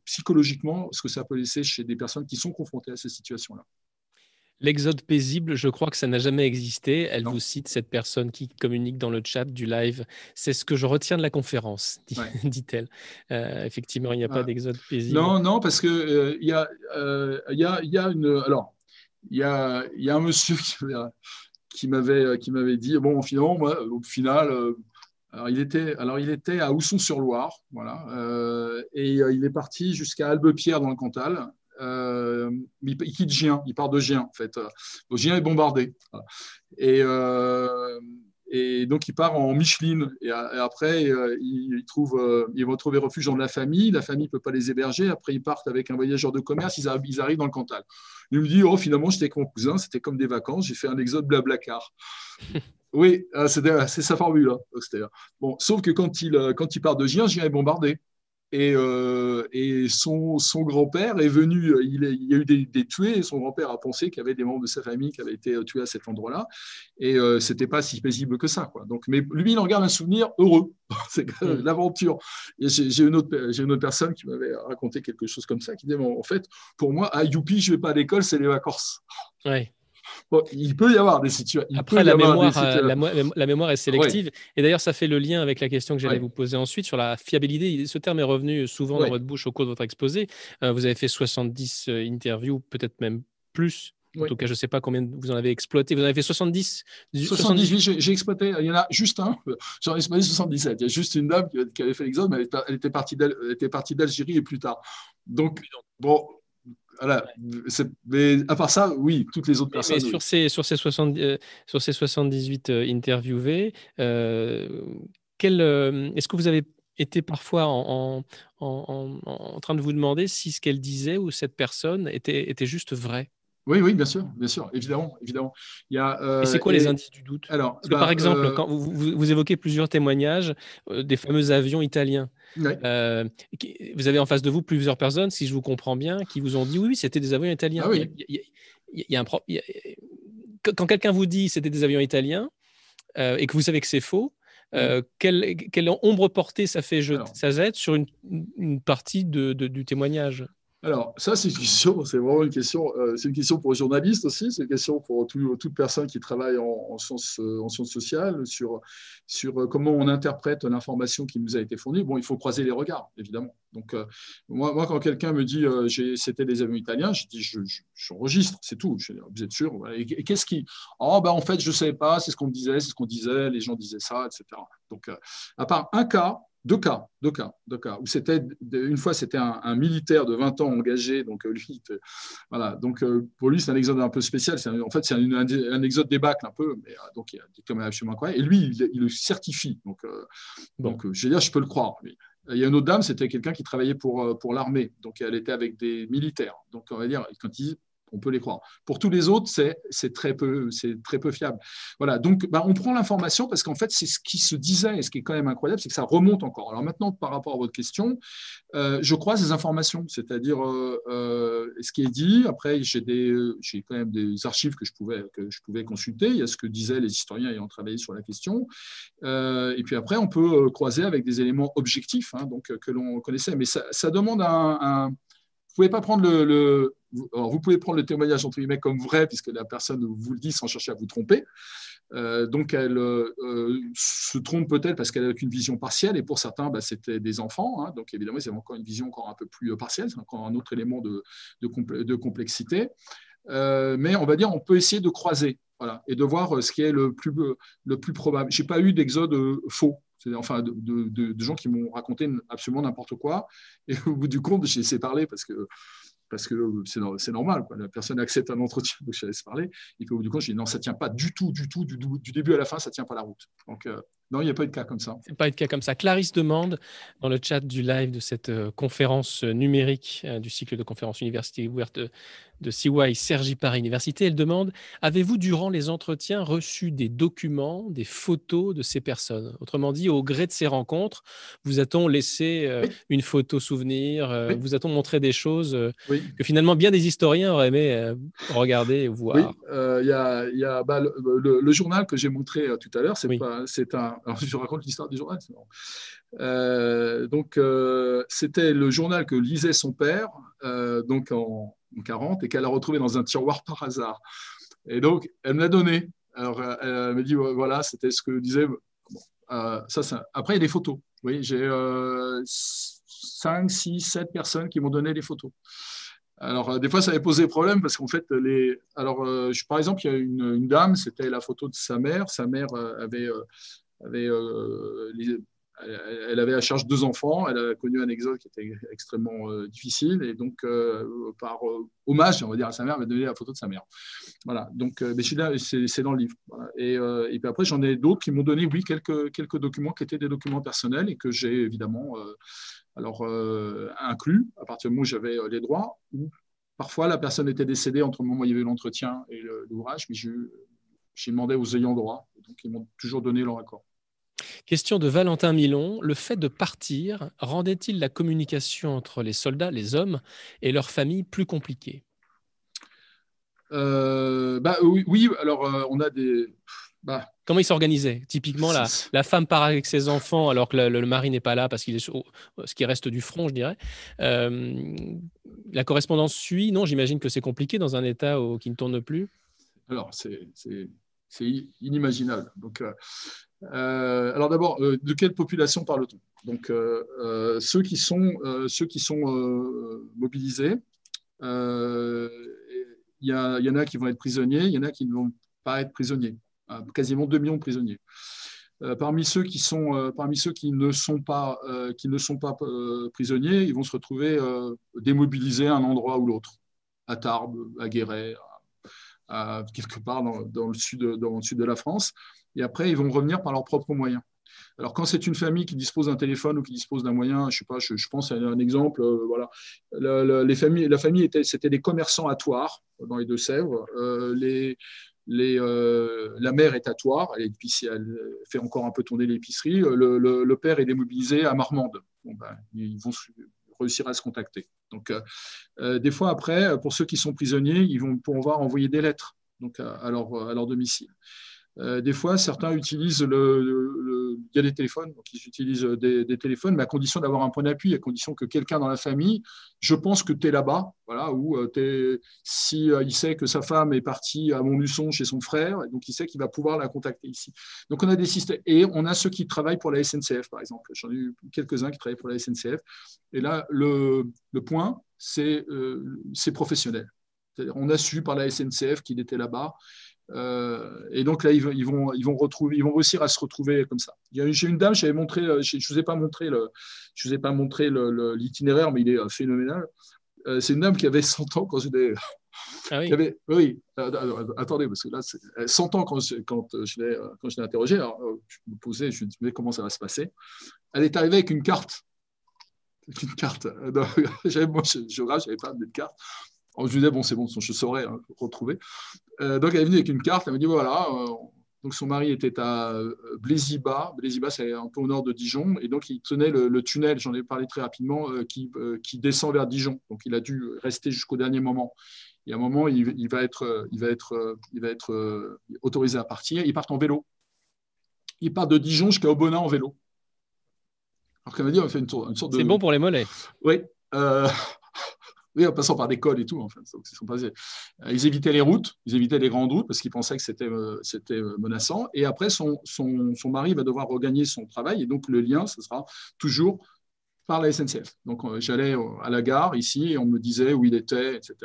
psychologiquement ce que ça peut laisser chez des personnes qui sont confrontées à ces situations-là. L'exode paisible, je crois que ça n'a jamais existé. Elle vous cite cette personne qui communique dans le chat du live. C'est ce que je retiens de la conférence, dit-elle. Euh, effectivement, il n'y a pas d'exode paisible. Non, non, parce que euh, il y, euh, y, a, y, a, une. Alors, il y a, un monsieur qui m'avait qui m'avait dit bon, au final était, alors, il était à Ousson-sur-Loire, voilà, euh, et euh, il est parti jusqu'à Albepierre dans le Cantal. Euh, il, quitte Gien, il part de Gien, en fait. Gien est bombardé. Et, Et donc, il part en Micheline. Et, après, il, trouve, ils vont trouver refuge dans la famille. La famille ne peut pas les héberger. Après, ils partent avec un voyageur de commerce. Ils, arrivent, ils arrivent dans le Cantal. Il me dit, oh, finalement, j'étais avec mon cousin. C'était comme des vacances. J'ai fait un exode blablacar. oui, c'est sa formule. Hein. Bon, sauf que quand il, quand il part de Gien, Gien est bombardé. Et, euh, et son, son grand-père est venu, il, y a eu des, tués, et son grand-père a pensé qu'il y avait des membres de sa famille qui avaient été tués à cet endroit-là, et euh, ce n'était pas si paisible que ça. Quoi. Donc, mais lui, il en garde un souvenir heureux, c'est mm. l'aventure. J'ai une, autre, une autre personne qui m'avait raconté quelque chose comme ça, qui disait, en fait, pour moi, à Youpi, je ne vais pas à l'école, c'est les vacances. Ouais il peut y avoir des situations. Après, la mémoire, euh, la, mémoire, est sélective. Et d'ailleurs, ça fait le lien avec la question que j'allais vous poser ensuite sur la fiabilité. Ce terme est revenu souvent dans votre bouche au cours de votre exposé. Euh, vous avez fait 70 euh, interviews, peut-être même plus. En tout cas, je ne sais pas combien vous en avez exploité. Vous en avez fait 70 70, oui, j'ai exploité. Il y en a juste un. J'en ai exploité 77. Il y a juste une dame qui avait fait l'exode, mais elle était partie d'Algérie et plus tard. Donc, bon, voilà. Mais à part ça, oui, toutes les autres personnes. sur, ces, sur, ces 70, euh, sur ces 78 euh, interviewés, euh, est-ce que vous avez été parfois en, en, en, train de vous demander si ce qu'elle disait ou cette personne était, était juste vrai oui, oui, bien sûr, bien sûr, évidemment, évidemment. Il y a, et c'est quoi les indices du doute? Alors, Parce que, bah, par exemple, quand vous, vous, évoquez plusieurs témoignages des fameux avions italiens, euh, vous avez en face de vous plusieurs personnes, si je vous comprends bien, qui vous ont dit oui, c'était des avions italiens. il, y a, un Quand quelqu'un vous dit c'était des avions italiens euh, et que vous savez que c'est faux, euh, quelle, quelle, ombre portée ça fait ça jette sur une, une partie de, du témoignage? Alors, ça, c'est une question, c'est vraiment une question, euh, c'est une question pour les journalistes aussi, c'est une question pour toute personne qui travaille en, sciences, euh, en sciences sociales sur, sur euh, comment on interprète l'information qui nous a été fournie. Bon, il faut croiser les regards, évidemment. Donc, moi, moi, quand quelqu'un me dit c'était des avions italiens, je dis j'enregistre, c'est tout. Je, vous êtes sûr? Et, qu'est-ce qui. Oh, ben, en fait, je ne savais pas, c'est ce qu'on me disait, c'est ce qu'on disait, les gens disaient ça, etc. Donc, à part un cas, deux cas, deux cas, deux cas, où c'était une fois c'était un, militaire de 20 ans engagé, donc euh, lui, voilà, donc euh, pour lui c'est un exode un peu spécial, en fait c'est un, un, exode débâcle un peu, mais euh, donc il y a des absolument incroyable, et lui il, le certifie, donc, donc je veux dire je peux le croire. Il y a une autre dame, c'était quelqu'un qui travaillait pour, pour l'armée, donc elle était avec des militaires, donc on va dire quand il on peut les croire. Pour tous les autres, c'est très, peu, très peu fiable. Voilà, donc bah, on prend l'information parce qu'en fait, c'est ce qui se disait et ce qui est quand même incroyable, c'est que ça remonte encore. Alors maintenant, par rapport à votre question, euh, je crois ces informations, c'est-à-dire euh, euh, ce qui est dit. Après, j'ai quand même des archives que je, pouvais, que je pouvais consulter. Il y a ce que disaient les historiens ayant travaillé sur la question. et puis après, on peut croiser avec des éléments objectifs hein, donc, que l'on connaissait. Mais ça, demande un, un vous pouvez pas prendre le, vous pouvez prendre le témoignage entre guillemets comme vrai puisque la personne vous le dit sans chercher à vous tromper. Euh, donc elle euh, se trompe peut-être parce qu'elle a une vision partielle et pour certains bah, c'était des enfants. Hein. donc évidemment ils avaient encore une vision encore un peu plus partielle, c'est encore un autre élément de, de, complexité. Euh, mais on va dire on peut essayer de croiser voilà, et de voir ce qui est le plus, le plus probable. Je n'ai pas eu d'exode faux enfin de, de, gens qui m'ont raconté absolument n'importe quoi. Et au bout du compte, j'ai laissé parler parce que parce que c'est normal, La personne accepte un entretien, donc je laisse parler. Et puis au bout du compte, je dis non, ça tient pas du tout, du tout, du, début à la fin, ça tient pas la route. Euh, non, il n'y a pas eu de cas comme ça. Pas eu de cas comme ça. Clarisse demande dans le chat du live de cette euh, conférence numérique euh, du cycle de conférences université ouverte de CY Sergi Paris Université. Elle demande Avez-vous, durant les entretiens, reçu des documents, des photos de ces personnes? Autrement dit, au gré de ces rencontres, vous a-t-on laissé euh, une photo souvenir Vous a-t-on montré des choses que finalement bien des historiens auraient aimé regarder ou voir? Oui, il y a, bah, le, journal que j'ai montré tout à l'heure, c'est un alors, je raconte l'histoire du journal. Euh, donc, euh, c'était le journal que lisait son père, euh, donc en, 40, et qu'elle a retrouvé dans un tiroir par hasard. Et donc, elle me l'a donné. Alors, elle me dit, voilà, c'était ce que disait. ça, ça, Après, il y a des photos. Oui, j'ai 5, 6, 7 personnes qui m'ont donné des photos. Alors, des fois, ça avait posé problème parce qu'en fait, les. Alors, par exemple, il y a une dame, c'était la photo de sa mère. Sa mère avait euh, elle, avait à charge deux enfants, elle a connu un exode qui était extrêmement euh, difficile, et donc euh, par hommage, on va dire à sa mère, elle m'a donné la photo de sa mère. Voilà, donc c'est dans le livre. Et, puis après, j'en ai d'autres qui m'ont donné, oui, quelques, quelques documents qui étaient des documents personnels et que j'ai évidemment alors, inclus à partir du moment où j'avais les droits, ou parfois la personne était décédée entre le moment où il y avait l'entretien et l'ouvrage, mais j'ai demandé aux ayants droit, donc ils m'ont toujours donné leur accord. Question de Valentin Milon. Le fait de partir rendait-il la communication entre les soldats, les hommes, et leurs familles plus compliquée? Euh, bah, oui, alors euh, on a des. Bah. Comment ils s'organisaient? Typiquement, la, la, femme part avec ses enfants alors que le, mari n'est pas là parce qu'il est sur, ce qui reste du front, je dirais. Euh, la correspondance suit. Non, j'imagine que c'est compliqué dans un État qui ne tourne plus. Alors, c'est inimaginable. Donc, euh, alors d'abord, euh, de quelle population parle-t-on? Donc euh, ceux qui sont, ceux qui sont mobilisés, il y, en a qui vont être prisonniers, il y en a qui ne vont pas être prisonniers, quasiment 2 millions de prisonniers. parmi ceux qui sont, parmi ceux qui ne sont pas, qui ne sont pas prisonniers, ils vont se retrouver démobilisés à un endroit ou l'autre, à Tarbes, à Guéret, quelque part dans, le sud, dans le sud de la France et après, ils vont revenir par leurs propres moyens. Alors, quand c'est une famille qui dispose d'un téléphone ou qui dispose d'un moyen, je sais pas, je, pense à un exemple, euh, voilà, familles, la famille était, c'était des commerçants à Toire, dans les Deux-Sèvres. Euh, euh, la mère est à Toire, elle, elle, fait encore un peu tourner l'épicerie. Le, père est démobilisé à Marmande. Ben, ils vont réussir à se contacter. Donc, des fois, après, pour ceux qui sont prisonniers, ils vont pouvoir envoyer des lettres donc à leur domicile. Euh, des fois, certains utilisent le, il y a des téléphones, donc ils utilisent des, téléphones, mais à condition d'avoir un point d'appui, à condition que quelqu'un dans la famille, je pense que tu es là-bas, voilà, ou euh, si euh, il sait que sa femme est partie à Montluçon chez son frère, donc il sait qu'il va pouvoir la contacter ici. Donc on a des systèmes, et on a ceux qui travaillent pour la SNCF, par exemple. J'en ai eu quelques-uns qui travaillent pour la SNCF. Et là, le, le point, c'est professionnel. On a su par la SNCF qu'il était là-bas euh, et donc là, ils, vont, ils vont retrouver, ils vont réussir à se retrouver comme ça. J'ai une dame, j'avais montré, euh, je ne vous ai pas montré le, je vous ai pas montré l'itinéraire, mais il est euh, phénoménal. c'est une dame qui avait 100 ans quand j'étais. Ah oui. Avait, oui, attendez, parce que là, 100 ans quand je, quand je l'ai quand je interrogée, alors, je me posais, je me disais comment ça va se passer? Elle est arrivée avec une carte. Une carte. J'avais, moi, géographe, je n'avais pas de carte. Alors, je lui disais, bon, c'est bon, je saurais hein, retrouver. Euh, donc, elle est venue avec une carte. Elle m'a dit, voilà, euh, donc son mari était à euh, Bléziba. Bléziba, c'est un peu au nord de Dijon. Et donc, il tenait le, tunnel, j'en ai parlé très rapidement, qui, qui, descend vers Dijon. Donc, il a dû rester jusqu'au dernier moment. Et à un moment, il, va être, il va être, il va être autorisé à partir. Il part en vélo. Il part de Dijon jusqu'à Aubenas en vélo. Alors qu'elle m'a dit, on fait une, une sorte de. C'est bon pour les mollets. Oui. Oui, en passant par des cols et tout. Euh, ils évitaient les routes, ils évitaient les grandes routes parce qu'ils pensaient que c'était euh, euh, menaçant. Et après, son, mari va devoir regagner son travail. Et donc, le lien, ce sera toujours par la SNCF. Donc, j'allais à la gare ici et on me disait où il était, etc.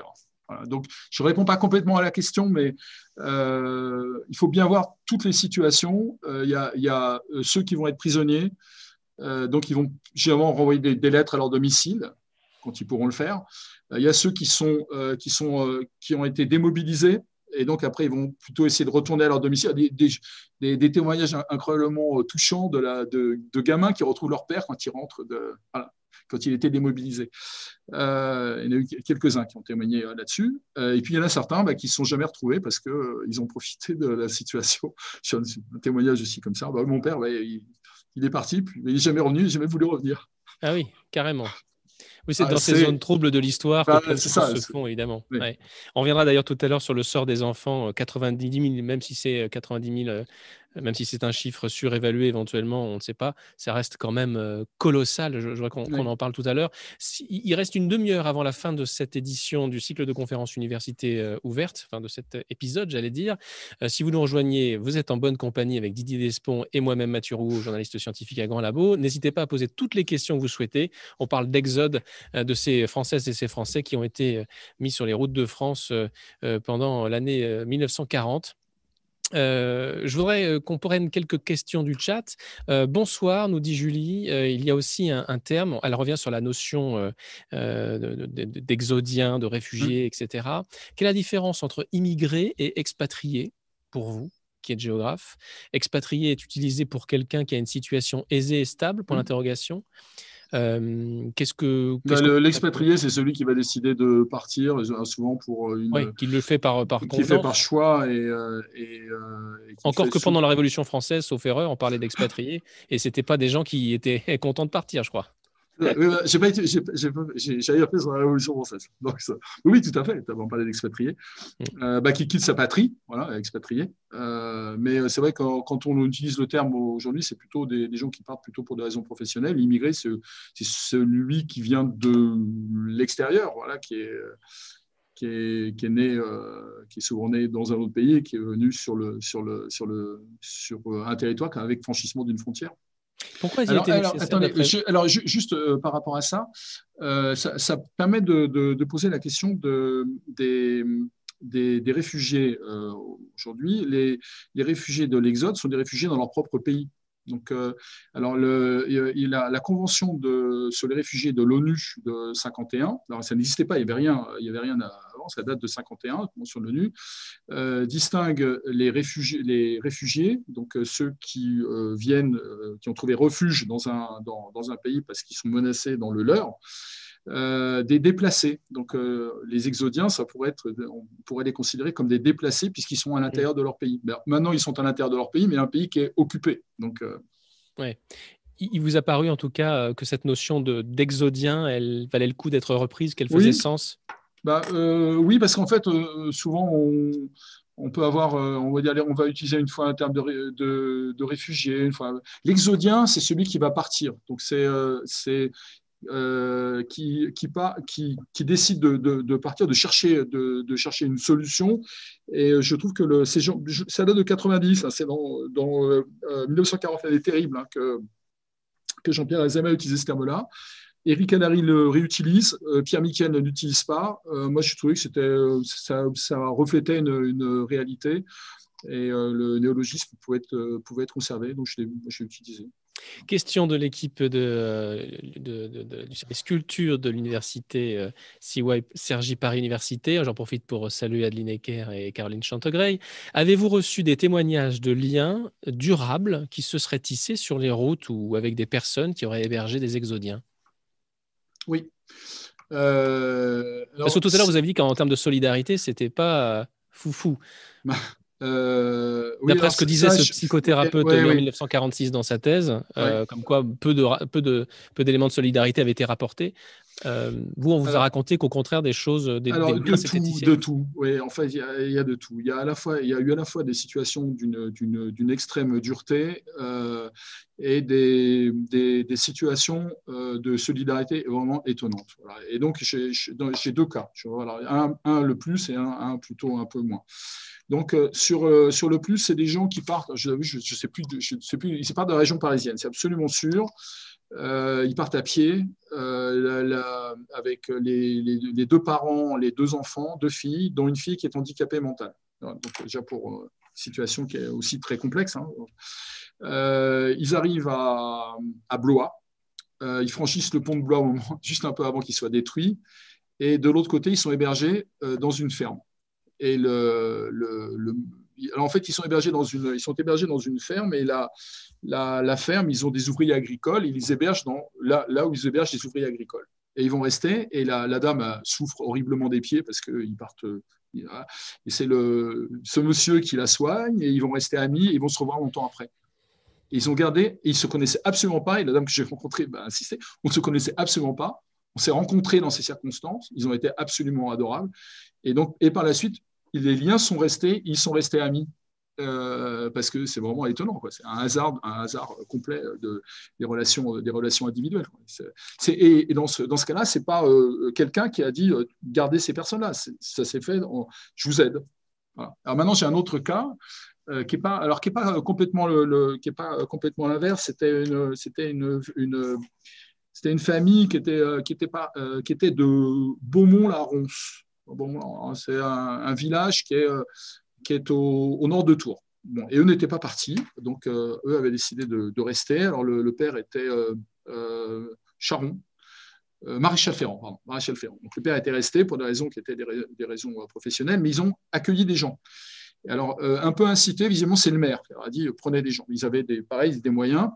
Donc, je ne réponds pas complètement à la question, mais il faut bien voir toutes les situations. Il y, a, y, a ceux qui vont être prisonniers, donc ils vont généralement renvoyer des, des lettres à leur domicile quand ils pourront le faire. Euh, il y a ceux qui, sont, euh, euh, qui ont été démobilisés et donc après, ils vont plutôt essayer de retourner à leur domicile. Des, des, des, témoignages incroyablement touchants de, gamins qui retrouvent leur père quand ils rentrent, quand il était démobilisé. il y en a eu quelques-uns qui ont témoigné là-dessus. et puis il y en a certains bah, qui ne se sont jamais retrouvés parce qu'ils ont profité de la situation. Sur un témoignage aussi comme ça. Bah, mon père, il, est parti, puis, il n'est jamais revenu, il n'a jamais voulu revenir. Ah oui, carrément. Oui, c'est ah, dans ces zones troubles de l'histoire que bah, ça, se font, évidemment. On reviendra d'ailleurs tout à l'heure sur le sort des enfants, 90 000, même si c'est 90 000 même si c'est un chiffre surévalué éventuellement, on ne sait pas, ça reste quand même euh, colossal. Je, vois qu'on en parle tout à l'heure. Il reste une demi-heure avant la fin de cette édition du cycle de conférences université euh, ouverte, enfin de cet épisode, j'allais dire. Euh, si vous nous rejoignez, vous êtes en bonne compagnie avec Didier Despont et moi-même Mathieu Roux, journaliste scientifique à Grand Labo. N'hésitez pas à poser toutes les questions que vous souhaitez. On parle d'exode de ces Françaises et ces Français qui ont été mis sur les routes de France pendant l'année 1940. Euh, je voudrais qu'on prenne quelques questions du chat. bonsoir, nous dit Julie. il y a aussi un, terme, elle revient sur la notion d'exodien, de, mmh. réfugiés, etc. Quelle est la différence entre immigré et expatrié pour vous qui êtes géographe? Expatrié est utilisé pour quelqu'un qui a une situation aisée et stable, pour mmh. l'interrogation. Euh, qu'est-ce que. L'expatrié, c'est celui qui va décider de partir, euh, souvent pour une. Oui, qui le fait par, par Qui fait par choix. Et, Encore que pendant la Révolution française, sauf erreur, on parlait d'expatriés, et ce n'étaient pas des gens qui étaient contents de partir, je crois. J'ai pas été, j'ai appelé sur la Révolution française. Donc, oui, tout à fait. Tu avais parlé d'expatriés, mm. euh, bah, qui quitte sa patrie, voilà, expatrié. Euh, mais c'est vrai que quand, on utilise le terme aujourd'hui, c'est plutôt des, gens qui partent plutôt pour des raisons professionnelles. L'immigré, c'est celui qui vient de l'extérieur, voilà, qui est qui est, qui est, né, euh, qui est souvent né dans un autre pays et qui est venu sur, le, sur, le, sur, le, sur un territoire avec franchissement d'une frontière. Pourquoi il alors, alors, attendez, alors juste euh, par rapport à ça, euh, ça, permet de, poser la question de, des, des, réfugiés euh, aujourd'hui. Les, les, réfugiés de l'Exode sont des réfugiés dans leur propre pays. Donc, alors le, il a, la convention de, sur les réfugiés de l'ONU de 51, alors ça n'existait pas, il n'y avait rien, il y avait rien à, ça date de 51, sur l'ONU, euh, distingue les réfugiés, les réfugiés donc euh, ceux qui euh, viennent, qui ont trouvé refuge dans un, dans, un pays parce qu'ils sont menacés dans le leur, des déplacés. Donc les exodiens, ça pourrait être, on pourrait les considérer comme des déplacés puisqu'ils sont à l'intérieur de leur pays. Ben, maintenant, ils sont à l'intérieur de leur pays, mais un pays qui est occupé. Donc, ouais. Il vous a paru en tout cas que cette notion d'exodien, elle valait le coup d'être reprise, qu'elle faisait sens? Bah, euh, Oui, parce qu'en fait, euh, souvent, on, peut avoir, euh, on va, dire, on va utiliser une fois un terme de, de, de réfugié. L'exodien, c'est celui qui va partir. Donc, c'est qui, qui, décide de, partir, de chercher, une solution. Et je trouve que ça date de 90, hein, c'est dans, dans 1940, elle est terrible hein, que, Jean-Pierre Azema a utilisé ce terme-là. Eric Canary le réutilise, euh, Pierre Miquel ne l'utilise pas. Euh, moi, je trouvais que euh, ça, reflétait une, réalité et le néologisme pouvait être conservé, donc je l'ai, utilisé. Question de l'équipe de, du service culture de l'université CY Sergi Paris Université. J'en profite pour saluer Adeline Ecker et Caroline Chantegreil. Avez-vous reçu des témoignages de liens durables qui se seraient tissés sur les routes ou avec des personnes qui auraient hébergé des exodiens? Oui. Euh, Parce que tout à l'heure, vous avez dit qu'en termes de solidarité, c'était pas foufou. Bah, euh, D'après ce que disait ce psychothérapeute en 1946 dans sa thèse, euh, comme quoi peu d'éléments de, peu de, peu de solidarité avaient été rapportés. Euh, vous, on vous a raconté qu'au contraire, des choses, des, alors, de, tout, de tout. Oui, en fait, il y, a de tout. Il y a à la fois, il y a eu à la fois des situations d'une extrême dureté euh, et des, des, situations euh, de solidarité vraiment étonnantes. Et donc, j'ai deux cas. Voilà. Un, le plus et un, plutôt un peu moins. Donc, sur, sur le plus, c'est des gens qui partent, je je sais plus, je sais plus, ils partent de la région parisienne, c'est absolument sûr. Euh, ils partent à pied euh, avec les, deux parents, les deux enfants, deux filles, dont une fille qui est handicapée mentale. Donc, déjà pour une euh, situation qui est aussi très complexe. Hein. ils arrivent à, Blois. ils franchissent le pont de Blois juste un peu avant qu'il soit détruit. Et de l'autre côté, ils sont hébergés dans une ferme. Et le, en fait, ils sont hébergés dans une, ils sont hébergés dans une ferme et la, la, ferme, ils ont des ouvriers agricoles, ils les hébergent dans, là, là où ils hébergent des ouvriers agricoles. Et ils vont rester, et la, dame souffre horriblement des pieds parce qu'ils partent. Et c'est ce monsieur qui la soigne, et ils vont rester amis, et ils vont se revoir longtemps après. ils ont gardé, et ils ne se connaissaient absolument pas, et la dame que j'ai rencontrée bah, insisté, on ne se connaissait absolument pas, on s'est rencontrés dans ces circonstances, ils ont été absolument adorables, et donc, et par la suite, les liens sont restés, ils sont restés amis. Euh, parce que c'est vraiment étonnant. C'est un hasard, un hasard complet de, des, relations, des relations individuelles. et, dans ce, dans ce cas-là, ce n'est pas euh, quelqu'un qui a dit euh, gardez ces personnes-là. Ça s'est fait, je vous aide. Alors maintenant, j'ai un autre cas qui n'est pas, pas complètement pas complètement l'inverse. C'était une, c'était une c'était une famille qui était, qui était, pas, qui était de Beaumont-la-Ronce. Bon, c'est un, village qui est, qui est au, nord de Tours. et eux n'étaient pas partis, donc eux avaient décidé de, rester. Alors le, père était Charon, maréchal Ferrand, pardon, maréchal Ferrand. Donc le père était resté pour des raisons qui étaient des, raisons professionnelles, mais ils ont accueilli des gens. alors, un peu incité, visiblement, c'est le maire qui leur a dit prenez des gens. Ils avaient des, pareil, des moyens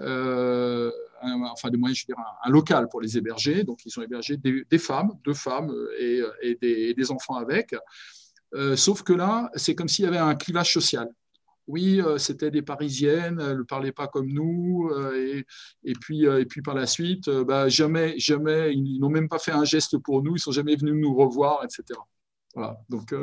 enfin des moyens, je veux dire, un, local pour les héberger. Donc, ils ont hébergé des, femmes, deux femmes euh, et, des, enfants avec. Euh, sauf que là, c'est comme s'il y avait un clivage social. Oui, euh, c'était des Parisiennes, elles ne parlaient pas comme nous, et, puis, et puis par la suite, bah, jamais, jamais, ils n'ont même pas fait un geste pour nous, ils sont jamais venus nous revoir, etc. Voilà. Donc,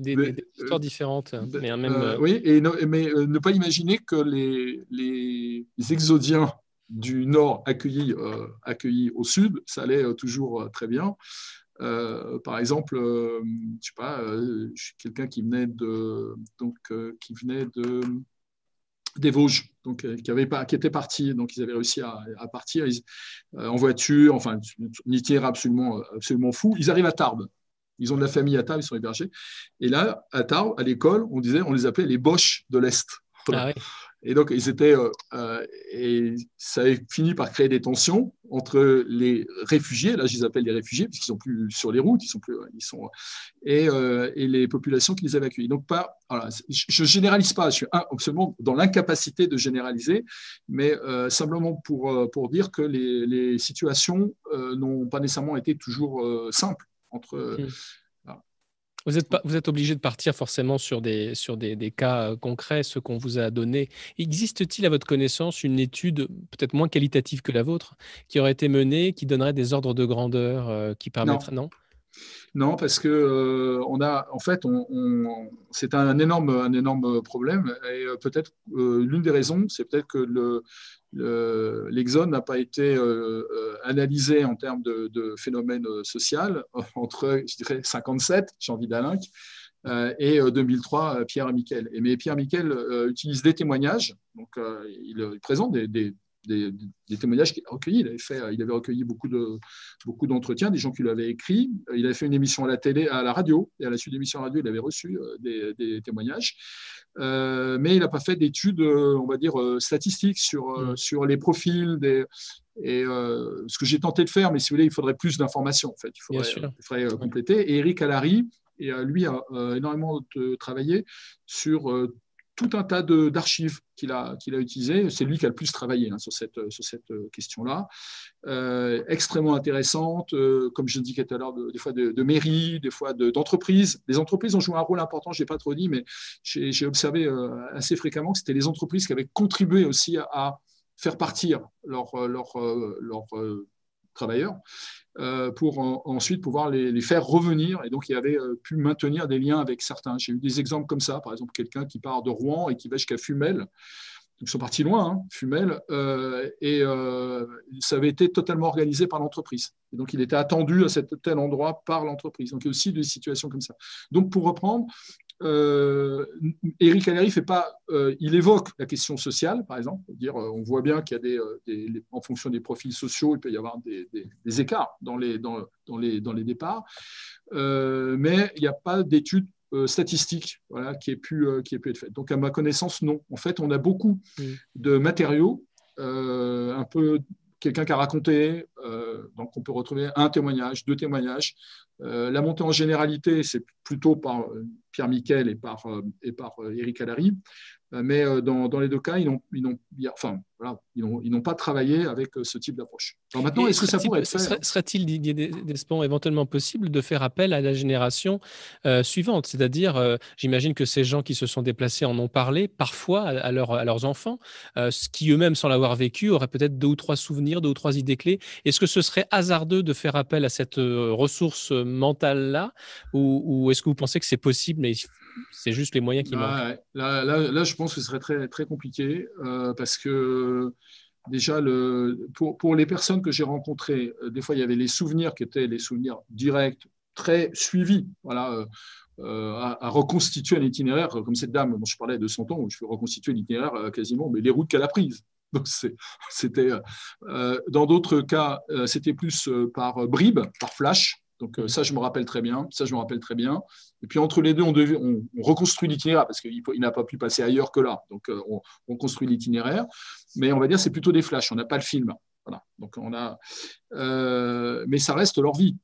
des, histoires différentes. Mais même, oui, et mais ne pas imaginer que les, les Exodiens du nord accueillis, euh, accueilli au sud, ça allait euh, toujours euh, très bien. par exemple, je sais pas, je suis quelqu'un qui venait de, donc, qui venait de des Vosges, donc qui avait pas, qui était parti, donc ils avaient réussi à, partir en voiture, enfin, un itinéraire absolument, absolument fou. Ils arrivent à Tarbes. Ils ont de la famille à Tarbes, ils sont hébergés. Et là, à Tarbes, à l'école, on disait, on les appelait les Boches de l'Est. Ah et donc, ils étaient, euh, euh, et ça a fini par créer des tensions entre les réfugiés, là je les appelle les réfugiés, puisqu'ils sont plus sur les routes, ils sont plus, ils sont, et, euh, et les populations qui les avaient accueillis. Donc, pas, je ne généralise pas, je suis absolument dans l'incapacité de généraliser, mais simplement pour, pour dire que les, les situations n'ont pas nécessairement été toujours simples entre. Mmh. Vous êtes, vous êtes obligé de partir forcément sur des, sur des, des cas euh, concrets, ce qu'on vous a donné. Existe-t-il à votre connaissance une étude peut-être moins qualitative que la vôtre qui aurait été menée, qui donnerait des ordres de grandeur euh, qui permettraient... Non, non? Parce que euh, fait, c'est un énorme, problème. Et peut-être l'une des raisons, c'est peut-être que le, l'Exode n'a pas été euh, euh, analysé en termes de, phénomène euh, social entre, je dirais, 57, Jean Vidalin, et 2003, Pierre Miquel. Et, mais Pierre Miquel utilise des témoignages, donc il, présente des, témoignages qu'il a recueillis. Il avait, fait, il avait recueilli beaucoup, de, beaucoup d'entretiens, des gens qui lui avaient écrit. Il avait fait une émission à la télé, à la radio, et à la suite de l'émission à la radio, il avait reçu des, témoignages. Euh, mais il n'a pas fait d'études, euh, on va dire, euh, statistiques sur, mm. sur les profils des, et ce que j'ai tenté de faire, mais si vous voulez, il faudrait plus d'informations. En fait, il faudrait, compléter. Et Eric Allary, et, lui, a énormément travaillé sur tout un tas d'archives qu'il a, qu'il a utilisées. C'est lui qui a le plus travaillé hein, sur cette, sur cette question-là. Euh, extrêmement intéressante, euh, comme je disais tout à l'heure, des fois de, mairie, des fois d'entreprises. les entreprises ont joué un rôle important, je n'ai pas trop dit, mais j'ai observé euh, assez fréquemment que c'était les entreprises qui avaient contribué aussi à, faire partir leurs leur, leur, travailleurs. Euh, pour ensuite pouvoir les, faire revenir. Et donc, il avait euh, pu maintenir des liens avec certains. J'ai eu des exemples comme ça, par exemple, quelqu'un qui part de Rouen et qui va jusqu'à Fumel. Ils sont partis loin, hein, Fumel, euh, et ça avait été totalement organisé par l'entreprise. Et donc, il était attendu à tel endroit par l'entreprise. Donc, il y a aussi des situations comme ça. Donc, pour reprendre, euh, Eric Allery fait pas, euh, il évoque la question sociale, par exemple, dire, euh, on voit bien qu'il y a des, en fonction des profils sociaux, il peut y avoir des, écarts dans les, dans, les, dans les départs, mais il n'y a pas d'études statistiques voilà, qui, ait pu, qui ait pu être faite. Donc, à ma connaissance, non. En fait, on a beaucoup mmh. de matériaux, un peu quelqu'un qui a raconté, donc on peut retrouver un témoignage, deux témoignages. la montée en généralité, c'est plutôt par Pierre Miquel et par, euh, et par Eric euh, Allary. Euh, mais dans, dans, les deux cas, ils n'ont enfin, voilà, ils n'ont pas travaillé avec ce type d'approche. Alors maintenant, est-ce que ça pourrait être fait Serait-il, Didier Despont, éventuellement possible de faire appel à la génération suivante? C'est-à-dire, j'imagine que ces gens qui se sont déplacés en ont parlé parfois à, à leurs enfants, ce qui eux-mêmes, sans l'avoir vécu, auraient peut-être deux ou trois souvenirs, deux ou trois idées clés. Est-ce que ce serait hasardeux de faire appel à cette ressource mentale-là? Ou, ou est-ce que vous pensez que c'est possible mais c'est juste les moyens qui manquent. Là, là, je pense que ce serait très, très compliqué euh, parce que déjà, le, pour, pour les personnes que j'ai rencontrées, euh, des fois, il y avait les souvenirs qui étaient les souvenirs directs, très suivis. Voilà. Euh, à, reconstituer un itinéraire, comme cette dame dont je parlais de 100 ans, où je fais reconstituer l'itinéraire quasiment, mais les routes qu'elle a prises. Donc c'était, dans d'autres cas, c'était plus par bribes, par flash, Donc euh, ça, je me rappelle très bien. Ça, je me rappelle très bien. Et puis entre les deux, on, on, reconstruit l'itinéraire parce qu'il n'a pas pu passer ailleurs que là. Donc euh, on, construit l'itinéraire. Mais on va dire c'est plutôt des flashs. On n'a pas le film. Voilà. Euh, mais ça reste leur vie.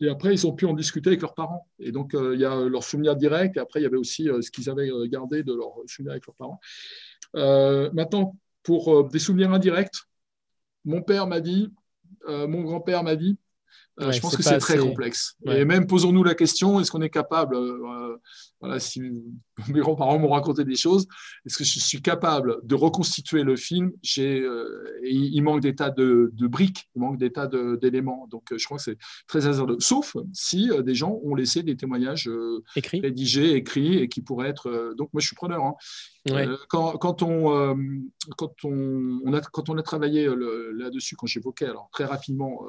Et après, ils ont pu en discuter avec leurs parents. Et donc, il y a leurs souvenirs directs. Et après, il y avait aussi ce qu'ils avaient gardé de leurs souvenirs avec leurs parents. maintenant, pour des souvenirs indirects, mon père m'a dit, mon grand-père m'a dit, euh, je pense que c'est très complexe. Et même posons-nous la question est-ce qu'on est capable, euh, voilà, si mes grands-parents m'ont raconté des choses, est-ce que je suis capable de reconstituer le film? Euh, Il manque des tas de, briques, il manque des tas d'éléments. Donc je crois que c'est très hasardeux. Sauf si des gens ont laissé des témoignages rédigés, écrits, et qui pourraient être. donc moi je suis preneur. Hein. Quand, quand, on, quand, on, a, quand on a travaillé là-dessus, quand j'évoquais alors très rapidement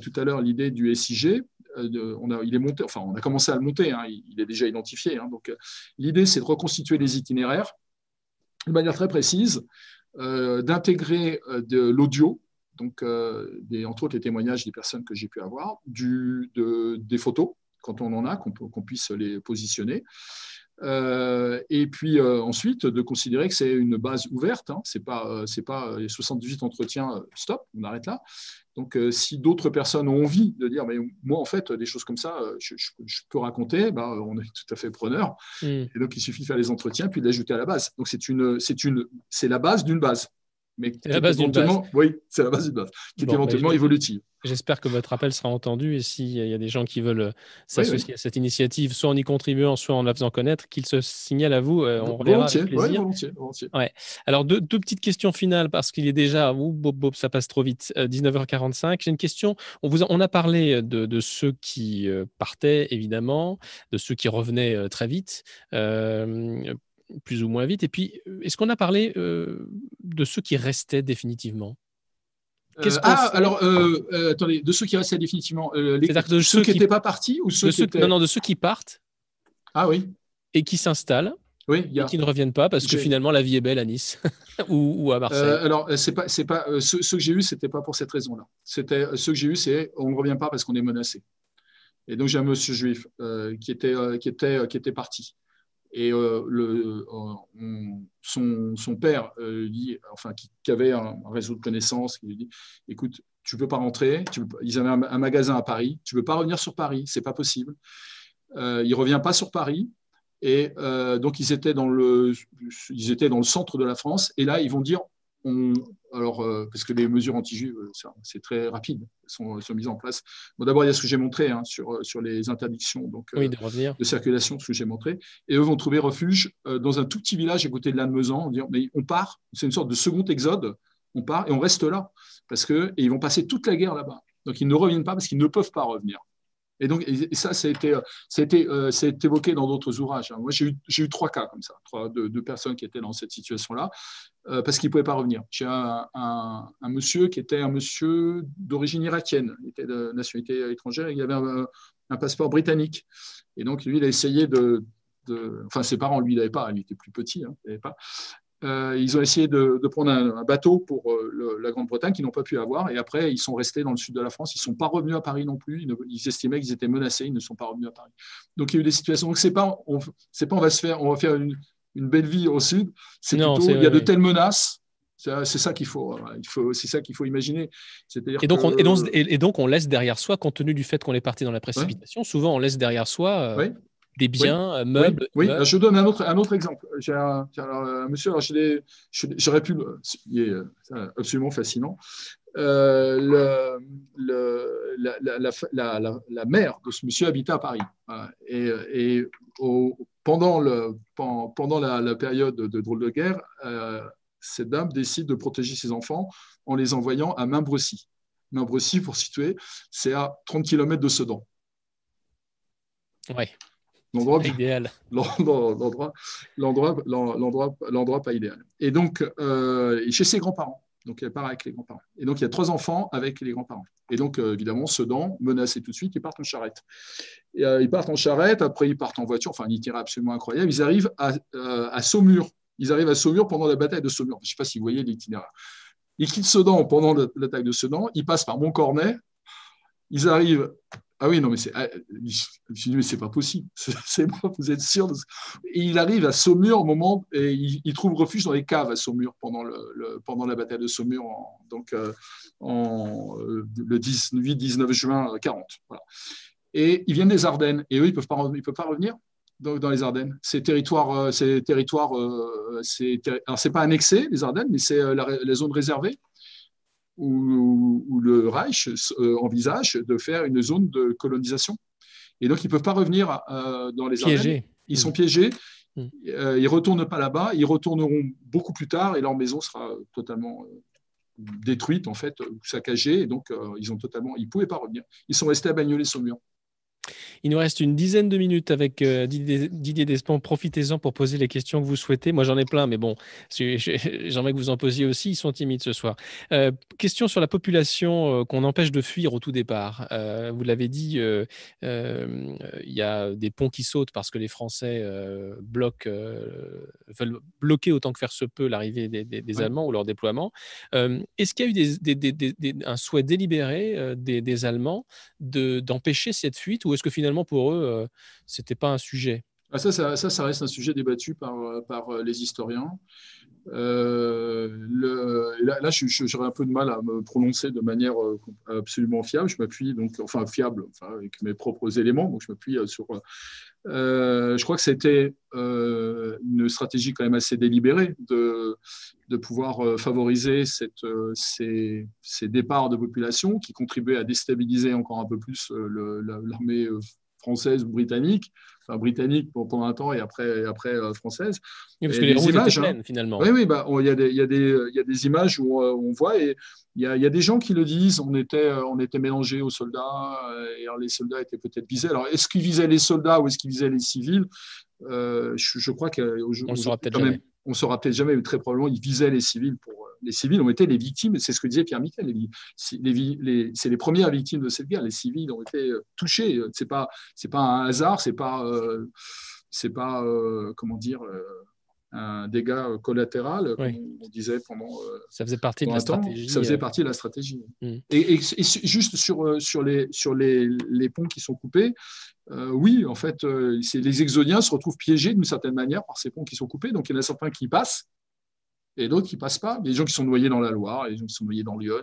tout à l'idée du SIG. Euh, on a, il est monté, enfin, on a commencé à le monter, hein, il, est déjà identifié. Hein. donc, euh, l'idée, c'est de reconstituer les itinéraires de manière très précise, d'intégrer de l'audio, donc des, entre autres les témoignages des personnes que j'ai pu avoir, des photos, quand on en a, qu'on puisse les positionner, euh, et puis euh, ensuite, de considérer que c'est une base ouverte, hein, ce n'est pas, euh, c'est pas les 78 entretiens, stop, on arrête là. Donc, si d'autres personnes ont envie de dire, mais moi, en fait, des choses comme ça, je, peux raconter, bah, on est tout à fait preneur. Mm. Et donc, il suffit de faire les entretiens, puis d'ajouter à la base. Donc, c'est, une, c'est, une, c'est la base d'une base. Mais c'est la base base. Oui, c'est la base d'une base, qui est bah, éventuellement évolutive. J'espère que votre appel sera entendu et s'il y a des gens qui veulent euh, s'associer à cette initiative, soit en y contribuant, soit en la faisant connaître, qu'ils se signalent à vous. Euh, on reverra avec plaisir. Ouais. Alors, deux, petites questions finales parce qu'il est déjà, ouh, bob, ça passe trop vite, 19h45. Euh, J'ai une question. On, vous on a parlé de, ceux qui partaient, évidemment, de ceux qui revenaient très vite. Plus ou moins vite. Et puis, est-ce qu'on a parlé de ceux qui restaient définitivement? Euh, ah, alors, euh, euh, attendez, de ceux qui restaient définitivement, les, de ceux, qui n'étaient pas partis ou ceux, qui étaient... Non, non, de ceux qui partent. Ah oui. Et qui s'installent. Oui, et qui ne reviennent pas parce que finalement la vie est belle à Nice ou, à Marseille. alors, c'est pas, c'est pas, ceux, que j'ai eus, c'était pas pour cette raison-là. C'était ceux que j'ai eus, c'est on ne revient pas parce qu'on est menacé. Et donc j'ai un monsieur juif qui était, qui était, qui était parti. Et euh, le, euh, son, père euh, dit, enfin, qui, avait un, réseau de connaissances, qui lui dit Écoute, tu ne peux pas rentrer. Tu ils avaient un, magasin à Paris. Tu ne peux pas revenir sur Paris. C'est pas possible. il ne revient pas sur Paris. Et donc, ils étaient, dans le, ils étaient dans le centre de la France. Et là, ils vont dire alors, euh, parce que les mesures anti-juives, euh, c'est très rapide, sont, sont mises en place. Bon, D'abord, il y a ce que j'ai montré hein, sur, euh, sur les interdictions donc, de, circulation, ce que j'ai montré. Et eux vont trouver refuge dans un tout petit village à côté de Lannemezan, en disant Mais on part, c'est une sorte de second exode, on part et on reste là. Parce que, et ils vont passer toute la guerre là-bas. Donc, ils ne reviennent pas parce qu'ils ne peuvent pas revenir. Et donc, ça, a été, euh, évoqué dans d'autres ouvrages. Hein. Moi, j'ai eu, eu, trois cas comme ça, trois, personnes qui étaient dans cette situation-là, euh, parce qu'ils ne pouvaient pas revenir. J'ai un, monsieur qui était un monsieur d'origine irakienne, il était de nationalité étrangère, il avait un, passeport britannique. Et donc, lui, il a essayé de, enfin ses parents lui l'avaient pas, il était plus petit, hein, il avait pas. Euh, ils ont essayé de, prendre un, bateau pour euh, la Grande-Bretagne qu'ils n'ont pas pu avoir. Et après, ils sont restés dans le sud de la France. Ils ne sont pas revenus à Paris non plus. Ils, estimaient qu'ils étaient menacés. Ils ne sont pas revenus à Paris. Donc, il y a eu des situations. Donc, c'est pas, on, c'est pas, on va se faire, on va faire une, belle vie au sud. C'est plutôt, il y a de telles menaces. C'est ça qu'il faut, il faut c'est ça qu'il faut imaginer. Et donc, on, et, donc, on laisse derrière soi, compte tenu du fait qu'on est parti dans la précipitation, souvent on laisse derrière soi euh, des biens, euh, meubles. Oui, je donne un autre, un autre exemple. J'ai un, monsieur, j'aurais pu, il est euh, absolument fascinant. Euh, le, la, la, la, la, mère de ce monsieur habitait à Paris. Et, et au, pendant, le, pendant la, période de drôle de guerre, cette dame décide de protéger ses enfants en les envoyant à Main-Bressy. Main-Bressy, pour situer, c'est à 30 km de Sedan. Ouais. L'endroit idéal. L'endroit, l'endroit, l'endroit, pas idéal. Et donc, euh, chez ses grands-parents. Donc, il part avec les grands-parents. Et donc, il y a trois enfants avec les grands-parents. Et donc, euh, évidemment, Sedan, menacé tout de suite, ils partent en charrette. Et, euh, ils partent en charrette, après, ils partent en voiture. Enfin, un itinéraire absolument incroyable. Ils arrivent à, à Saumur. Ils arrivent à Saumur pendant la bataille de Saumur. Je ne sais pas si vous voyez l'itinéraire. Ils quittent Sedan pendant l'attaque de Sedan. Ils passent par Montcornet. Ils arrivent Ah oui, non, mais c'est, ah, mais c'est pas possible. C'est pas, vous êtes sûr il arrive à Saumur au moment, et il, trouve refuge dans les caves à Saumur pendant, le, pendant la bataille de Saumur, donc euh, euh, le 18-19 juin 40. Voilà. Et ils viennent des Ardennes, et eux, ils ne peuvent, pas, ils peuvent pas revenir dans, dans les Ardennes. C'est territoire, euh, c'est territoire, c'est, alors c'est pas annexé, les Ardennes, mais c'est la zone réservée où, le Reich euh, envisage de faire une zone de colonisation. Et donc, ils ne peuvent pas revenir euh, dans les piégés. Ils sont piégés. Mm. Euh, ils ne retournent pas là-bas. Ils retourneront beaucoup plus tard et leur maison sera totalement détruite, en fait, saccagée. Et donc, ils ont totalement, ils ne pouvaient pas revenir. Ils sont restés à Bagnolet-Saumur. Il nous reste une dizaine de minutes avec euh, Didier Despont. Profitez-en pour poser les questions que vous souhaitez. Moi, j'en ai plein, mais bon, j'aimerais que vous en posiez aussi. Ils sont timides ce soir. Euh, question sur la population euh, qu'on empêche de fuir au tout départ. vous l'avez dit, il y a des ponts qui sautent parce que les Français bloquent, veulent bloquer autant que faire se peut l'arrivée des, Allemands ou leur déploiement. Est-ce qu'il y a eu un souhait délibéré des, Allemands d'empêcher cette fuite ou est-ce que finalement pour eux, euh, ce n'était pas un sujet? Ah, ça, ça, ça, reste un sujet débattu par, par euh, les historiens. Euh, là, j'aurais un peu de mal à me prononcer de manière absolument fiable. Je m'appuie donc, enfin fiable, avec mes propres éléments. Donc, je m'appuie sur. Je crois que c'était une stratégie quand même assez délibérée de, pouvoir favoriser cette, ces, ces, départs de population qui contribuaient à déstabiliser encore un peu plus l'armée française ou britannique, enfin britannique pendant un temps et après, après euh, française. Oui, parce que les images, hein. finalement. Oui, oui, bah, il y, a des, y, y a des images où euh, on voit et il y, a, y a des gens qui le disent, on était, euh, on était mélangés aux soldats et les soldats étaient peut-être visés. Alors, est-ce qu'ils visaient les soldats ou est-ce qu'ils visaient les civils? Je, je, crois qu'on ne saura peut-être jamais. On saura peut-être jamais, mais très probablement, ils visaient les civils pour les civils ont été les victimes, c'est ce que disait Pierre Michel, c'est les, premières victimes de cette guerre, les civils ont été euh, touchés, ce n'est pas, pas un hasard, ce n'est pas, euh, pas euh, comment dire, un dégât collatéral, comme on disait pendant. ça faisait partie de la stratégie. Ça faisait partie de la stratégie. Mm. Et, juste sur, sur, les, sur les, les ponts qui sont coupés, oui, en fait, les Exodiens se retrouvent piégés d'une certaine manière par ces ponts qui sont coupés. Donc il y en a certains qui passent, et d'autres qui passent pas. des gens qui sont noyés dans la Loire, des gens qui sont noyés dans Lyon.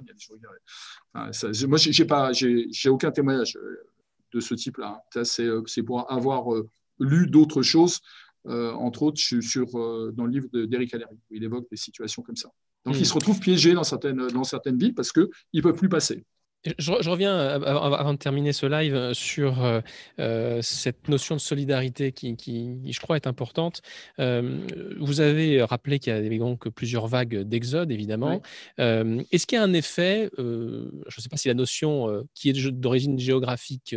enfin, moi, j'ai pas, j'ai aucun témoignage euh, de ce type-là. Euh, c'est pour avoir euh, lu d'autres choses, entre autres sur, dans le livre d'Éric Allery, où il évoque des situations comme ça. Donc, ils se retrouvent piégés dans certaines, dans certaines villes parce qu'ils ne peuvent plus passer. Je, reviens euh, avant de terminer ce live euh, sur euh, cette notion de solidarité qui, je crois, est importante. vous avez rappelé qu'il y a donc plusieurs vagues d'exode, évidemment. Est-ce qu'il y a un effet, je ne sais pas si la notion qui est d'origine géographique,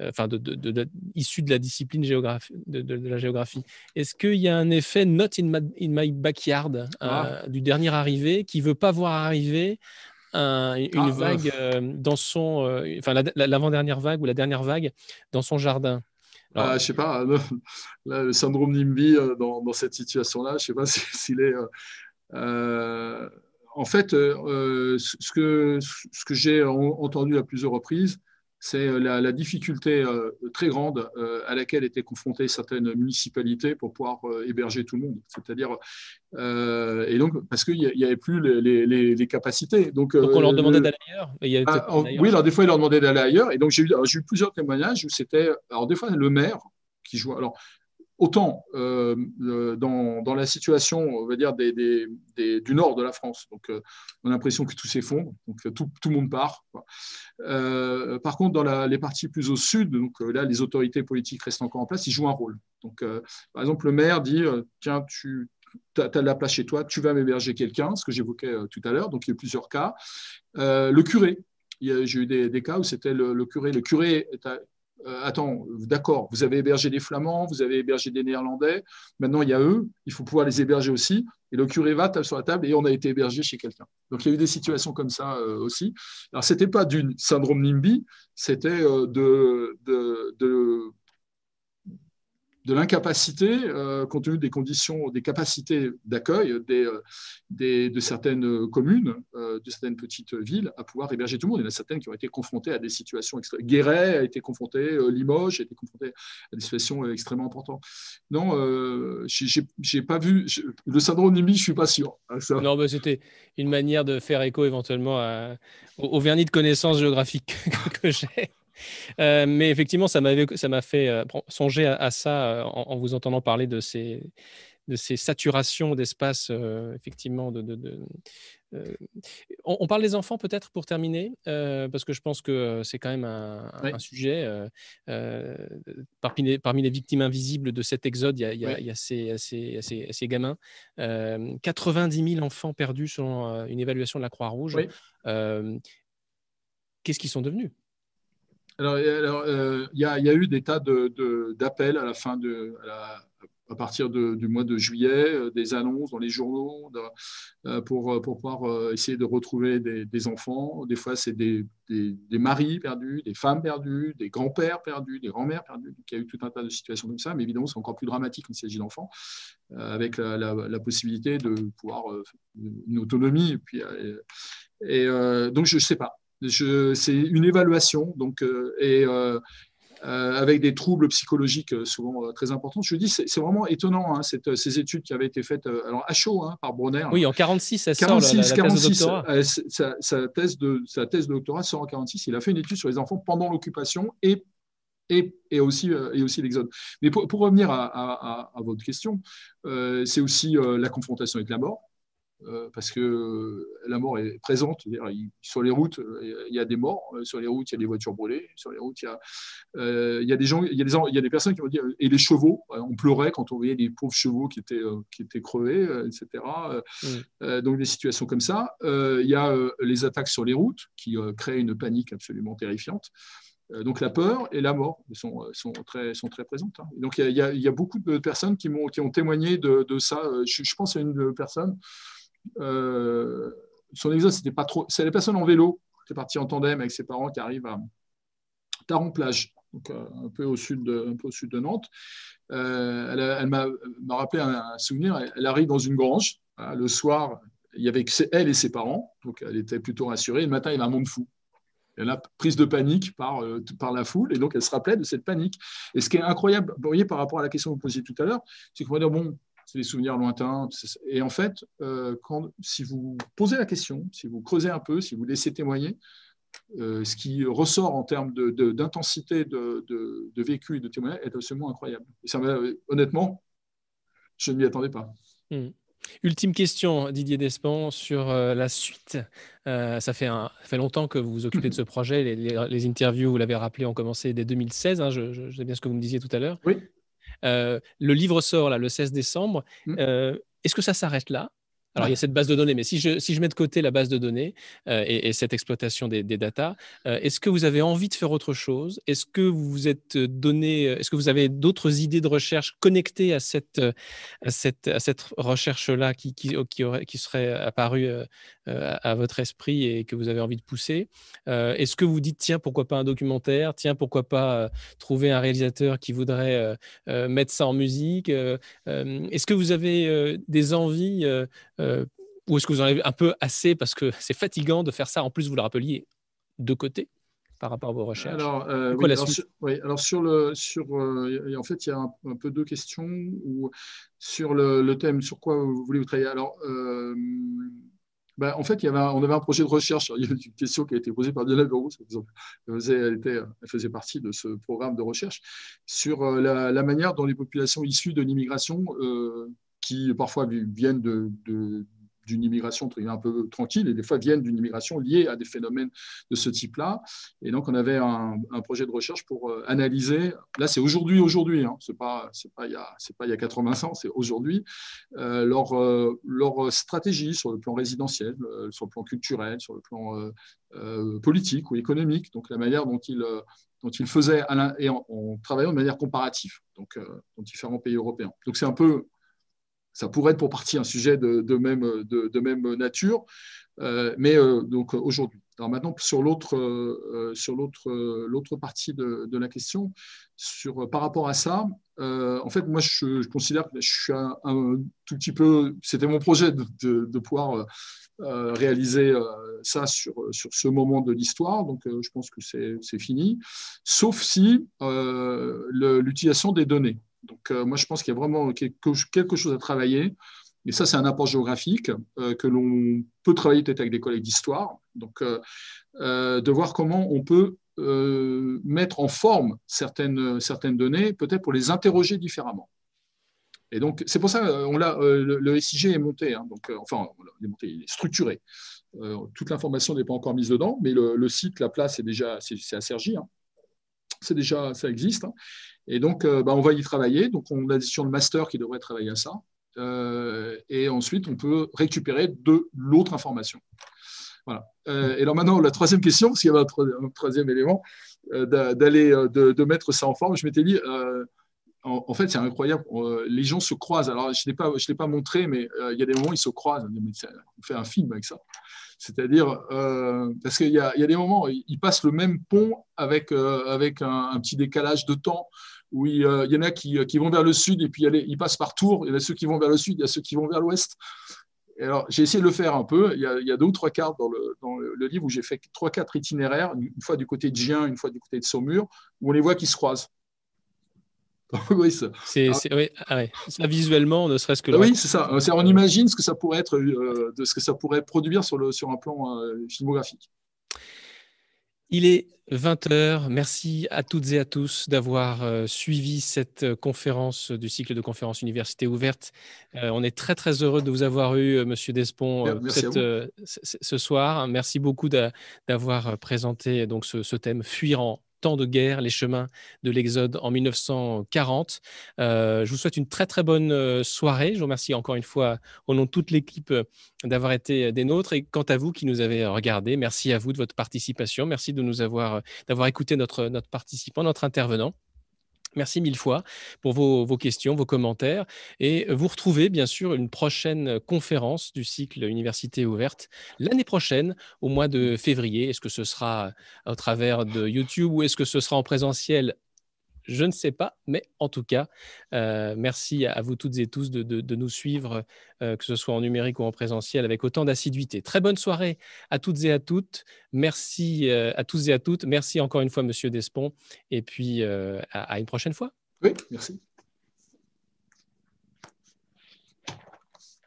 enfin de, de, issue de la discipline de, la géographie, est-ce qu'il y a un effet not in my, backyard ah. du dernier arrivé qui veut pas voir arriver une ah, vague euh, dans son, euh, enfin l'avant-dernière vague ou la dernière vague dans son jardin. Alors, ah, je sais pas, le, syndrome NIMBY euh, dans, dans cette situation-là, je sais pas s'il est. en fait, ce que, ce que j'ai entendu à plusieurs reprises, c'est euh, la, difficulté euh, très grande euh, à laquelle étaient confrontées certaines municipalités pour pouvoir héberger tout le monde. C'est-à-dire, et donc, parce qu'il n'y avait plus les, capacités. Donc, on leur demandait d'aller ailleurs, ah, Oui, alors des fois, ils leur demandaient d'aller ailleurs. Et donc, j'ai eu, eu, plusieurs témoignages où c'était, alors des fois, le maire qui jouait. Alors, autant euh, euh, dans, la situation, on va dire, du nord de la France. Donc, euh, on a l'impression que tout s'effondre, donc tout, tout, le monde part. par contre, dans les parties plus au sud, donc là, les autorités politiques restent encore en place, ils jouent un rôle. Donc, par exemple, le maire dit Tiens, tu as, de la place chez toi, tu vas m'héberger quelqu'un, ce que j'évoquais tout à l'heure. Donc, il y a plusieurs cas. le curé, j'ai eu des, cas où c'était le, curé. Le curé euh, attends, d'accord, vous avez hébergé des Flamands, vous avez hébergé des Néerlandais, maintenant il y a eux, il faut pouvoir les héberger aussi. Et le curé va, sur la table et on a été hébergé chez quelqu'un. Donc il y a eu des situations comme ça euh, aussi. Alors ce n'était pas du syndrome NIMBY, c'était euh, de l'incapacité, euh, compte tenu des conditions, des capacités d'accueil des, des, de certaines communes, de certaines petites villes, à pouvoir héberger tout le monde. Il y en a certaines qui ont été confrontées à des situations extrêmes. Guéret a été confronté, Limoges a été confronté à des situations extrêmement importantes. Non, j'ai pas vu le syndrome NIMI, je suis pas sûr. Non, mais c'était une manière de faire écho éventuellement au, vernis de connaissances géographiques que j'ai. Euh, mais effectivement, ça m'a fait euh, songer à, ça euh, en, vous entendant parler de ces, de ces saturations d'espace, effectivement. De, on, parle des enfants peut-être pour terminer, parce que je pense que c'est quand même un, sujet. parmi, les, parmi, les, victimes invisibles de cet exode, il y a, ces, gamins. 90 000 enfants perdus selon une évaluation de la Croix-Rouge. Qu'est-ce qu'ils sont devenus? Alors, euh, il y, a eu des tas d'appels à la fin de, à, partir du mois de juillet, euh, des annonces dans les journaux euh, pour, pouvoir essayer de retrouver des, enfants. Des fois, c'est des, maris perdus, des femmes perdues, des grands-pères perdus, des grands-mères perdus. il y a eu tout un tas de situations comme ça, mais évidemment, c'est encore plus dramatique quand il s'agit d'enfants, avec la, possibilité de pouvoir une autonomie. Puis, et donc, je ne sais pas c'est une évaluation, donc, euh, et euh, euh, avec des troubles psychologiques souvent très importants. Je dis, c'est vraiment étonnant, hein, ces études qui avaient été faites alors, à chaud hein, par Bronner. Oui, en 46, ça 46, 46, sa, thèse de, sa thèse de doctorat sort en 46. Il a fait une étude sur les enfants pendant l'occupation et et, et, aussi, et aussi l'exode. Mais pour, revenir à, à, votre question, c'est aussi la confrontation avec la mort. Euh, parce que la mort est présente. Sur les routes, il y a des morts. Sur les routes, il y a des voitures brûlées. Sur les routes, il y a, euh, il y a des gens, il y a des, il y a des personnes qui vont dire et les chevaux. On pleurait quand on voyait des pauvres chevaux qui étaient euh, qui étaient crevés, etc. Mm. donc des situations comme ça. il y a les attaques sur les routes qui créent une panique absolument terrifiante. Donc la peur et la mort sont, sont, très, sont très présentes. Hein. Donc il y, a, il y, a, beaucoup de personnes qui, qui ont témoigné de, de ça. Je, je, pense à une personne euh, son exode, c'était pas trop. C'est les personnes en vélo qui est parti en tandem avec ses parents qui arrivent à Taron-Plage, donc euh, un, peu au sud de, Nantes. Euh, elle, m'a rappelé un, souvenir. Elle, arrive dans une grange. le soir, il y avait elle et ses parents, donc elle était plutôt rassurée. le matin, il y avait un monde fou. Elle a prise de panique par, par la foule, et donc elle se rappelait de cette panique. Et ce qui est incroyable, vous voyez, par rapport à la question que vous posiez tout à l'heure, c'est qu'on va dire, bon, c'est des souvenirs lointains. Et en fait, euh, quand, si vous posez la question, si vous creusez un peu, si vous laissez témoigner, euh, ce qui ressort en termes d'intensité de, de, vécu et de témoignage est absolument incroyable. Et ça honnêtement, je ne m'y attendais pas. Hmm. Ultime question, Didier Despens, sur euh, la suite. ça, fait un, fait longtemps que vous vous occupez de ce projet. Les, interviews, vous l'avez rappelé, ont commencé dès 2016. Hein, je, je, sais bien ce que vous me disiez tout à l'heure. Oui. Euh, le livre sort là, le 16 décembre. Mmh. Euh, est-ce que ça s'arrête là? Alors, il y a cette base de données, mais si je, si je mets de côté la base de données euh, et, cette exploitation des, des datas, euh, est-ce que vous avez envie de faire autre chose? Est-ce que vous vous êtes donné, est-ce que vous avez d'autres idées de recherche connectées à cette, à cette, à cette recherche-là qui, qui, qui, aurait, qui serait apparue euh, à votre esprit et que vous avez envie de pousser? Est-ce que vous dites, tiens, pourquoi pas un documentaire? Tiens, pourquoi pas trouver un réalisateur qui voudrait mettre ça en musique? Est-ce que vous avez des envies euh, ou est-ce que vous en avez un peu assez parce que c'est fatigant de faire ça En plus, vous le rappeliez de côté par rapport à vos recherches. Alors, euh, oui, alors, sur, alors, sur, le, sur euh, en fait, il y a un, peu deux questions ou sur le, thème, sur quoi vous voulez vous travailler. Alors, ben, en fait, il y avait on avait un projet de recherche. Il y a une question qui a été posée par Diana Bureau, elle, faisait partie de ce programme de recherche sur la, la manière dont les populations issues de l'immigration qui parfois viennent d'une immigration un peu tranquille et des fois viennent d'une immigration liée à des phénomènes de ce type-là. Et donc, on avait un, projet de recherche pour euh, analyser, là c'est aujourd'hui, aujourd'hui, hein, ce n'est pas, pas, il y a, pas il y a 80 ans, c'est aujourd'hui, euh, leur, euh, leur stratégie sur le plan résidentiel, sur le plan culturel, sur le plan politique ou économique, donc la manière dont ils dont il faisaient, et en, en, travaillant de manière comparative, donc dans différents pays européens. Donc c'est un peu ça pourrait être pour partie un sujet de, même, nature, mais donc aujourd'hui. Alors maintenant, sur l'autre l'autre partie de, la question, par rapport à ça, en fait, moi, je, considère que je suis un, tout petit peu, c'était mon projet de, pouvoir réaliser ça sur ce moment de l'histoire, donc je pense que c'est fini, sauf si l'utilisation des données. Donc, euh, moi, je pense qu'il y a vraiment quelque, chose à travailler. Et ça, c'est un apport géographique euh, que l'on peut travailler peut-être avec des collègues d'histoire. Donc, euh, de voir comment on peut mettre en forme certaines, certaines données, peut-être pour les interroger différemment. Et donc, c'est pour ça on le, le, SIG est monté. Hein. donc, enfin, il est monté, il est structuré. toute l'information n'est pas encore mise dedans, mais le, site, la place, est déjà, c'est à Sergi. Hein. C'est déjà, ça existe. Hein. Et donc, euh, bah, on va y travailler. Donc, on a sur le master qui devrait travailler à ça. Euh, et ensuite, on peut récupérer de l'autre information. Voilà. Euh, et alors maintenant, la troisième question, parce qu'il y avait un, troisième élément, d'aller de, mettre ça en forme. Je m'étais dit, en, fait, c'est incroyable. les gens se croisent. Alors, je ne l'ai pas montré, mais il y a des moments où ils se croisent. On fait un film avec ça. C'est-à-dire, parce qu'il y, a des moments, ils passent le même pont avec, avec un, petit décalage de temps où il, y en a qui, vont vers le sud et puis ils passent par Tours. Il y a ceux qui vont vers le sud, il y a ceux qui vont vers l'ouest. Alors, j'ai essayé de le faire un peu. Il y a, deux ou trois cartes dans le, livre où j'ai fait trois, quatre itinéraires, une fois du côté de Gien, une fois du côté de Saumur, où on les voit qui se croisent. Oui, ça. C'est, ah ça, visuellement, ne serait-ce que. oui, c'est ça. On imagine ce que ça pourrait être, euh, de ce que ça pourrait produire sur, le, sur un plan euh, filmographique. Il est 20h. Merci à toutes et à tous d'avoir euh, suivi cette euh, conférence du cycle de conférences Université ouverte. Euh, on est très très heureux de vous avoir eu, Monsieur Despont, ce soir. Merci beaucoup d'avoir présenté donc ce, ce thème fuir en, de guerre, les chemins de l'Exode en 1940. Euh, je vous souhaite une très très bonne euh, soirée. Je vous remercie encore une fois au nom de toute l'équipe euh, d'avoir été des nôtres. Et quant à vous qui nous avez regardé, merci à vous de votre participation. Merci de nous avoir d'avoir écouté notre, notre participant, notre intervenant. Merci mille fois pour vos, questions, vos commentaires. Et vous retrouvez bien sûr une prochaine conférence du cycle Université ouverte l'année prochaine, au mois de février. Est-ce que ce sera au travers de YouTube ou est-ce que ce sera en présentiel je ne sais pas, mais en tout cas, euh, merci à vous toutes et tous de, nous suivre, euh, que ce soit en numérique ou en présentiel, avec autant d'assiduité. Très bonne soirée à toutes et à toutes. Merci euh, à tous et à toutes. Merci encore une fois, Monsieur Despont. Et puis, à une prochaine fois. Oui, merci.